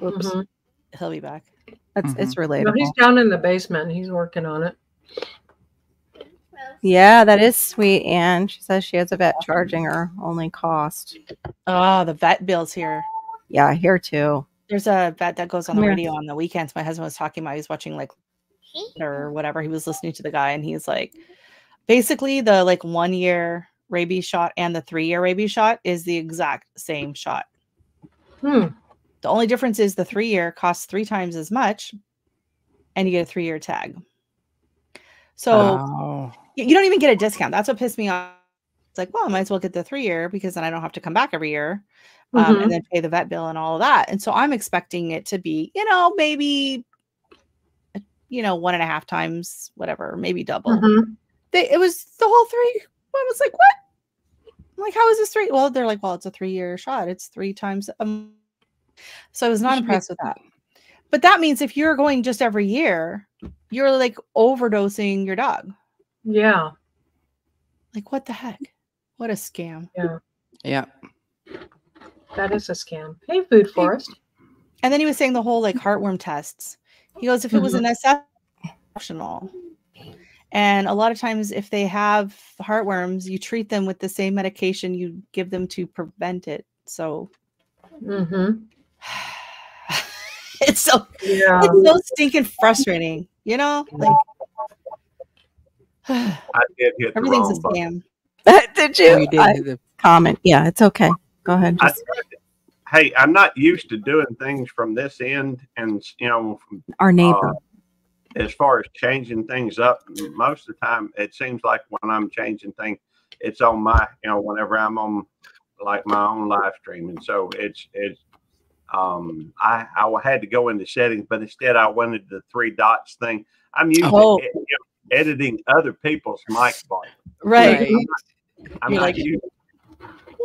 Oops. Mhm. He'll be back. That's it's mm-hmm. No, he's down in the basement. He's working on it. Yeah, that is sweet. And She says she has a vet charging her only cost. Oh, the vet bill's here. Yeah, here too. There's a vet that goes on the radio on the weekends. My husband was talking about. He was watching like or whatever. He was listening to the guy, and he's like, basically the like one year rabies shot and the three year rabies shot is the exact same shot. Hmm. The only difference is the three year costs three times as much, and you get a three year tag. So Oh. you don't even get a discount. That's what pissed me off. It's like, well, I might as well get the three year because then I don't have to come back every year um, Mhm. and then pay the vet bill and all of that. And so I'm expecting it to be, you know, maybe, you know, one and a half times, whatever, maybe double. Mhm. They, it was the whole three. I was like, what? I'm like, how is this three? Well, they're like, well, it's a three year shot. It's three times. Um, so I was not impressed with that. But that means if you're going just every year, you're like overdosing your dog. Yeah. Like, what the heck? What a scam. Yeah. Yeah. That is a scam. Hey, Food Forest. And then he was saying the whole like heartworm tests. He goes, if it was an SS optional. And a lot of times, if they have heartworms, you treat them with the same medication you give them to prevent it. So Mm-hmm. it's so Yeah. it's so stinking frustrating, you know? Like I did hit everything's a wrong button. scam. Did Oh, you? you did I- the- comment. Yeah, it's okay. Go ahead. Just tried to- hey, I'm not used to doing things from this end, and you know, from, our neighbor. uh, as far as changing things up, most of the time it seems like when I'm changing things, it's on my, you know, whenever I'm on like my own live stream, and so it's it's. Um, I I had to go into settings, but instead I went into the three dots thing. I'm used Oh. to you know, editing other people's mic volume. Right. I'm You're not like- used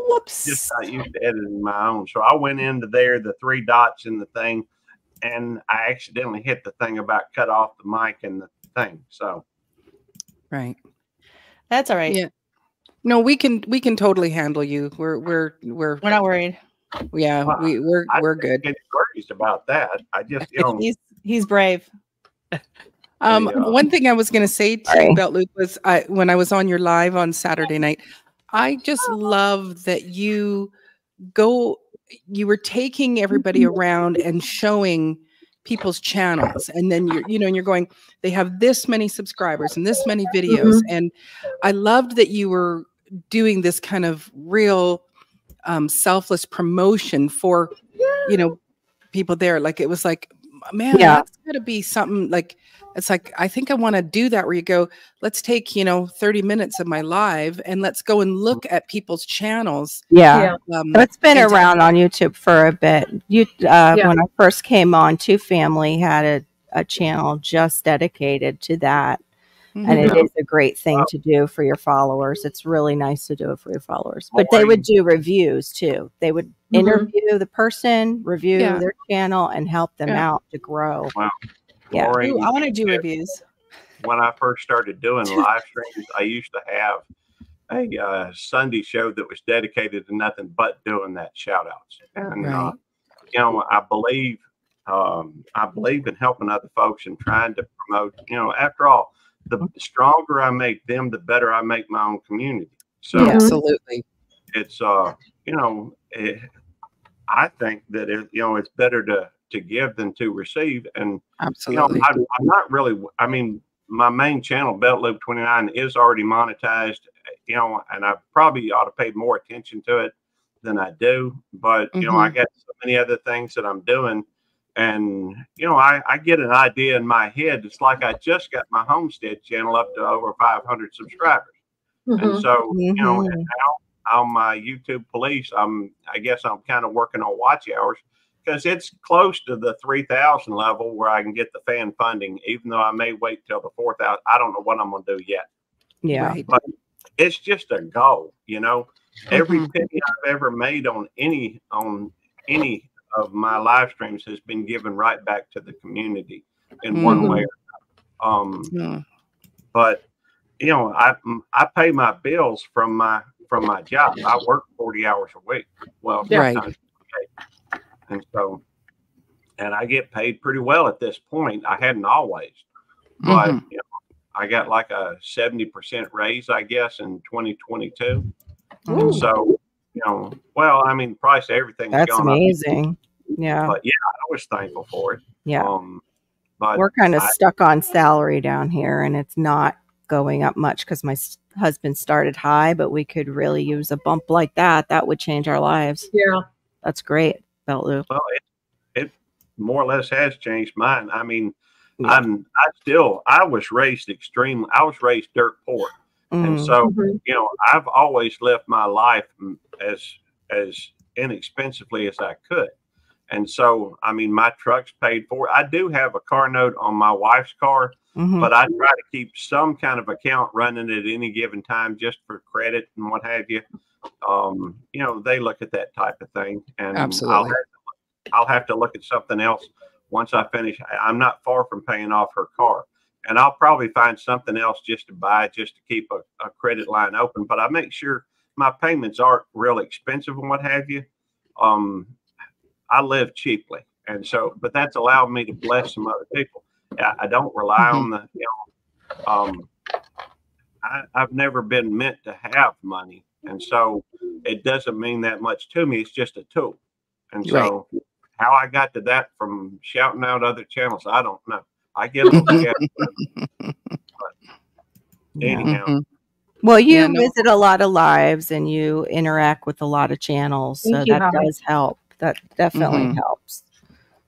Whoops. just not used to editing my own. So I went into there, the three dots in the thing, and I accidentally hit the thing about cut off the mic and the thing. So Right. That's all right. Yeah. No, we can we can totally handle you. We're we're we're We're not worried. yeah, Wow. we we're I we're didn't good. get worries about that. I just, you know, He's he's brave. Um, one thing I was going to say to Sorry. you about Luke was I, when I was on your live on Saturday night, I just love that you go, you were taking everybody around and showing people's channels. And then you're, you know, and you're going, they have this many subscribers and this many videos. And I loved that you were doing this kind of real um, selfless promotion for, you know, people there. Like it was like, man, Yeah. that's got to be something like, it's like I think I want to do that where you go, let's take, you know, 30 minutes of my live and let's go and look at people's channels. yeah. Yeah. Um, So it's been around on YouTube for a bit. You, uh, Yeah. when I first came on, Two Family had a a channel just dedicated to that. Mm-hmm. And it is a great thing to do for your followers. It's really nice to do it for your followers. But they would do reviews too. They would mm-hmm. interview the person, review yeah. their channel, and help them yeah. out to grow. Wow. Yeah. Ooh, I want to do reviews. When I first started doing live streams, I used to have a uh, Sunday show that was dedicated to nothing but doing that shout outs. And, uh, right. uh, you know, I believe, um, I believe in helping other folks and trying to promote, you know, after all, the stronger I make them, the better I make my own community. So yeah, absolutely. It's, uh, you know, it, I think that, it, you know, it's better to, to give than to receive. And, absolutely, you know, I, I'm not really, I mean, my main channel, Belt Loop 29, is already monetized you know, and I probably ought to pay more attention to it than I do. But you mm-hmm. know, I mm-hmm. got so many other things that I'm doing, and you know, I, I get an idea in my head. It's like I just got my homestead channel up to over 500 subscribers, mm-hmm. and so mm-hmm. you know, mm-hmm. now on my YouTube police, I'm I guess I'm kind of working on watch hours because it's close to the 3000 level where I can get the fan funding, even though I may wait till the 4000. I don't know what I'm going to do yet. Yeah. But it's just a goal, you know. Every mm-hmm. penny I've ever made on any on any of my live streams has been given right back to the community in mm-hmm. one way. Um, yeah. but you know, I I pay my bills from my from my job. I work forty hours a week. Well, right. And so, and I get paid pretty well at this point. I hadn't always, but mm-hmm. you know, I got like a 70% raise, I guess, in 2022. And so, you know, well, I mean, price of everything. That's amazing. Up. Yeah. But yeah, I was thankful for it. Yeah. Um, but we're kind of stuck on salary down here and it's not going up much because my husband started high, but we could really use a bump like that. That would change our lives. Yeah. That's great, Belt Loop. Well, it, it more or less has changed mine. I mean, yeah. I'm I still I was raised extreme. I was raised dirt poor, mm. and so mm-hmm. you know I've always lived my life as as inexpensively as I could. And so, I mean, my truck's paid for. I do have a car note on my wife's car, mm-hmm. but I try to keep some kind of account running at any given time just for credit and what have you. Um, you know, they look at that type of thing, and absolutely, I'll have, to, I'll have to look at something else once I finish, I'm not far from paying off her car. And I'll probably find something else just to buy, just to keep a, a credit line open. But I make sure my payments aren't real expensive and what have you. Um, I live cheaply. And so, but that's allowed me to bless some other people. I, I don't rely mm-hmm. on the, you know, um, I, I've never been meant to have money. And so it doesn't mean that much to me. It's just a tool. And so right. How I got to that from shouting out other channels, I don't know. I get them together. anyhow. Mm-hmm. Well, you yeah, visit a lot of lives and you interact with a lot of channels, so you, that does help. That definitely mm-hmm. helps.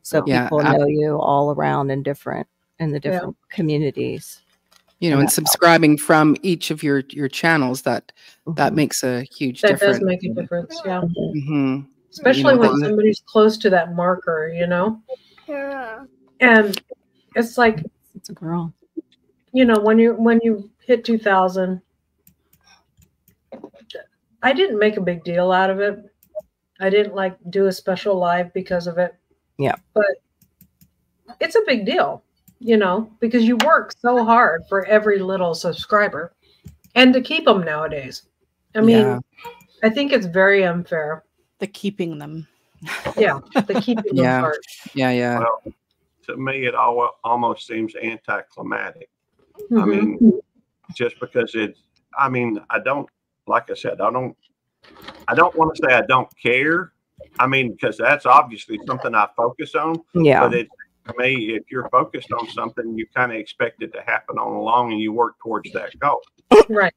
So yeah, people know I, you all around in different in the different yeah. communities. You know, and subscribing helps. from each of your your channels that mm-hmm. that makes a huge difference. that difference. does make a difference. Yeah. Mm-hmm especially when somebody's close to that marker, you know? Yeah. And it's like it's a girl. You know, when you when you hit 2000 I didn't make a big deal out of it. I didn't like do a special live because of it. Yeah. But it's a big deal, you know, because you work so hard for every little subscriber and to keep them nowadays. I mean, yeah. I think it's very unfair the keeping them. Yeah, the keeping yeah. them part. Yeah, yeah. Well, to me, it all, almost seems anticlimactic. Mm-hmm. I mean, just because it's, I mean, I don't, like I said, I don't, I don't want to say I don't care. I mean, because that's obviously something I focus on. Yeah. But it, to me, if you're focused on something, you kind of expect it to happen on along and you work towards that goal. Right.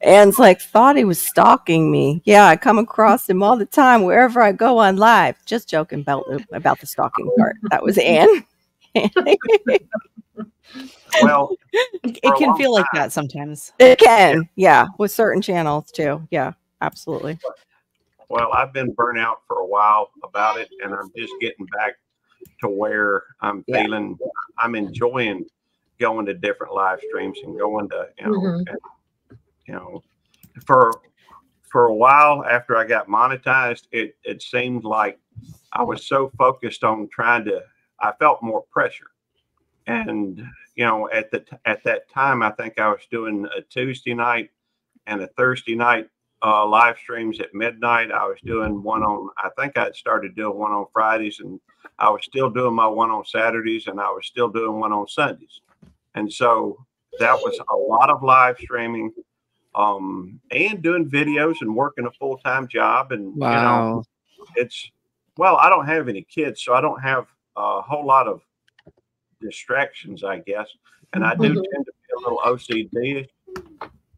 Ann's like, thought he was stalking me. Yeah, I come across him all the time wherever I go on live. Just joking about, about the stalking part. That was Anne. well, it can feel time. like that sometimes. It can, yeah, with certain channels too. Yeah, absolutely. Well, I've been burnt out for a while about it, and I'm just getting back to where I'm yeah. feeling I'm enjoying going to different live streams and going to you know mm-hmm. and, you know for for a while after I got monetized, it it seemed like I was so focused on trying to. I felt more pressure, and you know at the at that time I think I was doing a Tuesday night and a Thursday night uh, live streams at midnight. I was doing one on. I think I had started doing one on Fridays, and I was still doing my one on Saturdays, and I was still doing one on Sundays, and so that was a lot of live streaming um, and doing videos and working a full time job. And wow. you know, it's well, I don't have any kids, so I don't have a whole lot of distractions, I guess. And I do mm-hmm. tend to be a little OCD.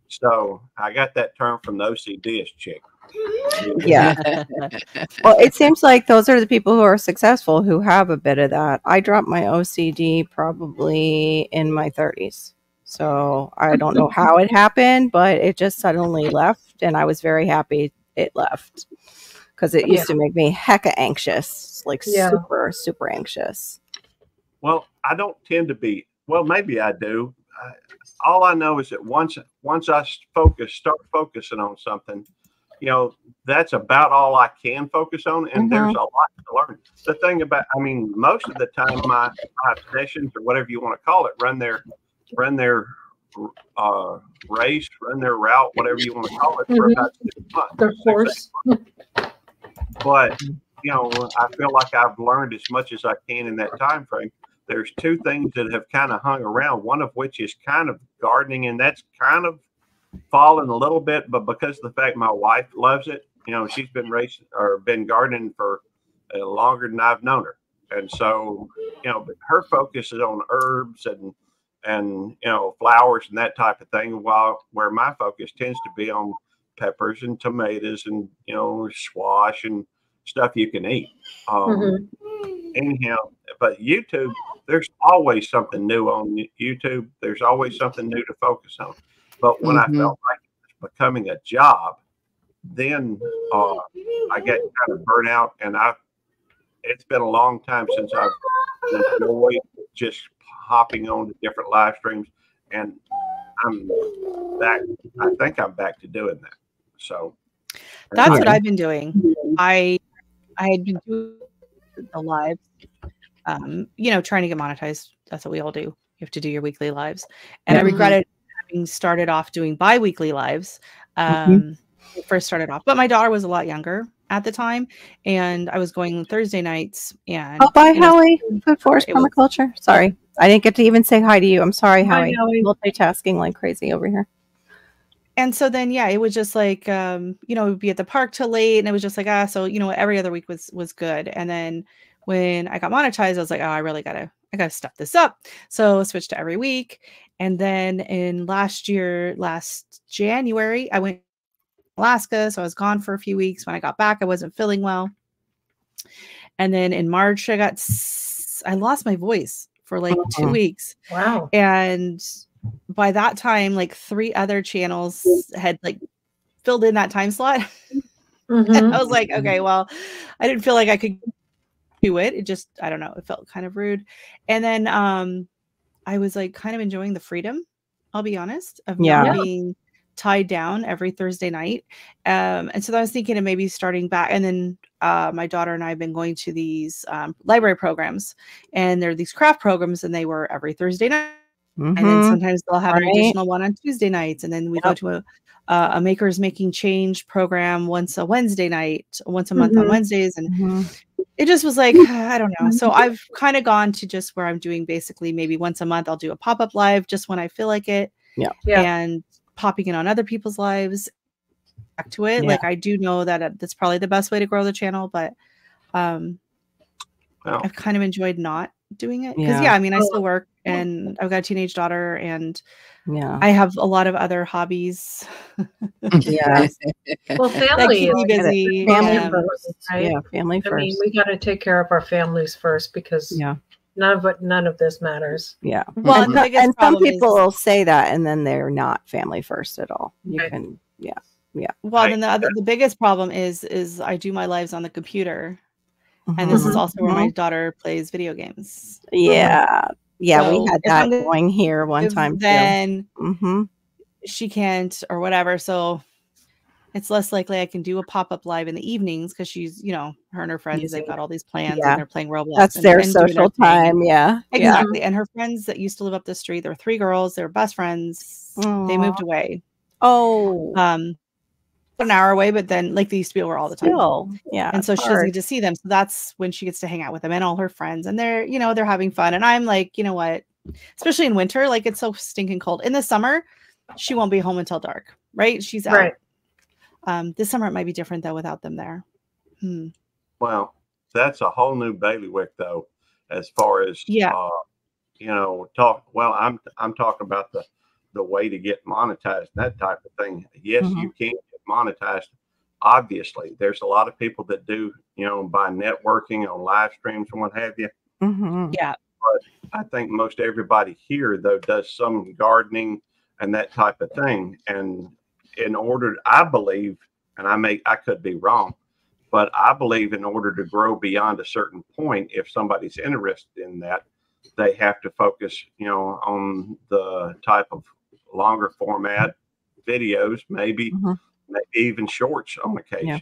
So I got that term from the OCD chick. Yeah. well, it seems like those are the people who are successful who have a bit of that. I dropped my OCD probably in my 30s. So I don't know how it happened, but it just suddenly left, and I was very happy it left because it used yeah. to make me hecka anxious, like yeah. super, super anxious. Well, I don't tend to be. Well, maybe I do. I, all I know is that once once I focus, start focusing on something, you know, that's about all I can focus on, and mm-hmm. there's a lot to learn. The thing about, I mean, most of the time, my my sessions or whatever you want to call it, run their run their uh, race, run their route, whatever you want to call it, for mm-hmm. about six months. Their course. But you know, I feel like I've learned as much as I can in that time frame. There's two things that have kind of hung around. One of which is kind of gardening, and that's kind of fallen a little bit. But because of the fact my wife loves it, you know, she's been racing or been gardening for uh, longer than I've known her, and so you know, but her focus is on herbs and and you know flowers and that type of thing while where my focus tends to be on peppers and tomatoes and you know squash and stuff you can eat um, mm-hmm. anyhow but youtube there's always something new on youtube there's always something new to focus on but when mm-hmm. i felt like it was becoming a job then uh, i get kind of burnt out and i it's been a long time since i've enjoyed just hopping on to different live streams, and I'm back. I think I'm back to doing that. So that's what I've been doing. I I had been doing the lives, um, you know, trying to get monetized. That's what we all do. You have to do your weekly lives, and I regretted having started off doing bi-weekly lives. Mm-hmm. Um, mm-hmm. First started off, but my daughter was a lot younger at the time, and I was going Thursday nights. And oh, bye, Howie. Food Forest Permaculture. Sorry, I didn't get to even say hi to you. I'm sorry, Howie. Howie. Multitasking like crazy over here. And so then, yeah, it was just like, um, you know, we'd be at the park till late, and it was just like, ah, so you know, every other week was was good. And then when I got monetized, I was like, oh, I really gotta, I gotta step this up. So I switched to every week. And then in last year, last January, I went Alaska. So I was gone for a few weeks. When I got back, I wasn't feeling well. And then in March, I got, I lost my voice for like two uh-huh. weeks. Wow. And by that time, like three other channels had like filled in that time slot. Mm-hmm. I was like, okay, well, I didn't feel like I could do it. It just, I don't know, it felt kind of rude. And then um I was like kind of enjoying the freedom, I'll be honest, of yeah. not being tied down every Thursday night. Um, and so I was thinking of maybe starting back. And then uh, my daughter and I have been going to these um, library programs, and there are these craft programs, and they were every Thursday night. Mm-hmm. And then mm-hmm. sometimes they'll have right. an additional one on Tuesday nights. And then we yep. go to a, uh, a makers making change program once a Wednesday night, once a month mm-hmm. on Wednesdays. And mm-hmm. it just was like, I don't know. So I've kind of gone to just where I'm doing basically maybe once a month, I'll do a pop up live just when I feel like it. Yeah. yeah. And popping in on other people's lives back to it. Yeah. Like I do know that uh, that's probably the best way to grow the channel, but um I've kind of enjoyed not doing it because yeah. yeah. I mean I still work and I've got a teenage daughter and yeah I have a lot of other hobbies. yeah. well, family keep me busy. Family um, first. Right? Yeah, family first. I mean, we got to take care of our families first because yeah none of it none of this matters yeah well and, and some people is, will say that and then they're not family first at all you right. can yeah yeah well then the other the biggest problem is is i do my lives on the computer Mm-hmm. And this is also where my mm-hmm. daughter plays video games. Yeah. Yeah, so we had that going here one time. Then mm-hmm. she can't or whatever. So it's less likely I can do a pop up live in the evenings because she's, you know, her and her friends, Music. they've got all these plans yeah. and they're playing Roblox. That's and, their and social time. Yeah. Exactly. Yeah. And her friends that used to live up the street, there were three girls, they were best friends. Aww. They moved away. Oh. Um, an hour away, but then like they used to be over all the time. Still, yeah. And so she doesn't get to see them. So that's when she gets to hang out with them and all her friends. And they're, you know, they're having fun. And I'm like, you know what? Especially in winter, like it's so stinking cold. In the summer, she won't be home until dark, right? She's out. Right. Um, this summer it might be different though without them there. Hmm. Well, that's a whole new bailiwick though, as far as yeah, uh, you know, talk. Well, I'm I'm talking about the the way to get monetized, that type of thing. Yes, mm-hmm. you can get monetized. Obviously, there's a lot of people that do, you know, by networking on live streams and what have you. Mm-hmm. Yeah. But I think most everybody here, though, does some gardening and that type of thing. And in order, I believe, and I may, I could be wrong, but I believe in order to grow beyond a certain point, if somebody's interested in that, they have to focus, you know, on the type of longer format videos, maybe, mm-hmm. maybe even shorts on occasion. Yeah.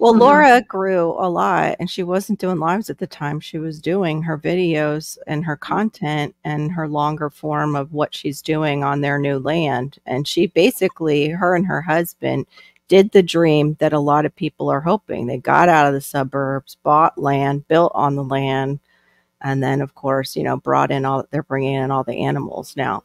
Well, mm-hmm. Laura grew a lot and she wasn't doing lives at the time. She was doing her videos and her content and her longer form of what she's doing on their new land. And she basically, her and her husband, did the dream that a lot of people are hoping. They got out of the suburbs, bought land, built on the land, and then, of course, you know, brought in all, they're bringing in all the animals now,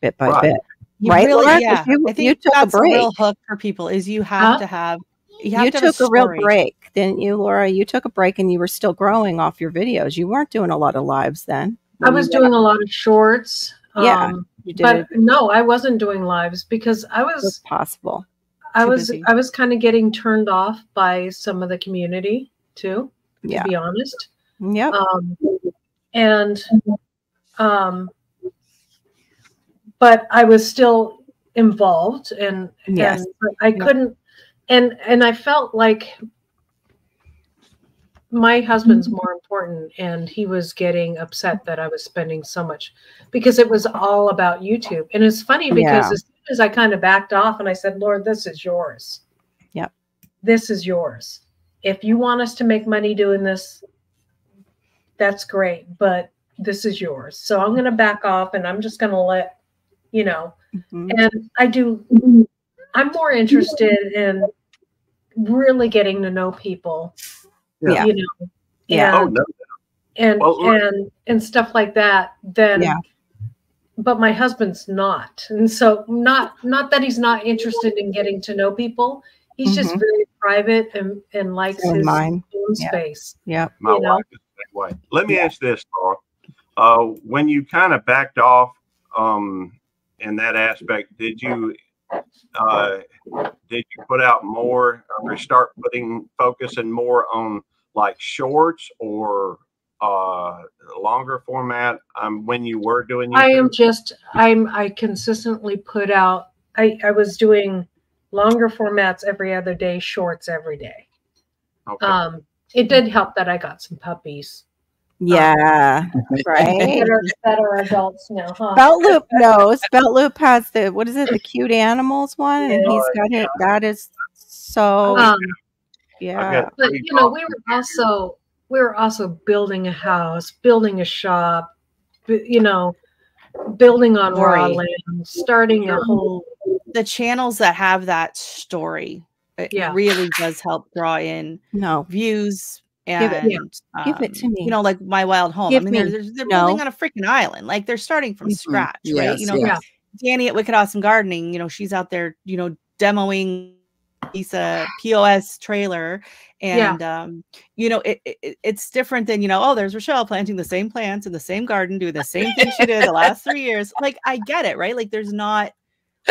bit by right. bit. You right, really, Yeah. You, I think you took that's a break. real hook for people is you have huh? to have you, you took a, a, real break, didn't you, Laura? You took a break and you were still growing off your videos. You weren't doing a lot of lives then. I was doing a lot of shorts. Yeah, um, but no, I wasn't doing lives because I was, was possible. I Too was busy. I was kind of getting turned off by some of the community too. Yeah. To be honest. Yeah. Um, and um, but I was still involved and, yes. and I couldn't and and I felt like my husband's more important and he was getting upset that I was spending so much because it was all about YouTube. And it's funny because yeah. as soon as I kind of backed off and I said, Lord, this is yours. Yep. This is yours. If you want us to make money doing this, that's great, but this is yours. So I'm going to back off and I'm just going to let, you know, mm-hmm. and I do, I'm more interested in really getting to know people. Yeah. You know. Yeah. And, oh, no. And well, and and stuff like that. Then yeah. but my husband's not. And so not not that he's not interested in getting to know people. He's mm-hmm. just very private and, and likes his mine. own yeah. space. Yeah. My you wife is the same way. Let me yeah. ask this, Laura. Uh, when you kind of backed off um, in that aspect, did you uh, did you put out more or start putting focus and more on like shorts or uh longer format um when you were doing YouTube? i am just i'm i consistently put out i i was doing longer formats every other day shorts every day okay. um it did help that i got some puppies yeah, right. Better, adults now, huh? Belt Loop knows. Belt Loop has the what is it? The cute animals one, and he's got it. That is so. Um, yeah, but you know, we were also we were also building a house, building a shop, you know, building on raw land, starting a whole. The channels that have that story, it yeah. really does help draw in no views and give it, um, give it to me. You know, like my wild home. Give I mean, me. they're, they're no. building on a freaking island. Like they're starting from mm-hmm. scratch, yes, right? You know, yes. Danny at Wicked Awesome Gardening. You know, she's out there, you know, demoing piece of POS trailer, and yeah. um, you know, it, it, it's different than you know. Oh, there's Rochelle planting the same plants in the same garden, doing the same thing she did the last three years. Like I get it, right? Like there's not.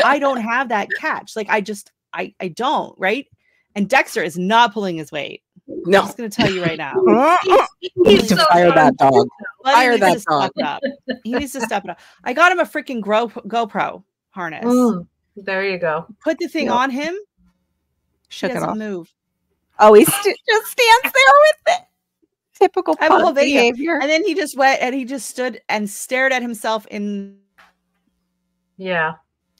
I don't have that catch. Like I just, I, I don't, right? And Dexter is not pulling his weight. No. I'm just going to tell you right now. he's, he's so fire that dog. Fire that dog. He needs to step it up. I got him a freaking Gro- GoPro harness. Mm, there you go. Put the thing yep. on him. Shook it off. Move. Oh, he st- just stands there with it. Typical I have a whole video. Behavior. And then he just went and he just stood and stared at himself in. Yeah.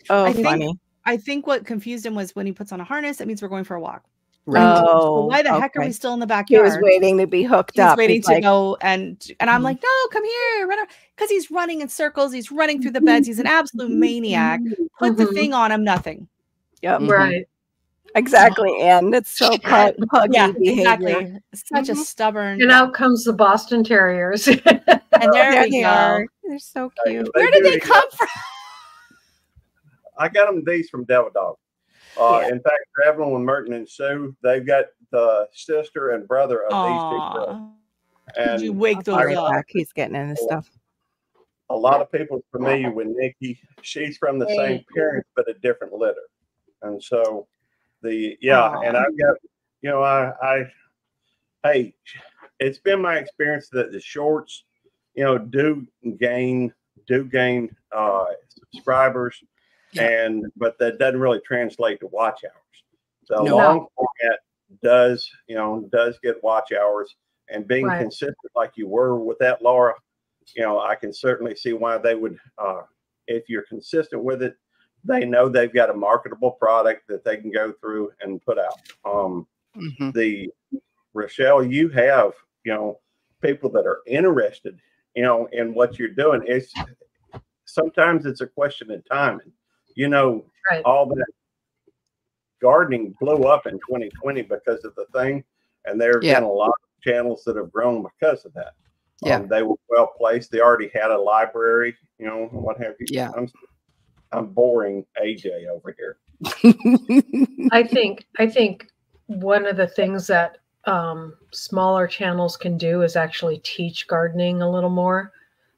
Oh, I funny. Think, I think what confused him was when he puts on a harness, it means we're going for a walk. Right. Oh, why the okay. heck are we still in the backyard? He was waiting to be hooked he's up. Waiting he's to like, go and and I'm mm-hmm. like, no, come here, run because he's running in circles. He's running through the beds. He's an absolute maniac. Put mm-hmm. the thing on him, nothing. Yep. Mm-hmm. Right. Exactly, and it's so pug, puggy yeah, behavior. Exactly. Such mm-hmm. a stubborn. And out comes the Boston Terriers. and there, there they go. are. They're so cute. Where did they come from? I got them these from Devil Dog. Uh, yeah. In fact, traveling with Merton and Sue, they've got the sister and brother of Aww. these two And Did you wake those up? He's getting into stuff. A lot of people familiar with Nikki. She's from the same parents, but a different litter. And so the yeah, Aww. and I've got you know, I I hey, it's been my experience that the shorts, you know, do gain do gain uh subscribers and but that doesn't really translate to watch hours. So no. long format does, you know, does get watch hours and being right. consistent like you were with that, Laura, you know, I can certainly see why they would, uh, if you're consistent with it, they know they've got a marketable product that they can go through and put out. Um, mm-hmm. The Rochelle, you have, you know, people that are interested, you know, in what you're doing. It's sometimes it's a question of timing you know, right. all that gardening blew up in 2020 because of the thing. And there have yeah. been a lot of channels that have grown because of that. Yeah. Um, they were well placed. They already had a library, you know, what have you. Yeah. I'm, I'm boring AJ over here. I think, I think one of the things that um, smaller channels can do is actually teach gardening a little more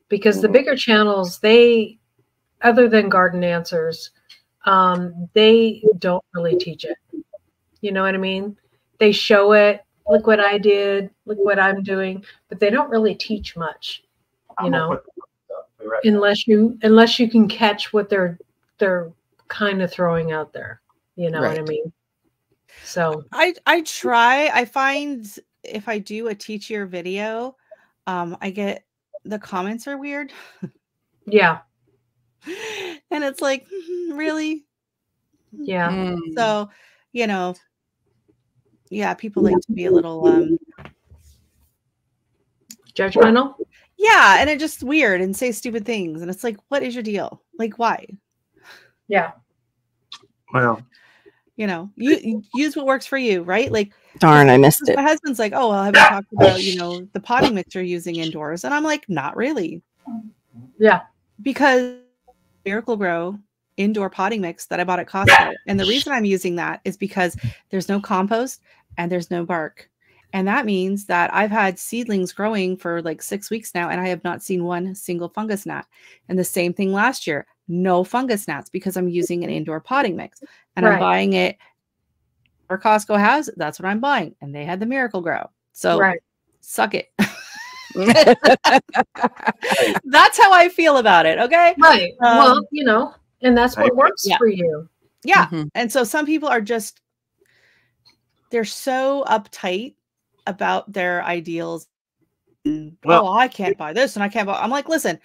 because the bigger channels, they other than garden answers um, they don't really teach it. You know what i mean? They show it look what i did look what i'm doing but they don't really teach much you know? unless you unless you can catch what they're they're kind of throwing out there you know right. what i mean? So i i try. I find if i do a teacher video um i get the comments are weird. Yeah and it's like mm-hmm, really? Yeah. Mm. so you know yeah people like to be a little um judgmental? Yeah and it just weird and say stupid things and it's like what is your deal? Like why? Yeah. Well. You know you use what works for you right? Like darn i missed it. my husband's like oh well have you talked about you know the potting mix you're using indoors and i'm like not really. Yeah. Because Miracle-Gro indoor potting mix that I bought at Costco. And the reason I'm using that is because there's no compost and there's no bark. And that means that I've had seedlings growing for like six weeks now, and I have not seen one single fungus gnat. And the same thing last year no fungus gnats because I'm using an indoor potting mix and right. I'm buying it or Costco has. That's what I'm buying. And they had the Miracle-Gro. So right. suck it. That's how I feel about it. Okay. Right. Um, well, you know, and that's what works yeah. for you. Yeah. Mm-hmm. And so some people are just, they're so uptight about their ideals. Well, oh, I can't buy this and I can't buy. I'm like, listen,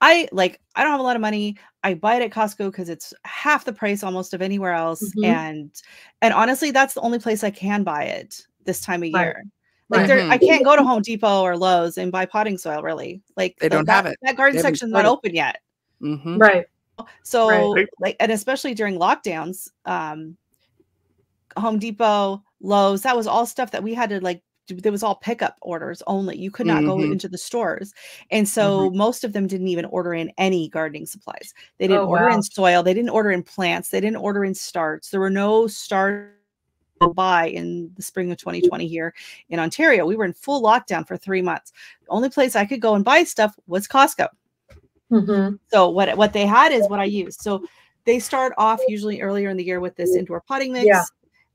I like, I don't have a lot of money. I buy it at Costco because it's half the price almost of anywhere else. Mm-hmm. And, and honestly, that's the only place I can buy it this time of right. year. Like mm-hmm. I can't go to Home Depot or Lowe's and buy potting soil really. Like they don't that, have it. That garden section's not open yet. Mm-hmm. Right. So right. like and especially during lockdowns, um Home Depot, Lowe's, that was all stuff that we had to like there was all pickup orders only. You could not mm-hmm. go into the stores. And so mm-hmm. most of them didn't even order in any gardening supplies. They didn't oh, order wow. in soil, they didn't order in plants, they didn't order in starts. There were no start buy in the spring of 2020 here in Ontario. We were in full lockdown for three months. The only place I could go and buy stuff was Costco. Mm-hmm. So what what they had is what I used. So they start off usually earlier in the year with this indoor potting mix. Yeah.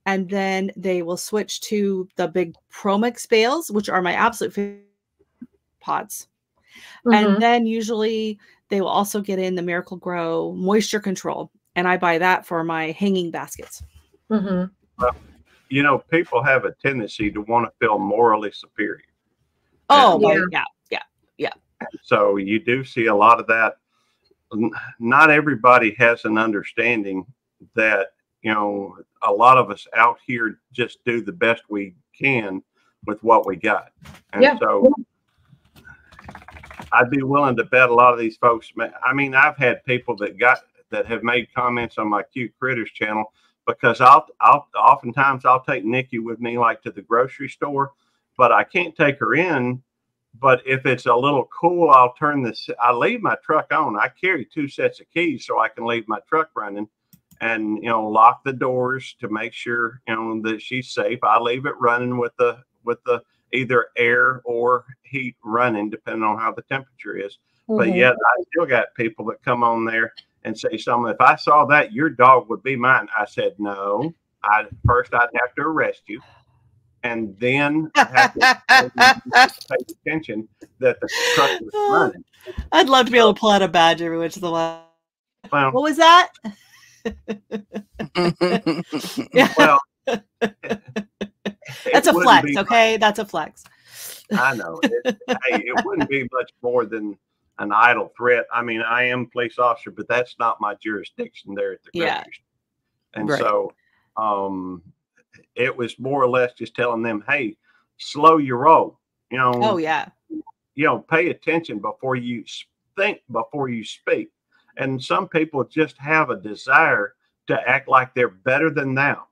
And then they will switch to the big ProMix bales, which are my absolute favorite pods. Mm-hmm. And then usually they will also get in the Miracle-Gro moisture control. And I buy that for my hanging baskets. Mm-hmm you know, people have a tendency to want to feel morally superior. Oh, yeah. yeah, yeah, yeah. So you do see a lot of that. Not everybody has an understanding that you know a lot of us out here just do the best we can with what we got, and yeah. so I'd be willing to bet a lot of these folks. I mean, I've had people that got that have made comments on my cute critters channel because I'll I'll oftentimes I'll take Nikki with me like to the grocery store, but I can't take her in. But if it's a little cool, I'll turn this. I leave my truck on. I carry two sets of keys so I can leave my truck running, and you know lock the doors to make sure you know that she's safe. I leave it running with the with the either air or heat running, depending on how the temperature is. Mm-hmm. But yet, I still got people that come on there and say something. If I saw that, your dog would be mine. I said, no. I first I'd have to arrest you, and then have to pay attention that the truck was running. I'd love to be able to pull out a badge every once in a while. Well, what was that? well, that's a flex, okay? That's a flex. I know. It, hey, it wouldn't be much more than an idle threat. I mean, I am police officer, but that's not my jurisdiction there at the yeah. And right. so um, it was more or less just telling them, hey, slow your roll. You know, oh, yeah. You know, pay attention before you think, before you speak. And some people just have a desire to act like they're better than thou.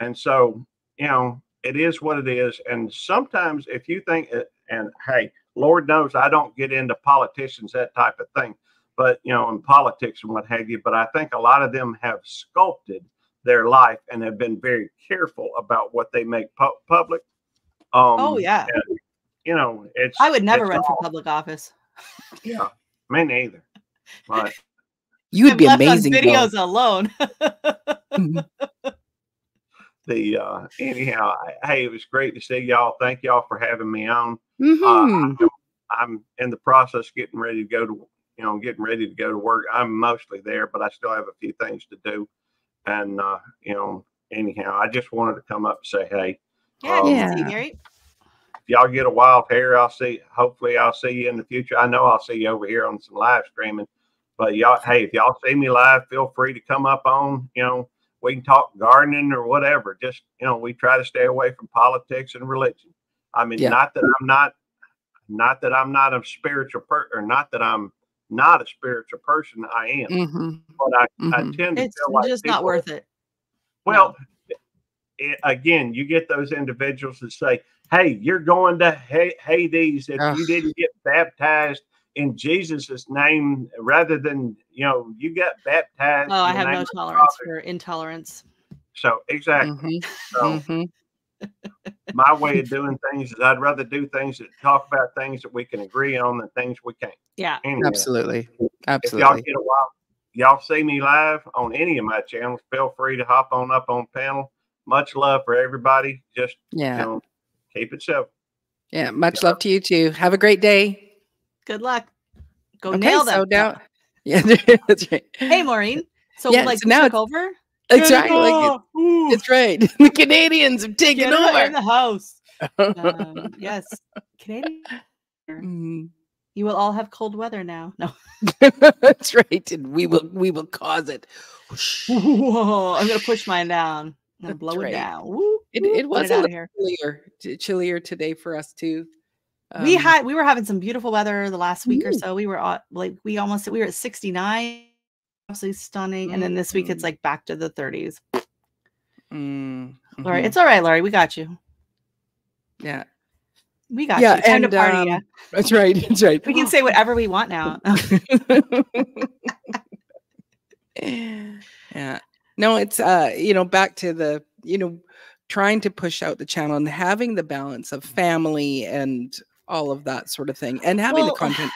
And so, you know, it is what it is. And sometimes if you think, it, and hey, Lord knows I don't get into politicians, that type of thing, but you know, in politics and what have you. But I think a lot of them have sculpted their life and have been very careful about what they make pu- public. Um, oh yeah. And, you know, it's. I would never run all, for public office. Yeah, me neither. But you'd be amazing. videos though. alone. Mm-hmm the uh, anyhow, hey, it was great to see y'all. Thank y'all for having me on. Uh, mm-hmm. Uh, I'm in the process getting ready to go to you know getting ready to go to work. I'm mostly there, but I still have a few things to do. And uh, you know, anyhow, I just wanted to come up and say hey. Yeah, um, yeah. If y'all get a wild hair, I'll see. Hopefully, I'll see you in the future. I know I'll see you over here on some live streaming. But y'all, hey, if y'all see me live, feel free to come up on. You know, we can talk gardening or whatever. Just you know, we try to stay away from politics and religion. I mean, yeah. not that I'm not, not that I'm not a spiritual person, or not that I'm not a spiritual person. I am, mm-hmm. but I, mm-hmm. I tend to it's feel like just people, not worth it. Well, no. it, again, you get those individuals that say, "Hey, you're going to Hades if you didn't get baptized in Jesus's name rather than you know you got baptized. Oh, I have no tolerance for intolerance. So exactly. Mm-hmm. So mm-hmm. my way of doing things is I'd rather do things that talk about things that we can agree on than things we can't. Yeah, anyway, absolutely, absolutely. If y'all get a while, y'all see me live on any of my channels. Feel free to hop on up on panel. Much love for everybody. Just yeah, you know, keep it simple. Yeah, much love to you too. Have a great day. Good luck. Go okay, nail them. So now, yeah, that's right. Hey, Maureen. So yeah, like so now it's over. That's right. Like, it's right. The Canadians have taken Get over in the house. um, yes, Canadian. Mm-hmm. You will all have cold weather now. No, that's right, and we will we will cause it. Whoa, I'm gonna push mine down. I'm gonna blow right. it down. Woo, it, it was a little chillier, chillier today for us too. Um, we had we were having some beautiful weather the last week or so. We were uh, like we almost we were at 69, absolutely stunning. And then this week it's mm. like back to the 30s. Mm-hmm. Lori, it's all right, Laurie. We got you. Yeah. We got yeah, you. Time and, to party. Um, yeah. That's right. That's right. We can say whatever we want now. yeah. No, it's uh, you know, back to the, you know, trying to push out the channel and having the balance of family and all of that sort of thing and having well, the content.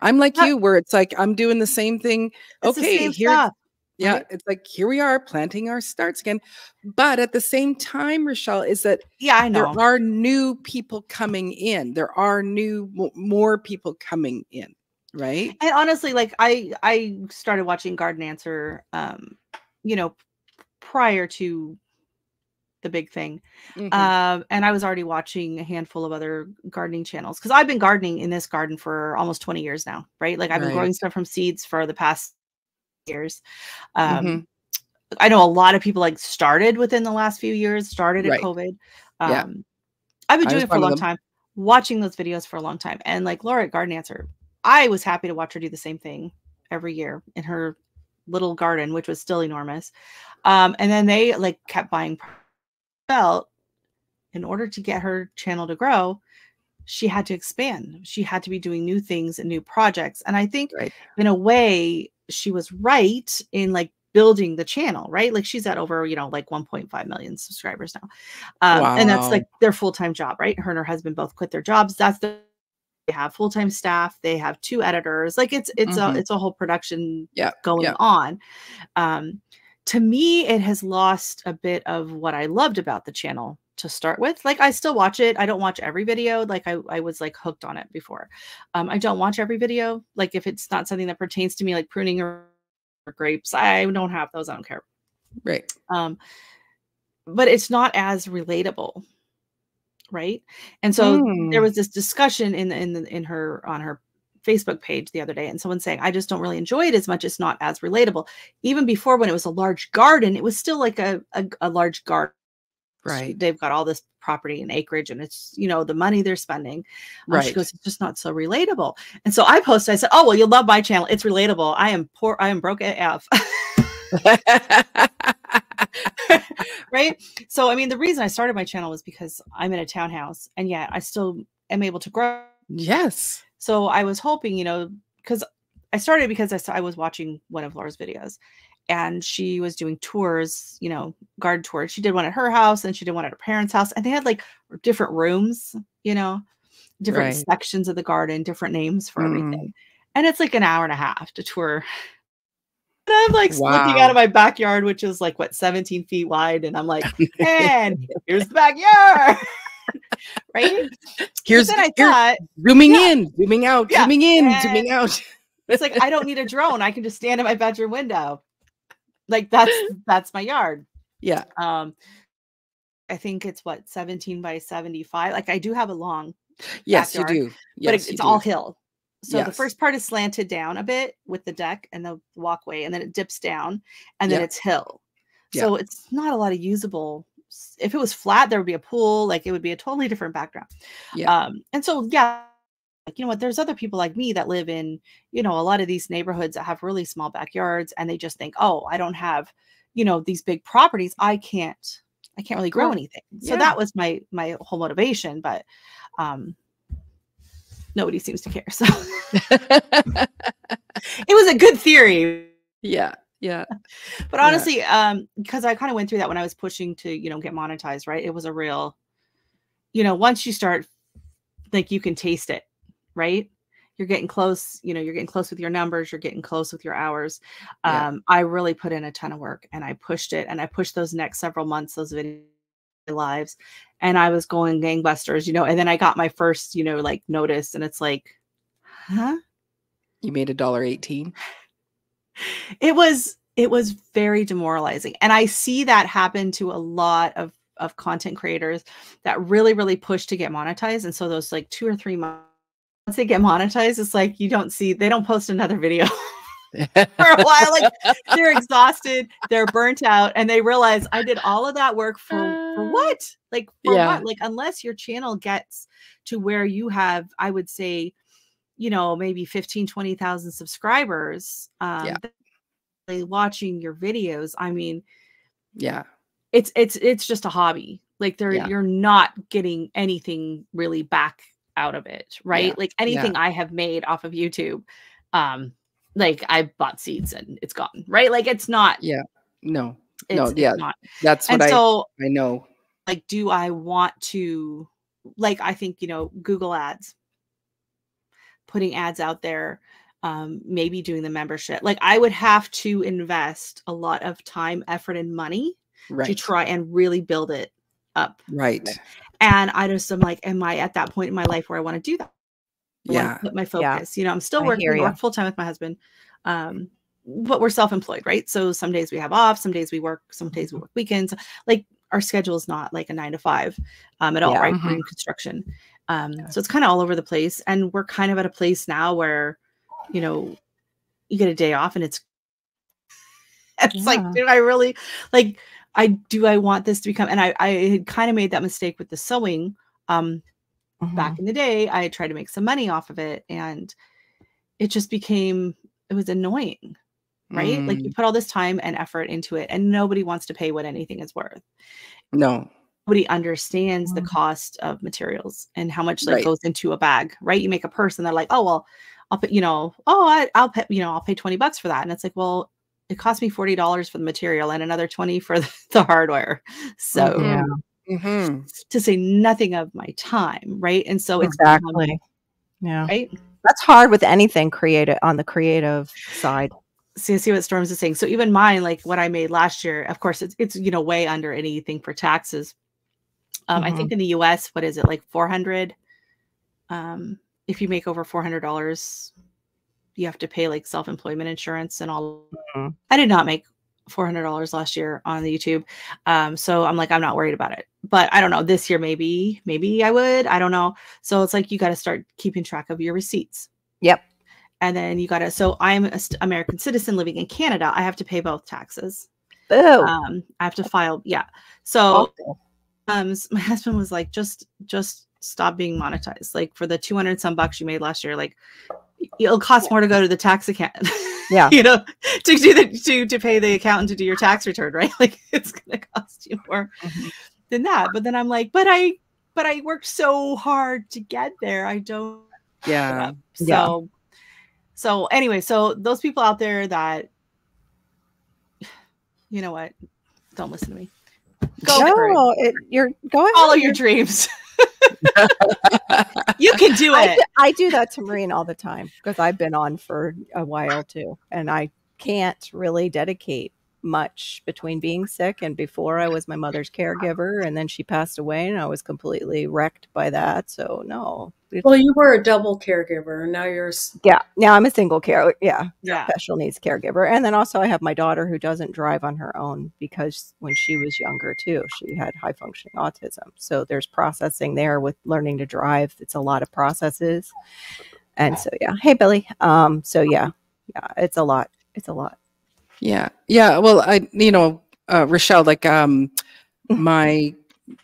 I'm like you, where it's like I'm doing the same thing. Okay, same here. Stuff, yeah, right? it's like here we are planting our starts again. But at the same time, Rochelle, is that yeah, I know there are new people coming in. There are new more people coming in, right? And honestly, like I I started watching Garden Answer, um, you know, prior to the big thing. Mm-hmm. Um, and I was already watching a handful of other gardening channels because I've been gardening in this garden for almost 20 years now, right? Like I've been growing stuff from seeds for the past years. Um, mm-hmm. I know a lot of people like started within the last few years, started at right. COVID. Um, yeah. I've been doing it for a long time, watching those videos for a long time. And like Laura at Garden Answer, I was happy to watch her do the same thing every year in her little garden, which was still enormous. Um, and then they like kept buying felt in order to get her channel to grow, she had to expand. She had to be doing new things and new projects. And I think right. in a way, she was right in like building the channel, right? Like she's at over, you know, like 1.5 million subscribers now. Um, wow. And that's like their full time job, right? Her and her husband both quit their jobs. That's the they have full-time staff they have two editors like it's it's mm-hmm. a it's a whole production yeah, going yeah. on um to me it has lost a bit of what i loved about the channel to start with like i still watch it i don't watch every video like i, I was like hooked on it before um i don't watch every video like if it's not something that pertains to me like pruning or, or grapes i don't have those i don't care. Right. Um but it's not as relatable right? And so mm. there was this discussion in the, in the, in her on her Facebook page the other day and someone saying, I just don't really enjoy it as much. It's not as relatable. Even before when it was a large garden, it was still like a, a, a large garden. Right. They've got all this property and acreage and it's, you know, the money they're spending. Um, right. She goes, it's just not so relatable. And so I posted, I said, Oh, well, you'll love my channel. It's relatable. I am poor. I am broke AF. right. So, I mean, the reason I started my channel was because I'm in a townhouse and yet I still am able to grow. Yes. So I was hoping, you know, because I started because I, saw, I was watching one of Laura's videos and she was doing tours, you know, garden tours. She did one at her house and she did one at her parents' house. And they had like different rooms, you know, different right. sections of the garden, different names for mm. everything. And it's like an hour and a half to tour. And I'm like wow. looking out of my backyard, which is like what 17 feet wide. And I'm like, and here's the backyard. right? Here's I thought zooming yeah. in, zooming out, yeah. zooming in, and zooming out. it's like I don't need a drone. I can just stand in my bedroom window. Like that's that's my yard. Yeah. Um I think it's what 17 by 75. Like I do have a long Yes, backyard, you do. Yes, but it, it's do. all hill. So yes. the first part is slanted down a bit with the deck and the walkway, and then it dips down, and then yep. it's hill. So it's not a lot of usable if it was flat, there would be a pool, like it would be a totally different background. Yeah. Um, and so yeah, like you know what, there's other people like me that live in, you know, a lot of these neighborhoods that have really small backyards and they just think, oh, I don't have, you know, these big properties. I can't, I can't really grow anything. So yeah. that was my my whole motivation. But um nobody seems to care. So it was a good theory. Yeah yeah. But honestly yeah. um because i kind of went through that when i was pushing to you know get monetized right? It was a real you know once you start like you can taste it right? You're getting close you know you're getting close with your numbers you're getting close with your hours. Yeah. um i really put in a ton of work and i pushed it and i pushed those next several months those video lives and i was going gangbusters you know and then i got my first you know like notice and it's like huh? You made a dollar 18 it was it was very demoralizing. And i see that happen to a lot of of content creators that really really push to get monetized. And so those like two or three months once they get monetized it's like you don't see they don't post another video for a while. Like they're exhausted they're burnt out and they realize i did all of that work for for uh, what? Like for yeah. what like unless your channel gets to where you have i would say you know, maybe 15, 20,000 subscribers, um, yeah. watching your videos. I mean, yeah, it's, it's, it's just a hobby. Like there, yeah. you're not getting anything really back out of it. Right. Yeah. Like anything I have made off of YouTube, um, like I bought seeds and it's gone. Right. Like it's not. Yeah. No. no. yeah. Not. That's what and I, so, I know. Like, do I want to, like, I think, you know, Google ads, putting ads out there um, maybe doing the membership like i would have to invest a lot of time effort and money right. to try and really build it up right and i just am like am i at that point in my life where i want to do that I yeah put my focus yeah. you know i'm still working work full time with my husband um but we're self-employed right so some days we have off some days we work some days we mm-hmm. work weekends like our schedule is not like a nine to five um, at all, yeah. right? mm-hmm. In construction. Um, so it's kind of all over the place. And we're kind of at a place now where, you know, you get a day off and it's it's yeah. like, do I really like I do I want this to become and I I had kind of made that mistake with the sewing. Um mm-hmm. back in the day, I tried to make some money off of it and it just became it was annoying right? Mm. Like you mm. put all this time and effort into it, and nobody wants to pay what anything is worth. No. Nobody understands mm. the cost of materials and how much like right. goes into a bag, right? You make a purse and they're like, oh well, I'll put, you know, oh I, I'll pay, you know, I'll pay 20 bucks for that. And it's like, well, it cost me $40 for the material and another 20 for the, the hardware. So mm-hmm. Mm-hmm. to say nothing of my time, right? And so it's exactly yeah. Right. That's hard with anything creative on the creative side see see what Storms is saying. So even mine, like what I made last year, of course, it's it's you know way under anything for taxes. Um, mm-hmm. I think in the U.S., what is it like four hundred? Um, if you make over four hundred dollars, you have to pay like self employment insurance and all. Mm-hmm. I did not make four hundred dollars last year on the YouTube, um, so I'm like I'm not worried about it. But I don't know this year maybe maybe I would I don't know. So it's like you got to start keeping track of your receipts. Yep and then you got to so i'm an american citizen living in canada i have to pay both taxes oh um i have to file yeah so um my husband was like just just stop being monetized. Like for the 200 some bucks you made last year like it'll cost more to go to the tax account yeah. you know to do the to to pay the accountant to do your tax return right? Like it's gonna cost you more mm-hmm. than that. But then i'm like but i but i worked so hard to get there. I don't yeah. so yeah. So anyway, so those people out there that you know what, don't listen to me. Go no, it. you're going follow your dreams. you can do it. I, I do that to Maureen all the time because I've been on for a while too, and I can't really dedicate much between being sick and before I was my mother's caregiver and then she passed away and I was completely wrecked by that. So no. Well, you were a double caregiver and now you're Yeah. Now I'm a single care yeah, yeah. special needs caregiver. And then also I have my daughter who doesn't drive on her own because when she was younger too, she had high functioning autism. So there's processing there with learning to drive. It's a lot of processes. And so yeah. Hey Billy. Um so yeah. Yeah, it's a lot. It's a lot. Yeah. Yeah. Well, I, you know, uh, Rochelle, like, um, my,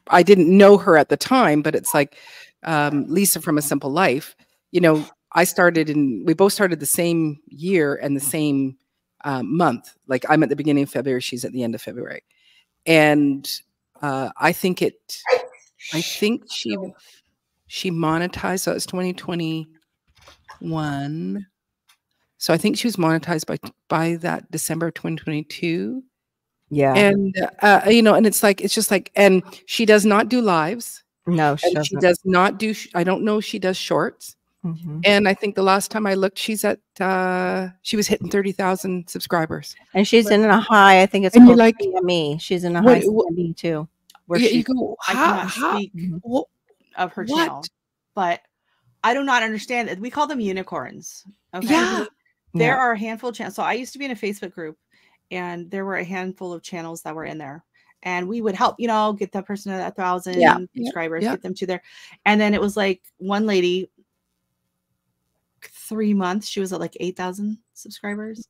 I didn't know her at the time, but it's like, um, Lisa from A Simple Life, you know, I started in, we both started the same year and the same um, month. Like I'm at the beginning of February, she's at the end of February. And uh, I think it, I think she, she monetized, so it's 2021. So I think she was monetized by by that December 2022. Yeah. And uh, you know, and it's like it's just like and she does not do lives. No, she, she does not do I don't know she does shorts. Mm-hmm. And I think the last time I looked, she's at uh she was hitting 30,000 subscribers. And she's but, in a high, I think it's and like me. She's in a what, high CME too. Where yeah, she, you go, how, I how, speak what, of her what? channel, but I do not understand it. We call them unicorns. Okay. Yeah. There yeah. are a handful of channels. So I used to be in a Facebook group and there were a handful of channels that were in there. And we would help, you know, get that person to a thousand yeah. subscribers, yeah. get them to there. And then it was like one lady, three months, she was at like 8,000 subscribers.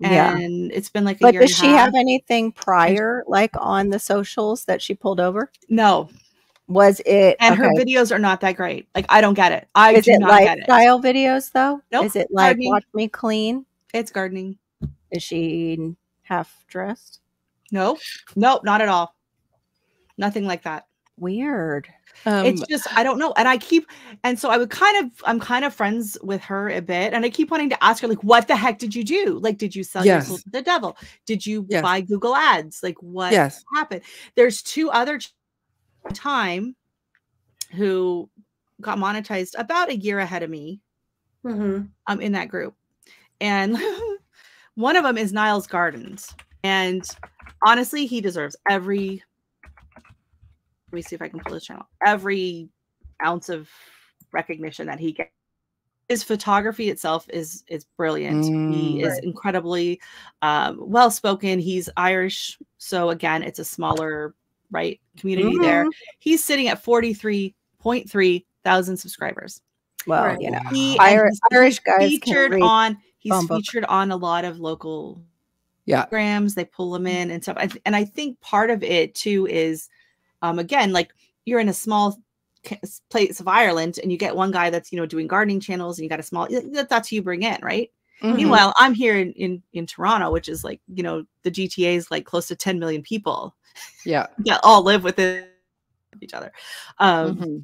And it's been like a but does she have anything prior, like on the socials that she pulled over? No, was it and okay. her videos are not that great like i don't get it i is do it not get it style videos though nope. is it like gardening. watch me clean it's gardening is she half dressed nope nope not at all nothing like that weird um, it's just I don't know, and I keep and so I would kind of I'm kind of friends with her a bit, and I keep wanting to ask her like, what the heck did you do? Like, did you sell yes. your soul to the devil? Did you yes. buy Google Ads? Like, what yes. happened? There's two other time who got monetized about a year ahead of me mm-hmm. um, in that group. And one of them is Niles Gardens. And honestly, he deserves every, let me see if I can pull this channel, every ounce of recognition that he gets. His photography itself is is brilliant. Mm, he right. is incredibly um, well spoken. He's Irish, so again, it's a smaller right community mm-hmm. there. He's sitting at 43.3 thousand subscribers. Well, right. you know, he, Irish, Irish guys featured on he's featured on a lot of local yeah programs. They pull them in and stuff. And I think part of it too is, um, again, like you're in a small place of Ireland and you get one guy that's you know doing gardening channels and you got a small that's who you bring in, right? Mm-hmm. Meanwhile, I'm here in, in in Toronto, which is like you know the GTA is like close to 10 million people. Yeah, yeah, all live within each other. Um, mm-hmm.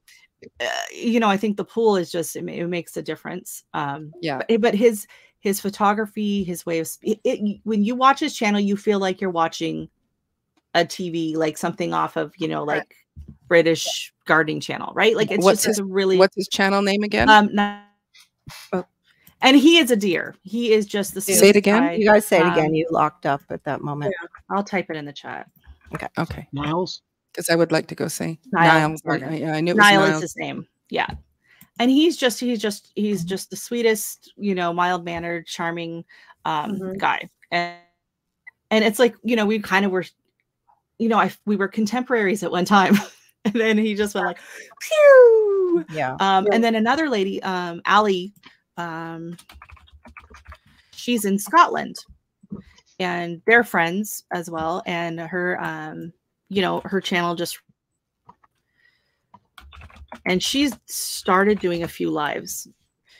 uh, you know, I think the pool is just it, it makes a difference. Um, yeah, but, but, his his photography, his way of it, it, when you watch his channel, you feel like you're watching a TV, like something off of you know like British gardening channel, right? Like it's what's just his, really what's his channel name again? Um, not, oh and he is a deer. He is just the say it again. Guy. You guys say it again. Um, you locked up at that moment. Yeah, I'll type it in the chat. Okay. Okay. Niles. Because I would like to go say Niles. Niles. I, I knew Niles, Niles is his name. Yeah. And he's just he's just he's just the sweetest, you know, mild mannered, charming um, mm-hmm. guy. And and it's like you know we kind of were, you know, I we were contemporaries at one time. and then he just went like, pew. Yeah. Um, yeah. And then another lady, um, Ali, um, she's in Scotland and they're friends as well. And her, um, you know, her channel just, and she's started doing a few lives.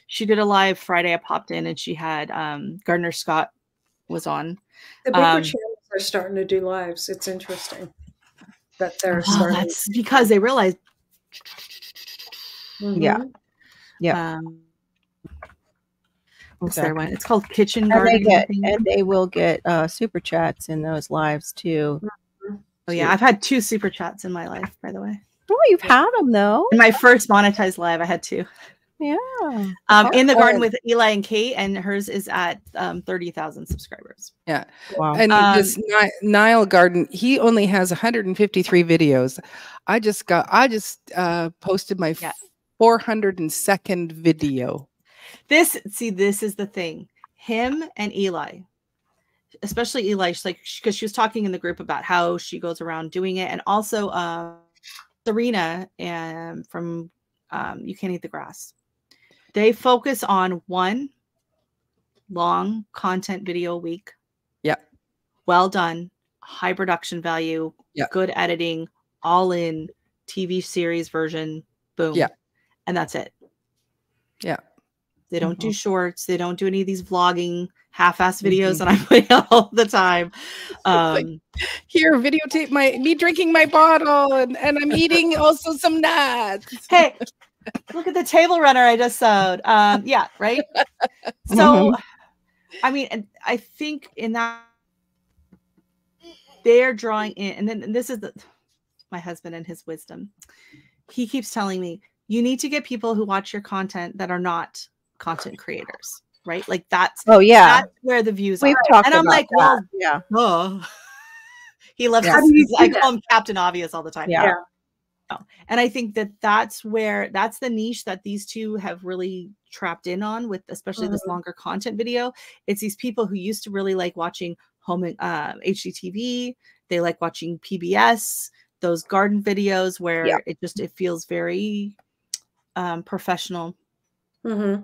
She did a live Friday. I popped in and she had um, Gardener Scott was on. The bigger um, channels are starting to do lives. It's interesting that they're well, starting. That's because they realize. Mm-hmm. Yeah. Yeah. Um, What's their one? It's called Kitchen Gardening. And they, get, and they will get uh, super chats in those lives too. Oh yeah, I've had two super chats in my life, by the way. Oh, you've had them though. In my first monetized live, I had two. Yeah. Um, in the garden with Eli and Kate, and hers is at um, thirty thousand subscribers. Yeah. Wow. And um, this Nile Garden, he only has one hundred and fifty-three videos. I just got. I just uh, posted my yeah. four hundred and second video. This see, this is the thing. Him and Eli, especially Eli, she's like because she was talking in the group about how she goes around doing it, and also uh, Serena and um, from um, You Can't Eat the Grass. They focus on one long content video a week. Yeah. Well done. High production value. Yeah. Good editing. All in TV series version. Boom. Yeah. And that's it. Yeah. They don't mm-hmm. do shorts. They don't do any of these vlogging half-ass videos mm-hmm. that I put out all the time. Um, like, here, videotape my me drinking my bottle, and, and I'm eating also some nuts. Hey, look at the table runner I just sewed. Um, yeah, right. So, mm-hmm. I mean, I think in that they're drawing in, and then and this is the, my husband and his wisdom. He keeps telling me you need to get people who watch your content that are not content creators, right? Like that's oh yeah, that's where the views We've are. Talked and I'm like, that. well, yeah. Oh. he loves. Yeah. I call him Captain Obvious all the time. Yeah. yeah. And I think that that's where that's the niche that these two have really trapped in on with especially mm-hmm. this longer content video. It's these people who used to really like watching home uh, HGTV. They like watching PBS, those garden videos where yeah. it just it feels very um, professional. Mm-hmm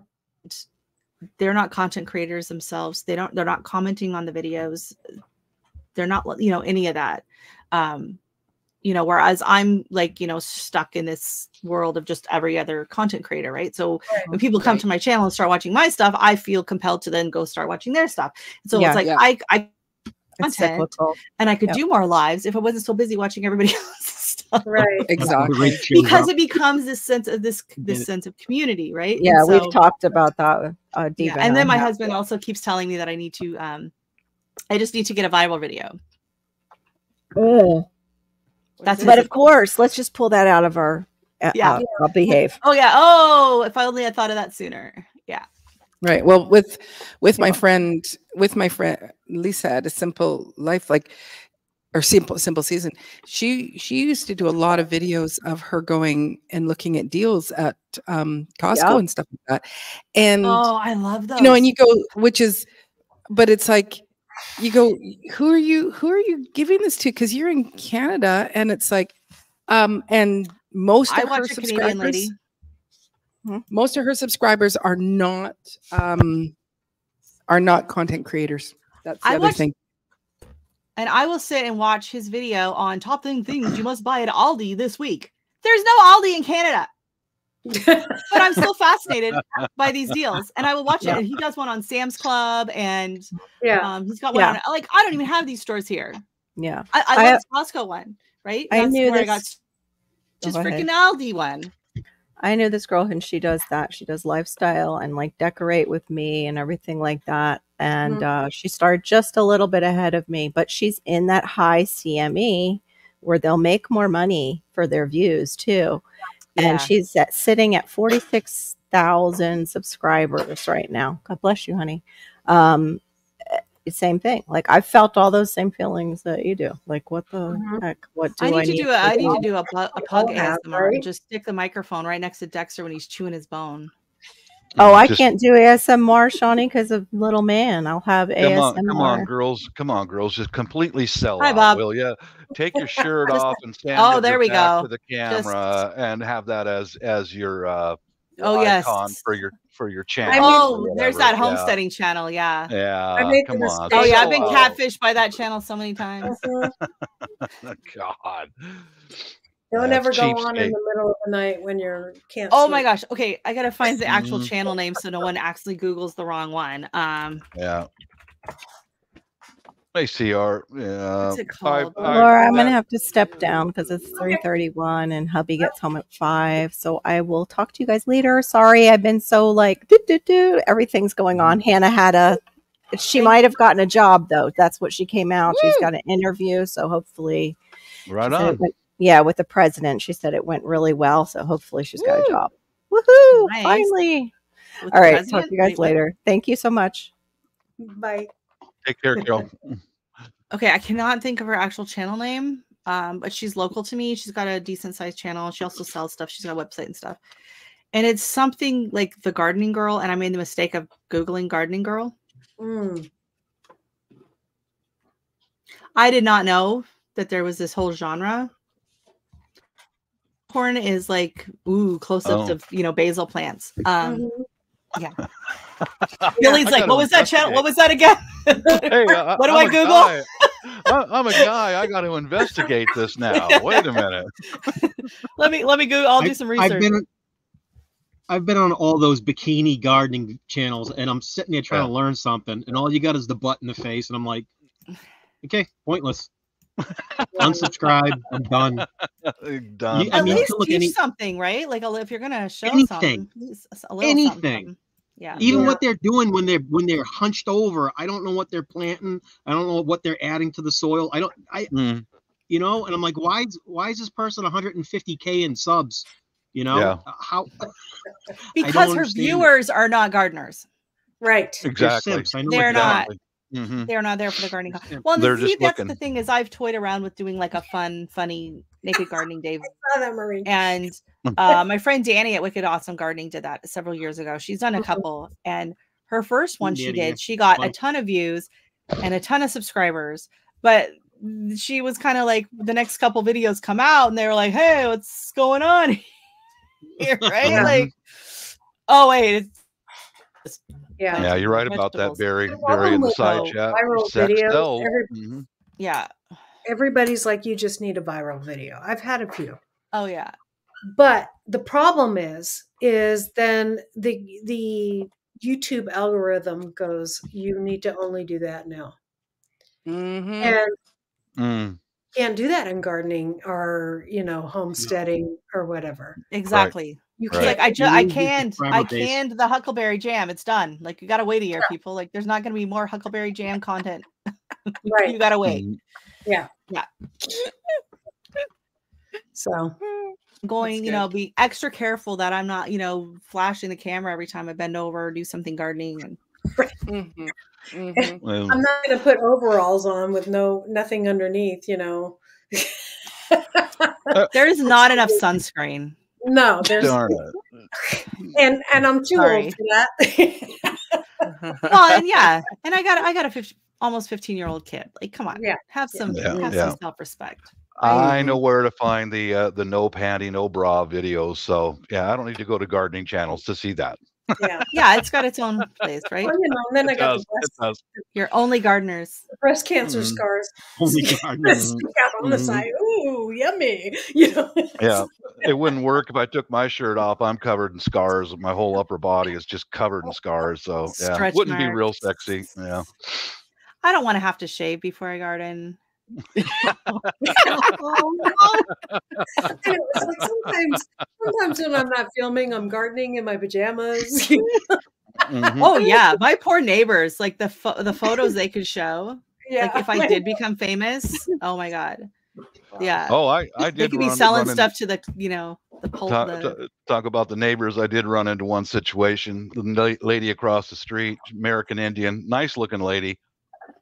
they're not content creators themselves they don't they're not commenting on the videos they're not you know any of that um you know whereas i'm like you know stuck in this world of just every other content creator right so right. when people come right. to my channel and start watching my stuff i feel compelled to then go start watching their stuff so yeah, it's like yeah. i i content and i could yep. do more lives if i wasn't so busy watching everybody else right. Exactly. Because it becomes this sense of this this sense of community right? Yeah so, we've talked about that uh yeah. and then my husband also keeps telling me that i need to um i just need to get a viral video. Oh that's but of course let's just pull that out of our uh, yeah. uh, i'll behave. Oh yeah. Oh if i only had thought of that sooner. Yeah. Right. Well with with my friend with my friend lisa had a simple life like or simple simple season she she used to do a lot of videos of her going and looking at deals at um costco yep. and stuff like that and oh i love that you know and you go which is but it's like you go, who are you? Who are you giving this to? Because you're in Canada, and it's like, um, and most I of her subscribers, Hmm? most of her subscribers are not, um, are not content creators. That's the I other watched- thing. And I will sit and watch his video on top 10 things you must buy at Aldi this week. There's no Aldi in Canada, but I'm still fascinated by these deals, and I will watch it. And he does one on Sam's Club, and yeah. um, he's got one Yeah. on like I don't even have these stores here. Yeah. I, I, I- love this Costco one, right? I knew where I got just freaking Aldi one. I knew this girl and she does that. She does lifestyle and like decorate with me and everything like that. And uh, she started just a little bit ahead of me, but she's in that high CME where they'll make more money for their views too. Yeah. And she's at, sitting at 46,000 subscribers right now. God bless you, honey. Um, eh, same thing. Like I felt all those same feelings that you do. Like what the Mhm. heck? What do I I, need to do a, I need to do a, a pug ASMR. right? Just stick the microphone right next to Dexter when he's chewing his bone. Oh, I Just- can't do ASMR, Shawnee, because of little man. I'll have Come ASMR. on, come on, girls. Come on, girls. Just completely sell Hi, out, Bob. will you? Take your shirt off and stand Oh, there we go. to the Just- camera and have that as as your uh Oh, yes. icon for your for your I channel. mean- Oh, there's that homesteading channel. Yeah. Yeah, I yeah made the come on. mistake. Oh yeah, Sell I've been catfished by that channel so many times. God. Don't That's ever go on cheapskate. in the middle of the night when you're can't. Oh my gosh. Okay, I gotta find the actual Mhm. channel name so no one actually Googles the wrong one. Um, Yeah. ACR. yeah. what's it I- called? I- Laura, I'm gonna have to step down because it's 3:31 and hubby gets home at five. So I will talk to you guys later. Sorry, I've been so like doo, doo, doo. everything's going on. Hannah had a. She might have gotten a job though. That's what she came out. She's got an interview, so hopefully, Right she said it on. went- yeah, with the president, she said it went really well. So hopefully, she's got a job. Woohoo! Nice. Finally. With All the. Talk to you guys Wait, later. Thank you so much. Bye. Take care, Carol. Okay, I cannot think of her actual channel name. Um, but she's local to me. She's got a decent sized channel. She also sells stuff. She's got a website and stuff. And it's something like the gardening girl. And I made the mistake of Googling gardening girl. Mm. I did not know that there was this whole genre. Corn is like ooh close-ups Oh. of you know basil plants. Um, Mhm. Billy's I like, what was that channel? What was that again? Hey, uh, What do I'm I a Google? I- I'm a guy. I got to investigate this now. Wait a minute. let me let me go. I'll do some research. I've been I've been on all those bikini gardening channels, and I'm sitting there trying Yeah. to learn something, and all you got is the butt in the face, and I'm like, okay, pointless. Unsubscribe. I'm done. Done. You- I At mean, least can teach any- something, right? Like if you're gonna show Anything. something, a little Anything. something, something. Yeah. Even Yeah. what they're doing when they're when they're hunched over, I don't know what they're planting. I don't know what they're adding to the soil. I don't. I Mm, you know, and I'm like, why is why is this person 150k in subs? You know, Yeah. Uh, how Because her understand viewers are not gardeners. Right. they're exactly. simps. I know They're not. exactly. Mhm. They're not there for the gardening. Yeah. Well, and They're see, just that's the thing is I've toyed around with doing like a fun, funny naked gardening day Saw that, Marie. And uh, my friend Danny at Wicked Awesome Gardening did that several years ago. She's done a Mhm. couple, and her first one she Danny, yeah. did, she got a ton of views and a ton of subscribers. But she was kind of like, the next couple videos come out, and they were like, "Hey, what's going on here?" Right? Like, oh wait, it's, Yeah. Yeah, you're right about that, Vegetables. Barry. The Barry in the problem side with chat. viral Sex videos, sells. every- Mhm. yeah. Everybody's like, you just need a viral video. I've had a few. Oh yeah. But the problem is, is then the the YouTube algorithm goes, you need to only do that now. Mhm. And Mm. can't do that in gardening or, you know, homesteading or whatever. Exactly. You can't like I You just I canned I canned the Huckleberry Jam. It's done. Like you gotta wait a year, people. Like there's not gonna be more Huckleberry Jam content. you gotta wait. Mm. So I'm going, you know, be extra careful that I'm not, you know, flashing the camera every time I bend over or do something gardening. And Mhm. Mhm. Well, I'm not gonna put overalls on with no nothing underneath, you know. there is not enough sunscreen. No, there's darn it. and and I'm too Sorry. old for that. Well, and yeah, and I got I got a 50, almost 15 year old kid. Like, come on, Yeah. have some Yeah, have yeah. some self respect. I know where to find the uh, the no panty, no bra videos. So yeah, I don't need to go to gardening channels to see that. Yeah. Yeah, it's got its own place, right? Well, you know, and then I got does, the breast, it does. You're only gardeners. breast cancer Mhm. scars Only gardener. stick out on the Mhm. side. Ooh, yummy. You know. Yeah, it wouldn't work if I took my shirt off. I'm covered in scars. My whole upper body is just covered in scars. So yeah, Stretch wouldn't be real sexy. Yeah. I don't want to have to shave before I garden. Oh, no. I know, it's like sometimes, sometimes when I'm not filming, I'm gardening in my pajamas. Mhm. Oh yeah, my poor neighbors. Like the pho- the photos they could show. yeah. Like if I did become famous, oh my god. Yeah. Oh, I I did. they did could be run- selling run stuff to the you know the pol- talk, the talk about the neighbors. I did run into one situation. The lady across the street, American Indian, nice looking lady.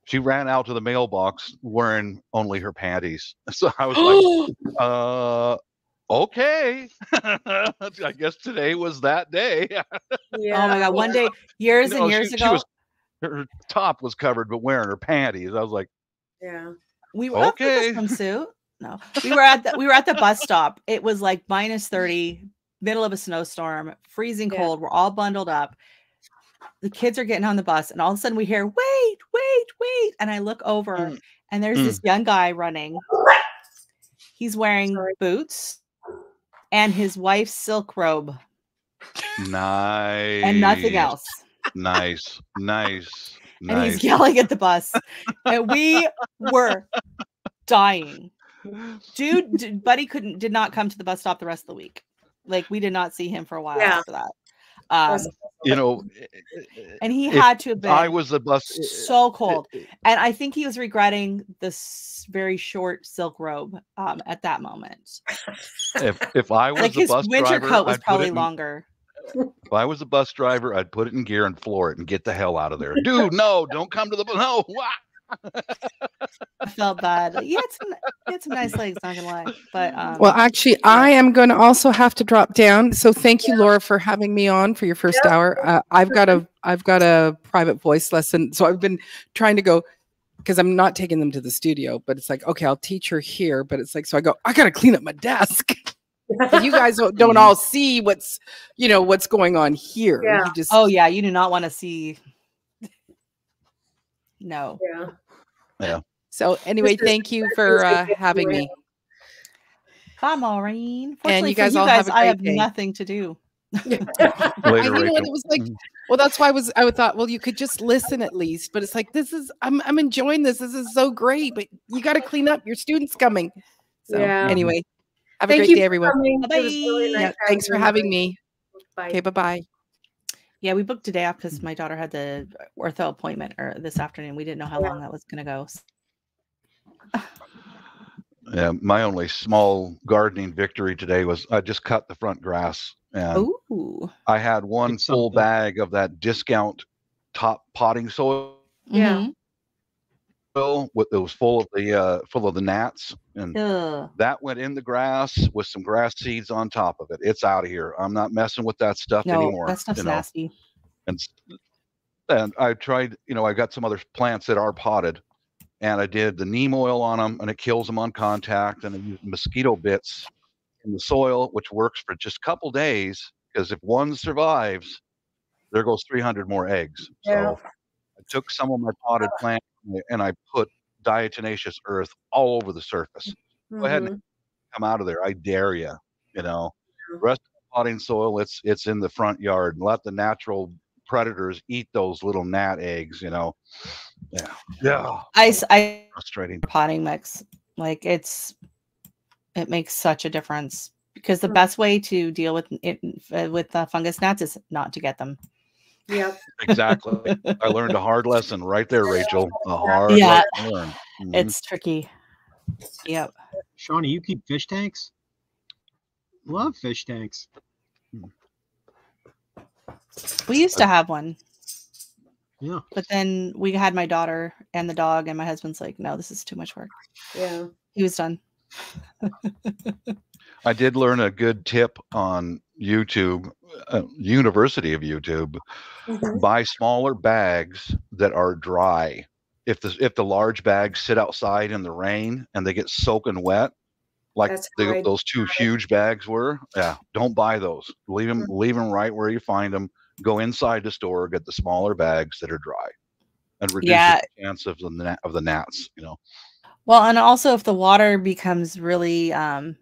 She ran out to the mailbox wearing only her panties. So I was like, uh, okay. I guess today was that day. yeah. Oh my god! One day, years No, and years she ago, was- her top was covered, but wearing her panties. I was like, Yeah. we were okay. Okay. swimsuit. No, we were at the we were at the bus stop. It was like minus thirty, middle of a snowstorm, freezing Yeah. cold. We're all bundled up. The kids are getting on the bus, and all of a sudden we hear, "Wait, wait, wait!" And I look over, Mm. and there's Mm. this young guy running. He's wearing Sorry. boots and his wife's silk robe nice. and nothing else. Nice, nice, and nice. he's yelling at the bus. and we were dying. Dude, d- Buddy couldn't did not come to the bus stop the rest of the week. Like we did not see him for a while Yeah. after that. Um, you know, eh, eh, eh, and he had to have been I was the bus. so cold. And I think he was regretting this very short silk robe um, at that moment. If if I was Like the his bus winter driver, coat was I'd put probably it in- longer. If I was a bus driver, I'd put it in gear and floor it and get the hell out of there. Dude, no, don't come to the bu- no. I felt bad. Had some, he some nice legs, not gonna lie. But um, Well, actually, I am going to also have to drop down. So thank you, Laura, for having me on for your first hour. Uh, I've got a I've got a private voice lesson, so I've been trying to go because I'm not taking them to the studio. But it's like, okay, I'll teach her here. But it's like, so I go, I got to clean up my desk. You guys don't, all see what's you know what's going on here. Yeah. Just oh yeah, you do not want to see. No. yeah. Yeah. So anyway, is- thank you for uh, having me. Hi, Maureen. And you guys you all guys, have a I great have day. nothing to do. Later, I, you know what, it was like well that's why i was i thought well you could just listen at least but it's like this is i'm, I'm enjoying this this is so great but you got to clean up your students coming so Yeah. anyway have Thank a great you day everyone coming. It was really Bye. yeah, thanks for having me Bye. okay bye-bye Yeah, we booked a day off because mm. my daughter had the ortho appointment or this afternoon. We didn't know how long that was going to go. Yeah, my only small gardening victory today was I just cut the front grass and Ooh. I had one It's full something. bag of that discount top potting soil Yeah. Mm-hmm. Mhm. with it was full of the uh full of the gnats and Ugh. that went in the grass with some grass seeds on top of it. It's out of here. I'm not messing with that stuff No, anymore. that stuff's you know? nasty. and and I tried, you know, I got some other plants that are potted, and I did the neem oil on them, and it kills them on contact, and I used mosquito bits in the soil, which works for just a couple days. Because if one survives, there goes 300 more eggs. Yeah. So I took some of my potted plants and I put diatomaceous earth all over the surface. Go ahead and Mhm. come out of there. I dare you. You know, the rest of the potting soil, it's it's in the front yard. And let the natural predators eat those little gnat eggs. You know, yeah, yeah, I I frustrating. potting mix. Like it's, it makes such a difference because the Mm. best way to deal with it uh, with the fungus gnats is not to get them. Yep. Exactly. I learned a hard lesson right there, Rachel. A hard Yeah. lesson to learn. Mhm. It's tricky. Yep. Shawnee, you keep fish tanks? Love fish tanks. We used to have one, Yeah. but then we had my daughter and the dog, and my husband's like, "No, this is too much work." Yeah. He was done. I did learn a good tip on YouTube, uh, University of YouTube. Mhm. Buy smaller bags that are dry. if the if the large bags sit outside in the rain and they get soaking wet, like they, those two huge bags were, yeah, don't buy those. Leave them, mm-hmm. leave them right where you find them. Go inside the store, get the smaller bags that are dry, and reduce yeah. the chance of the of the gnats. You know. Well, and also if the water becomes really, um,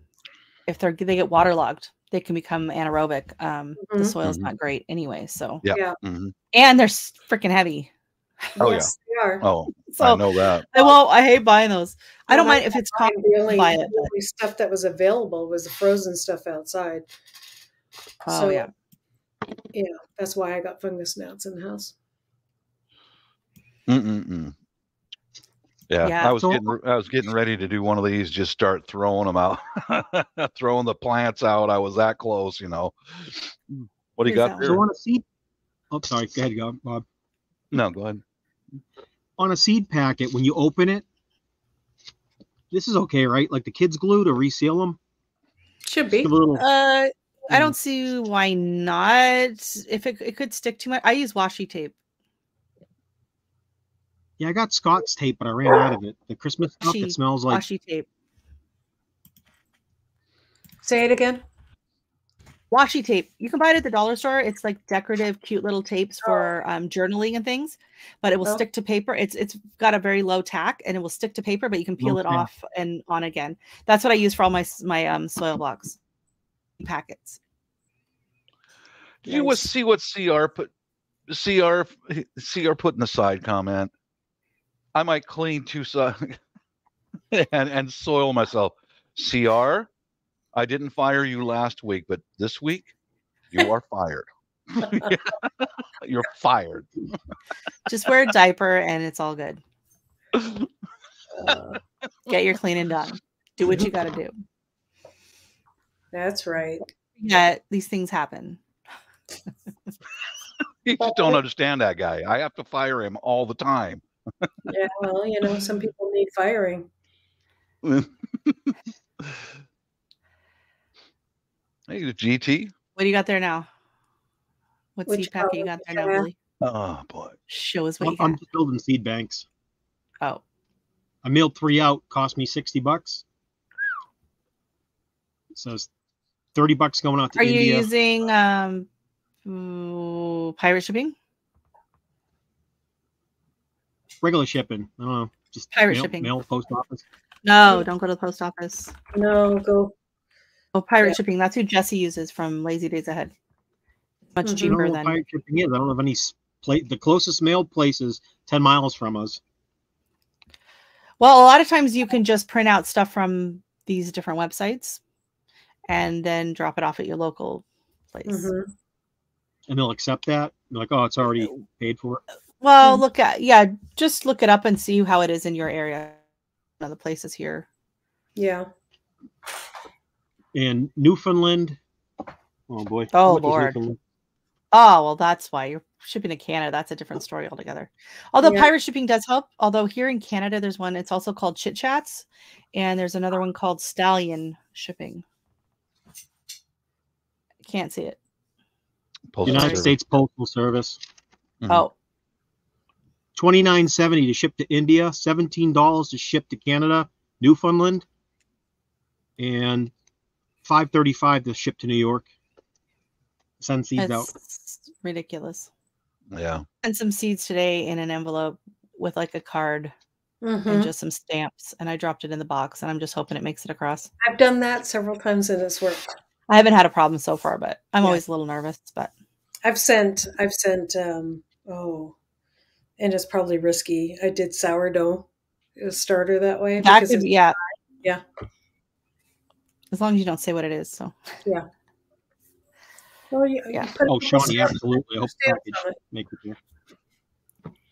if they're they get waterlogged, they can become anaerobic. Um, mm-hmm. The soil's mm-hmm. not great anyway. So yeah, yeah. Mm-hmm. and they're freaking heavy. Oh yes, yeah. Oh, so, I know that. I, well, I hate buying those. Well, I don't mind if it's common. The only, buy it, the only stuff that was available was the frozen stuff outside. Oh so, yeah, yeah. That's why I got fungus gnats in the house. Mm-mm-mm. Yeah, yeah, I was so, getting I was getting ready to do one of these, just start throwing them out, throwing the plants out. I was that close, you know. What do you got there? So on a seed. Oh, sorry. Go ahead, go, Bob. No, go ahead. On a seed packet, when you open it, this is okay, right? Like the kids' glue to reseal them. Should be. Little, uh, I don't see why not. If it, it could stick too much, I use washi tape. Yeah, I got Scott's tape, but I ran out of it. The Christmas stuff it smells like washi tape. Say it again. Washi tape. You can buy it at the dollar store. It's like decorative, cute little tapes for um, journaling and things, but it will oh. stick to paper. It's it's got a very low tack and it will stick to paper, but you can peel okay. it off and on again. That's what I use for all my my um, soil blocks packets. Did you see what CR put? CR CR put in the side comment. I might clean two sides and and soil myself. CR, I didn't fire you last week, but this week you are fired. You're fired. Just wear a diaper and it's all good. Uh, get your cleaning done. Do what you got to do. That's right. Yeah, these things happen. you just don't understand that guy. I have to fire him all the time yeah, well, you know, some people need firing. hey, GT. What do you got there now? What Which seed pack you got there now, Billy? Oh boy. Show us what I'm, I'm just building seed banks. Oh. I mailed three out, cost me 60 bucks. It says 30 bucks going out to Are India. you using um pirate shipping? Regular shipping. I don't know. Just pirate mail, shipping. Mail post office. No, don't go to the post office. No, go. Oh, pirate yeah. shipping. That's who Jesse uses from Lazy Days Ahead. Much mm-hmm. cheaper than pirate shipping is. I don't have any place. The closest mail place is ten miles from us. Well, a lot of times you can just print out stuff from these different websites, and then drop it off at your local place. Mm-hmm. And they'll accept that. They're like, oh, it's already paid for. Well, mm. look at yeah, just look it up and see how it is in your area. Other places here. Yeah. In Newfoundland. Oh boy. Oh lord. Oh well, that's why you're shipping to Canada. That's a different story altogether. Although yeah. pirate shipping does help. Although here in Canada, there's one. It's also called Chit Chats, and there's another one called Stallion Shipping. Can't see it. Postal United Service. States Postal Service. Mm-hmm. Oh, Twenty nine seventy to ship to India, seventeen dollars to ship to Canada, Newfoundland, and five thirty five to ship to New York. Send seeds That's out. Ridiculous. Yeah. And some seeds today in an envelope with like a card mm-hmm. and just some stamps, and I dropped it in the box, and I'm just hoping it makes it across. I've done that several times and it's worked. I haven't had a problem so far, but I'm yeah. always a little nervous. But I've sent, I've sent, um, oh, and it's probably risky. I did sourdough starter that way. That could, yeah, yeah. As long as you don't say what it is, so yeah. Well, you, yeah. You oh, Shawnee, absolutely. make it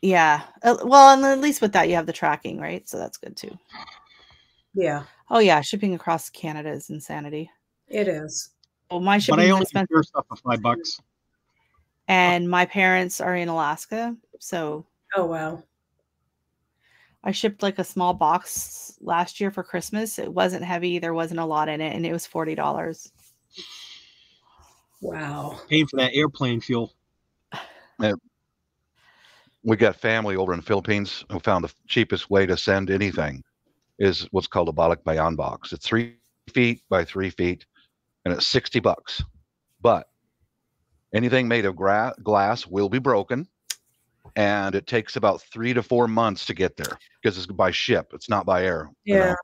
Yeah. Uh, well, and at least with that, you have the tracking, right? So that's good too. Yeah. Oh yeah, shipping across Canada is insanity. It is. Well, my shipping but I only expensive. stuff for five bucks. And my parents are in Alaska, so Oh wow. I shipped like a small box last year for Christmas. It wasn't heavy, there wasn't a lot in it, and it was forty dollars. Wow. Paying for that airplane fuel. Yeah. we got family over in the Philippines who found the cheapest way to send anything is what's called a balikbayan box. It's three feet by three feet, and it's sixty bucks. But anything made of gra- glass will be broken, and it takes about three to four months to get there because it's by ship. It's not by air. you Yeah. know?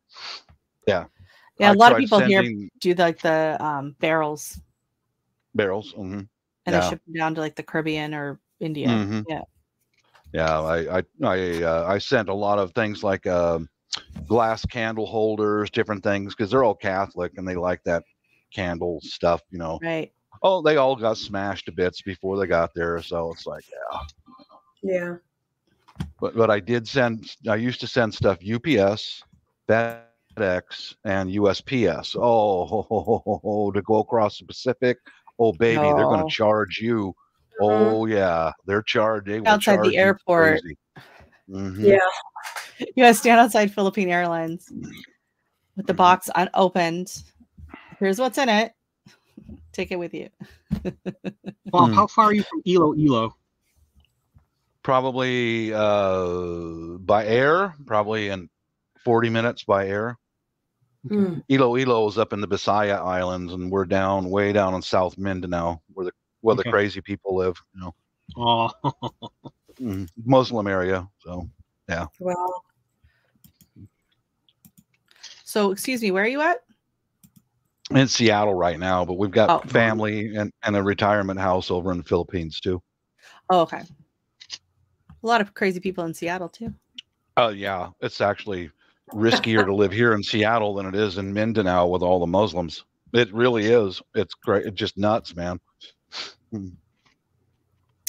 Yeah. Yeah, a I lot of people here sending do like the um, barrels barrels. hmm and Yeah. they ship them down to like the Caribbean or India. Mhm. Yeah. Yeah, I I I, uh, I sent a lot of things like um glass candle holders, different things because they're all Catholic and they like that candle stuff. You know, Right. oh, they all got smashed to bits before they got there, so it's like, yeah. Yeah. But but I did send. I used to send stuff UPS, FedEx, and USPS. Oh, ho, ho, ho, ho, ho, to go across the Pacific. Oh, baby, they're going to charge you. Mhm. Oh yeah, they're charged. They Outside the charge you airport. crazy. Mhm. Yeah. You gotta stand outside Philippine Airlines with the box unopened. Here's what's in it. Take it with you. Well, Hmm. how far are you from Ilo Ilo? Probably uh, by air, probably in 40 minutes by air. Mm. Ilo Ilo is up in the Bisaya Islands, and we're down way down in South Mindanao, where the where the crazy people live. You know, Oh, Mhm. Muslim area. So yeah. Well, So excuse me, where are you at? in Seattle right now, but we've got Oh. family and, and a retirement house over in the Philippines too. Oh, okay. A lot of crazy people in Seattle too. Oh yeah, it's actually riskier to live here in Seattle than it is in Mindanao with all the Muslims. It really is. It's great. It's just nuts, man. Mm.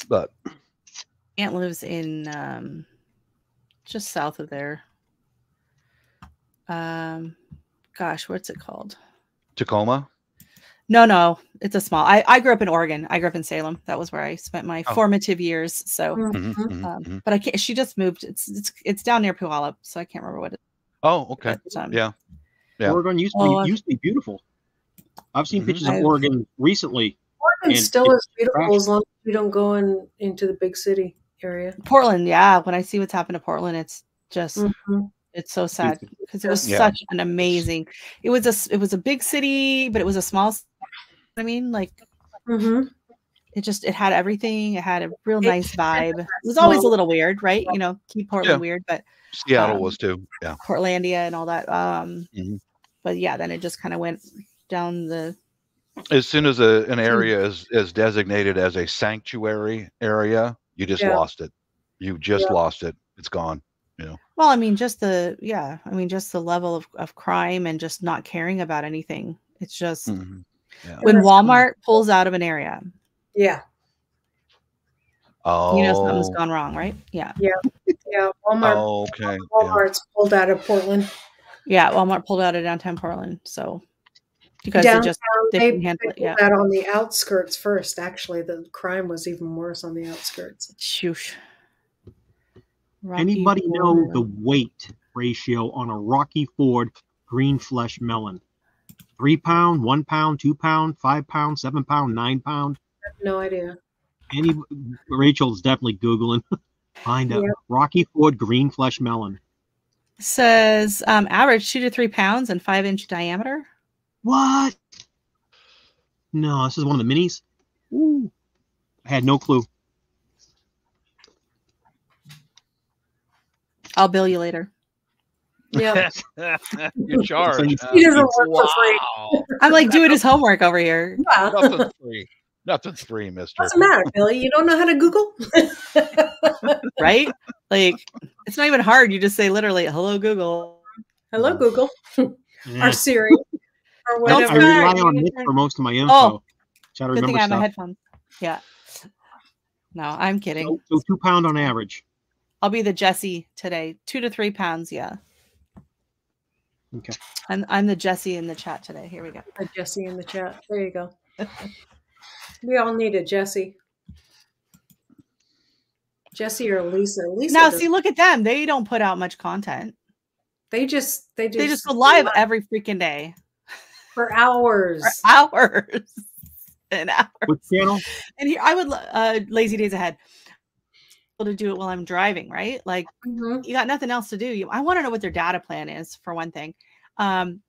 But Aunt lives in um just south of there. Um gosh, what's it called? Tacoma, No, no, it's a small. I, I grew up in Oregon. I grew up in Salem. That was where I spent my Oh. formative years. So, mhm. mhm, um, mhm. but I can't. She just moved. It's it's it's down near Puyallup, so I can't remember what it. oh, okay. at the time. Yeah. Yeah. Oregon used to Oh, uh, used to be beautiful. I've seen Mhm. pictures of I've- Oregon recently. Oregon And still it's is beautiful trash. as long as you don't go in into the big city area. Portland. Yeah, when I see what's happened to Portland, it's just it's so sad because it was Yeah. such an amazing. It was a it was a big city, but it was a small. S- I mean, like Mhm. it just it had everything. It had a real It- nice vibe. It was always a little weird, right? You know, keep Portland Yeah. weird, but Seattle Um, was too. Yeah. Portlandia and all that. Um, Mhm. but yeah, then it just kind of went down the. As soon as a, an area is, is designated as a sanctuary area, you just Yeah. lost it. You just Yeah. lost it. It's gone. You know. Well, I mean, just the yeah, I mean, just the level of, of crime and just not caring about anything. It's just Mhm. Yeah. when that's- Walmart pulls out of an area, Yeah. Oh, you know something's gone wrong, right? Yeah, Yeah. Yeah. Walmart. oh, okay. Yeah. Walmart's pulled out of Portland. yeah. Walmart pulled out of downtown Portland, so because they just they they, couldn't handle it. Yeah, that on the outskirts first. Actually, the crime was even worse on the outskirts. shoosh. Rocky Anybody know the weight ratio on a Rocky Ford green flesh melon? Three pound, one pound, two pound, five pound, seven pound, nine pound. No idea. Any Rachel's definitely googling. Find out Yeah. Rocky Ford green flesh melon. says um, average two to three pounds and five inch diameter? What? No, this is one of the minis. Ooh, I had no clue. I'll bill you later. Yeah. you charge. He doesn't work for free. Wow. I'm like doing his homework over here. yeah. Nothing's free. Nothing's free, mister. Doesn't matter, Billy. You don't know how to Google? right? Like it's not even hard. You just say literally, "Hello Google." Hello, Google. Eh, Or Siri. Or I, I rely on Nick for most of my info. Oh, Try to Good thing remember I have my stuff. headphones. Yeah. No, I'm kidding. So, so two pound on average. I'll be the Jesse today. Two to three pounds. Yeah. Okay. I'm I'm the Jesse in the chat today. Here we go. A Jesse in the chat. There you go. we all need a Jesse. Jesse or Lisa. Lisa. now, does- see, look at them. They don't put out much content. they just they just They just go live every freaking day for hours. for hours and hours. What channel? And here I would uh lazy days ahead. To do it while I'm driving, right? Like mm-hmm. you got nothing else to do. You, I want to know what their data plan is for one thing. Um,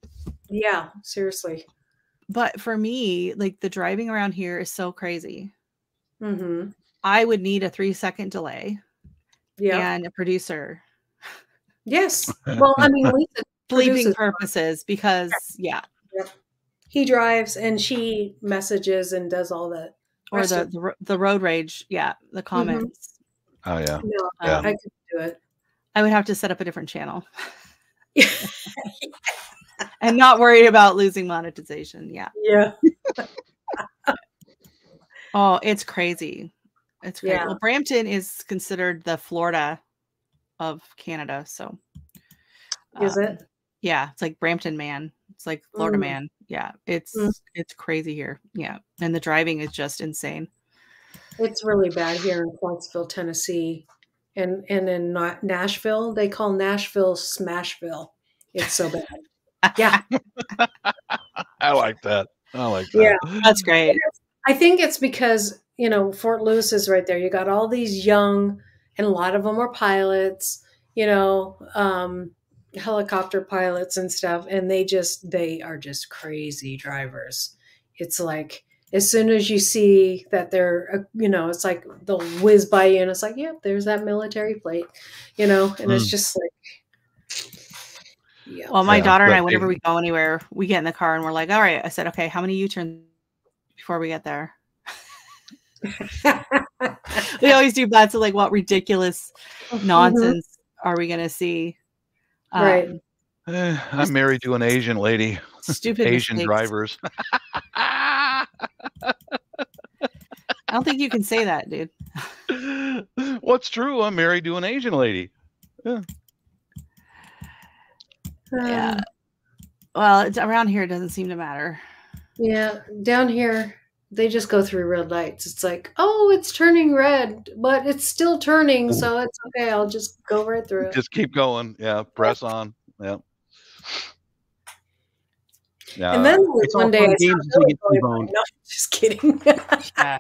yeah, seriously. But for me, like the driving around here is so crazy. Mm-hmm. I would need a three second delay. Yeah. And a producer. Yes. Well, I mean, Lisa bleeping purposes because yeah. Yep. He drives and she messages and does all that. Or the, the, the road rage, yeah, the mm-hmm. comments. Mm-hmm. Oh yeah. No, yeah. I could do it. I would have to set up a different channel. and not worry about losing monetization. Yeah. Yeah. oh, it's crazy. It's great. Yeah. Well, Brampton is considered the Florida of Canada. So is um, it? Yeah, it's like Brampton man. It's like Florida mm. man. Yeah, it's mm. it's crazy here. Yeah, and the driving is just insane. It's really bad here in Clarksville, Tennessee, and and in Nashville. They call Nashville Smashville. It's so bad. yeah, I like that. I like that. Yeah, that's great. I think it's because you know Fort Lewis is right there. You got all these young, and a lot of them are pilots. You know, um, helicopter pilots and stuff and they just they are just crazy drivers it's like as soon as you see that they're uh, you know it's like they'll whiz by you and it's like yep there's that military plate you know and mm. it's just like yeah. well my yeah, daughter and i whenever we go anywhere we get in the car and we're like all right i said okay how many u-turns before we get there we always do bets of like what ridiculous mm-hmm. nonsense mm-hmm. are we going to see Right. Um, eh, I'm married to an Asian lady. Stupid Asian mistakes. drivers. I don't think you can say that, dude. What's true? I'm married to an Asian lady. Yeah. Um, yeah. Well, it's around here. It doesn't seem to matter. Yeah, down here they just go through red lights. It's like, oh, it's turning red, but it's still turning, so it's okay. I'll just go right through it. Just keep going. Yeah, press on. Yeah. Yeah. And then it's one day I games really No, just kidding. yeah.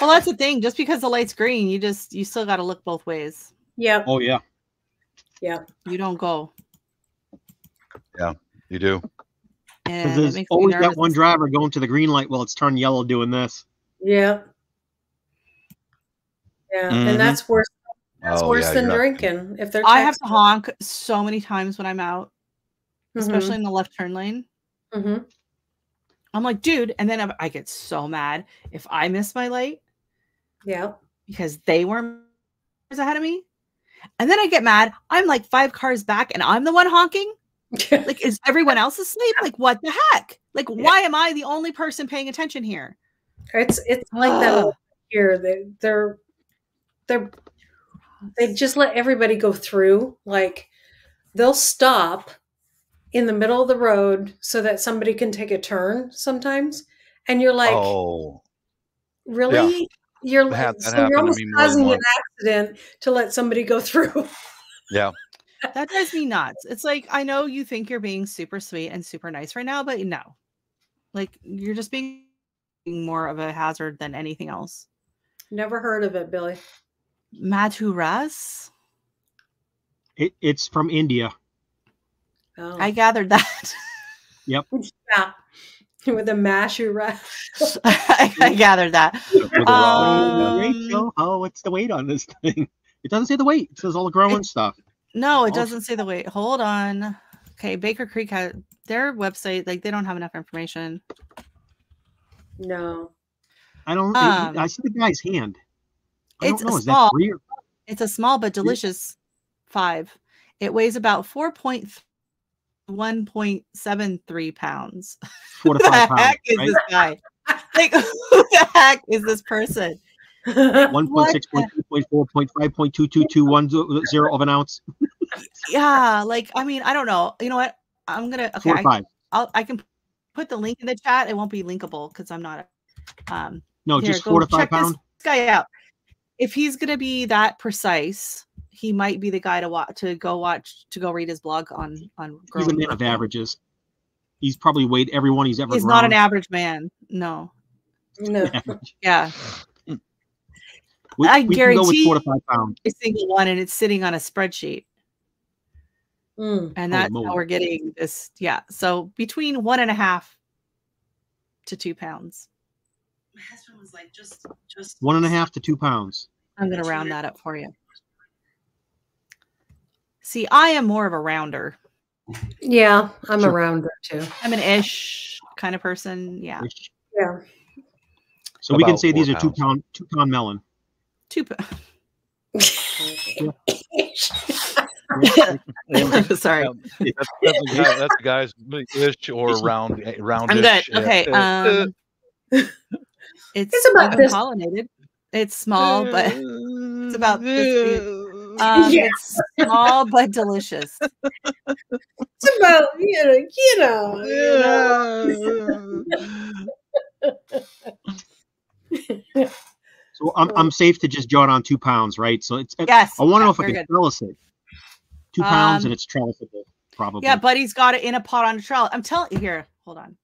Well, that's the thing. Just because the light's green, you just you still got to look both ways. Yeah. Oh yeah. Yeah. You don't go. Yeah, you do. Because there's always that one driver going to the green light while it's turned yellow doing this. Yeah. Yeah, mm-hmm. and that's worse. That's oh, worse yeah, than drinking. If they're, I have to honk so many times when I'm out, mm-hmm. especially in the left turn lane. Mm-hmm. I'm like, dude, and then I get so mad if I miss my light. Yeah, because they were ahead of me, and then I get mad. I'm like five cars back, and I'm the one honking. like, is everyone else asleep? Like, what the heck? Like, yeah. why am I the only person paying attention here? It's it's like that here. They they're they're they just let everybody go through. Like, they'll stop in the middle of the road so that somebody can take a turn sometimes, and you're like, oh, really? Yeah. You're, that, so you're almost causing an accident to let somebody go through. Yeah that drives me nuts. It's like I know you think you're being super sweet and super nice right now, but no. Like you're just being more of a hazard than anything else. Never heard of it, Billy. Madhuras? It, it's from India. Oh. I gathered that. Yep. Yeah. With a mashura. I, I gathered that. Um, Rachel, oh, what's the weight on this thing? It doesn't say the weight. It says all the growing stuff. No, it doesn't say the weight. Hold on. Okay, Baker Creek had their website, like they don't have enough information. No. I don't um, I see the guy's hand. I it's know, small. Or... It's a small but delicious five. It weighs about four point one point seven three pounds. Four to five pounds. Heck is right? this guy? like who the heck is this person? 1.6.2.4.5.22210 of an ounce. yeah, like I mean, I don't know. You know what? I'm gonna okay. I, I'll I can put the link in the chat. It won't be linkable because I'm not. Um, no, here, just four to five pound. This guy out. If he's gonna be that precise, he might be the guy to watch to go watch to go read his blog on on. He's a man of averages. He's probably weighed everyone he's ever. He's grown. not an average man. No. No. yeah. We, I we can go with guarantee four to five pounds. a single one, and it's sitting on a spreadsheet, Mm. and Holy that's moly. how we're getting this. Yeah, so between one and a half to two pounds. My husband was like, just, just One and a half to two pounds. I'm gonna round that up for you. See, I am more of a rounder. Yeah, I'm Sure. a rounder too. I'm an ish kind of person. Yeah, Yeah. So we can say these four are two pounds. two pound melon. two. po- Yeah, Sorry, that's, that's, a guy, that's a guy's ish or round round. I'm good. Okay. Um, it's It's about this- pollinated. It's small, but it's about this big. Um, Yeah. It's small but delicious. It's about you know, you know, you know. So I'm I'm safe to just jot on two pounds, right? So it's Yes. I want to yeah, know if I can good. trellis it. Two pounds Um, and it's trellisable, probably. Yeah, Buddy's got it in a pot on a trowel. I'm telling you here. Hold on.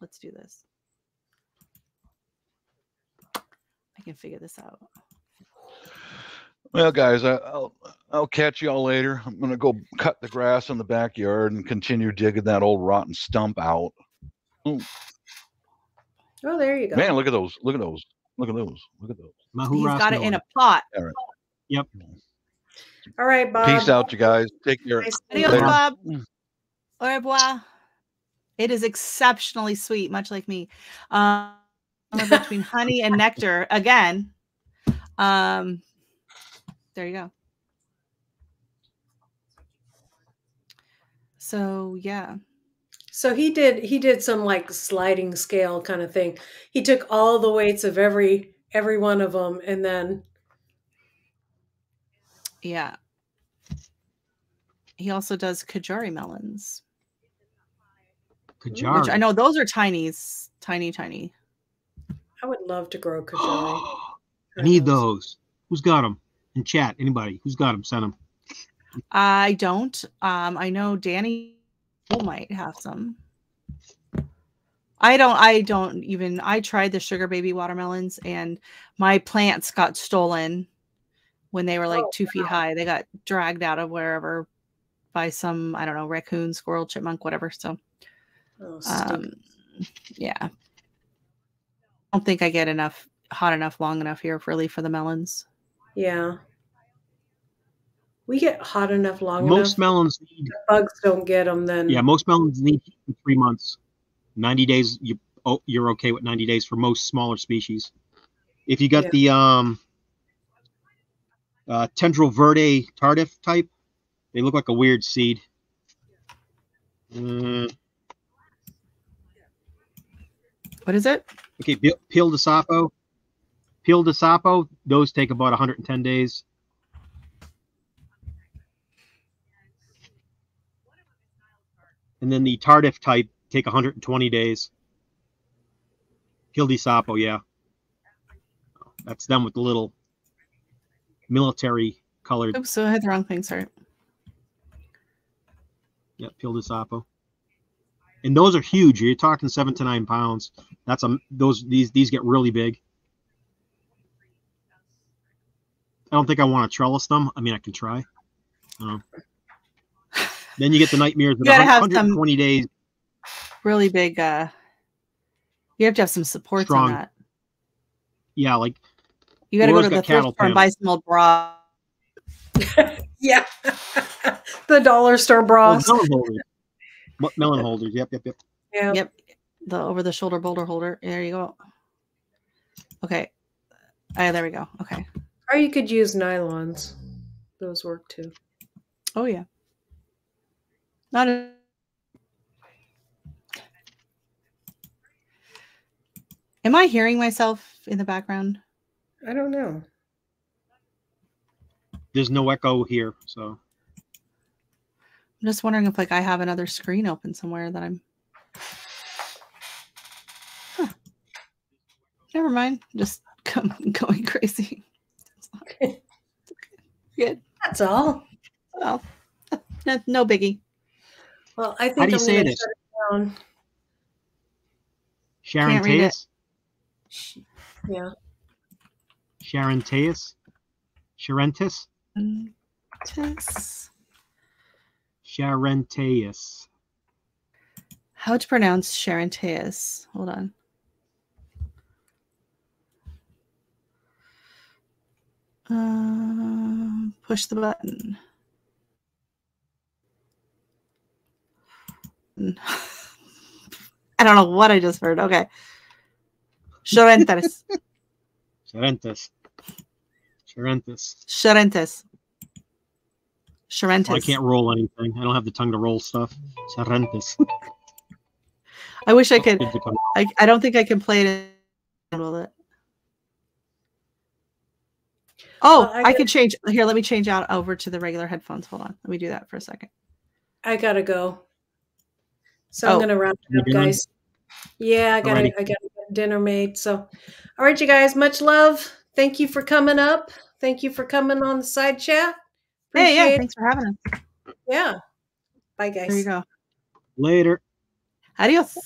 Let's do this. I can figure this out. Well, guys, I, I'll I'll catch y'all later. I'm gonna go cut the grass in the backyard and continue digging that old rotten stump out. Oh, there you go. Man, look at those! Look at those! Look at those! Look at those! He's Mahuras got it in a pot. Yep. All right, Bob. Peace out, you guys. Take care. Nice to Adios, meet you. Bob. Au revoir. It is exceptionally sweet, much like me. Um, between honey and nectar again. Um, there you go. So yeah, So he did he did some like sliding scale kind of thing. He took all the weights of every every one of them and then yeah. He also does Kajari melons, Kajari. which I know those are tinies, tiny, tiny. I would love to grow kajari. I need those. Who's got them? In chat, anybody who's got them, send them. I don't. Um, I know Danny might have some. I don't. I don't even. I tried the sugar baby watermelons, and my plants got stolen when they were like Oh, two feet high. They got dragged out of wherever by some I don't know raccoon, squirrel, chipmunk, whatever. So, Oh, um, yeah. I don't think I get enough hot enough long enough here really for the melons. Yeah. We get hot enough long Most enough. melons need bugs don't get them then. yeah, most melons need three months. Ninety days, you oh, you're okay with ninety days for most smaller species. If you got Yeah. the um uh, tendral verde tardif type, they look like a weird seed. Mm, What is it? okay, Peel- Piel de Sapo. Piel de Sapo, those take about 110 days. And then the Tardif type take 120 days. Piel de Sapo, yeah. That's done with the little military colored. Oops, so I had the wrong thing. Sorry. Yeah, Piel de Sapo. And those are huge. You're talking seven to nine pounds. That's a those these these get really big. I don't think I want to trellis them. I mean, I can try. Um, then you get the nightmares You gotta have some- 120 days. really big uh you have to have some supports on that Yeah, like you got to go to the got thrift cattle store and buy some old bra Yeah. the dollar store oh, melon holders. Mo- Melon holders. Yep, yep, yep. Yeah. yep the over the shoulder boulder holder there you go okay ah, there we go okay Or you could use nylons. Those work too. oh yeah not a am i hearing myself in the background I don't know. There's no echo here, so i'm just wondering if like i have another screen open somewhere that i'm Huh. never mind just come going crazy good That's all. well no, no biggie Well, I think How do you I'm say gonna this? shut it down. Sharon Can't read it. Tatis. Yeah. Sharonteus. Sharentis. Tis. Sharenteus. How to pronounce Sharonteus? Hold on. Um, push the button. I don't know what I just heard. Okay. Charentes. Charentes. Charentes. Charentes. Charentes. I can't roll anything. I don't have the tongue to roll stuff. Charentes. I wish I could. I, I don't think I can play it. It. Oh, uh, I, I could change. Here, let me change out over to the regular headphones. Hold on. Let me do that for a second. I gotta go. So oh. I'm gonna wrap it up, guys. Yeah, I gotta Alrighty. I gotta get dinner made. So all right, you guys, much love. Thank you for coming up. Thank you for coming on the side chat. Appreciate hey, yeah, thanks for having us. Yeah. Bye guys. There you go. Later. Adios.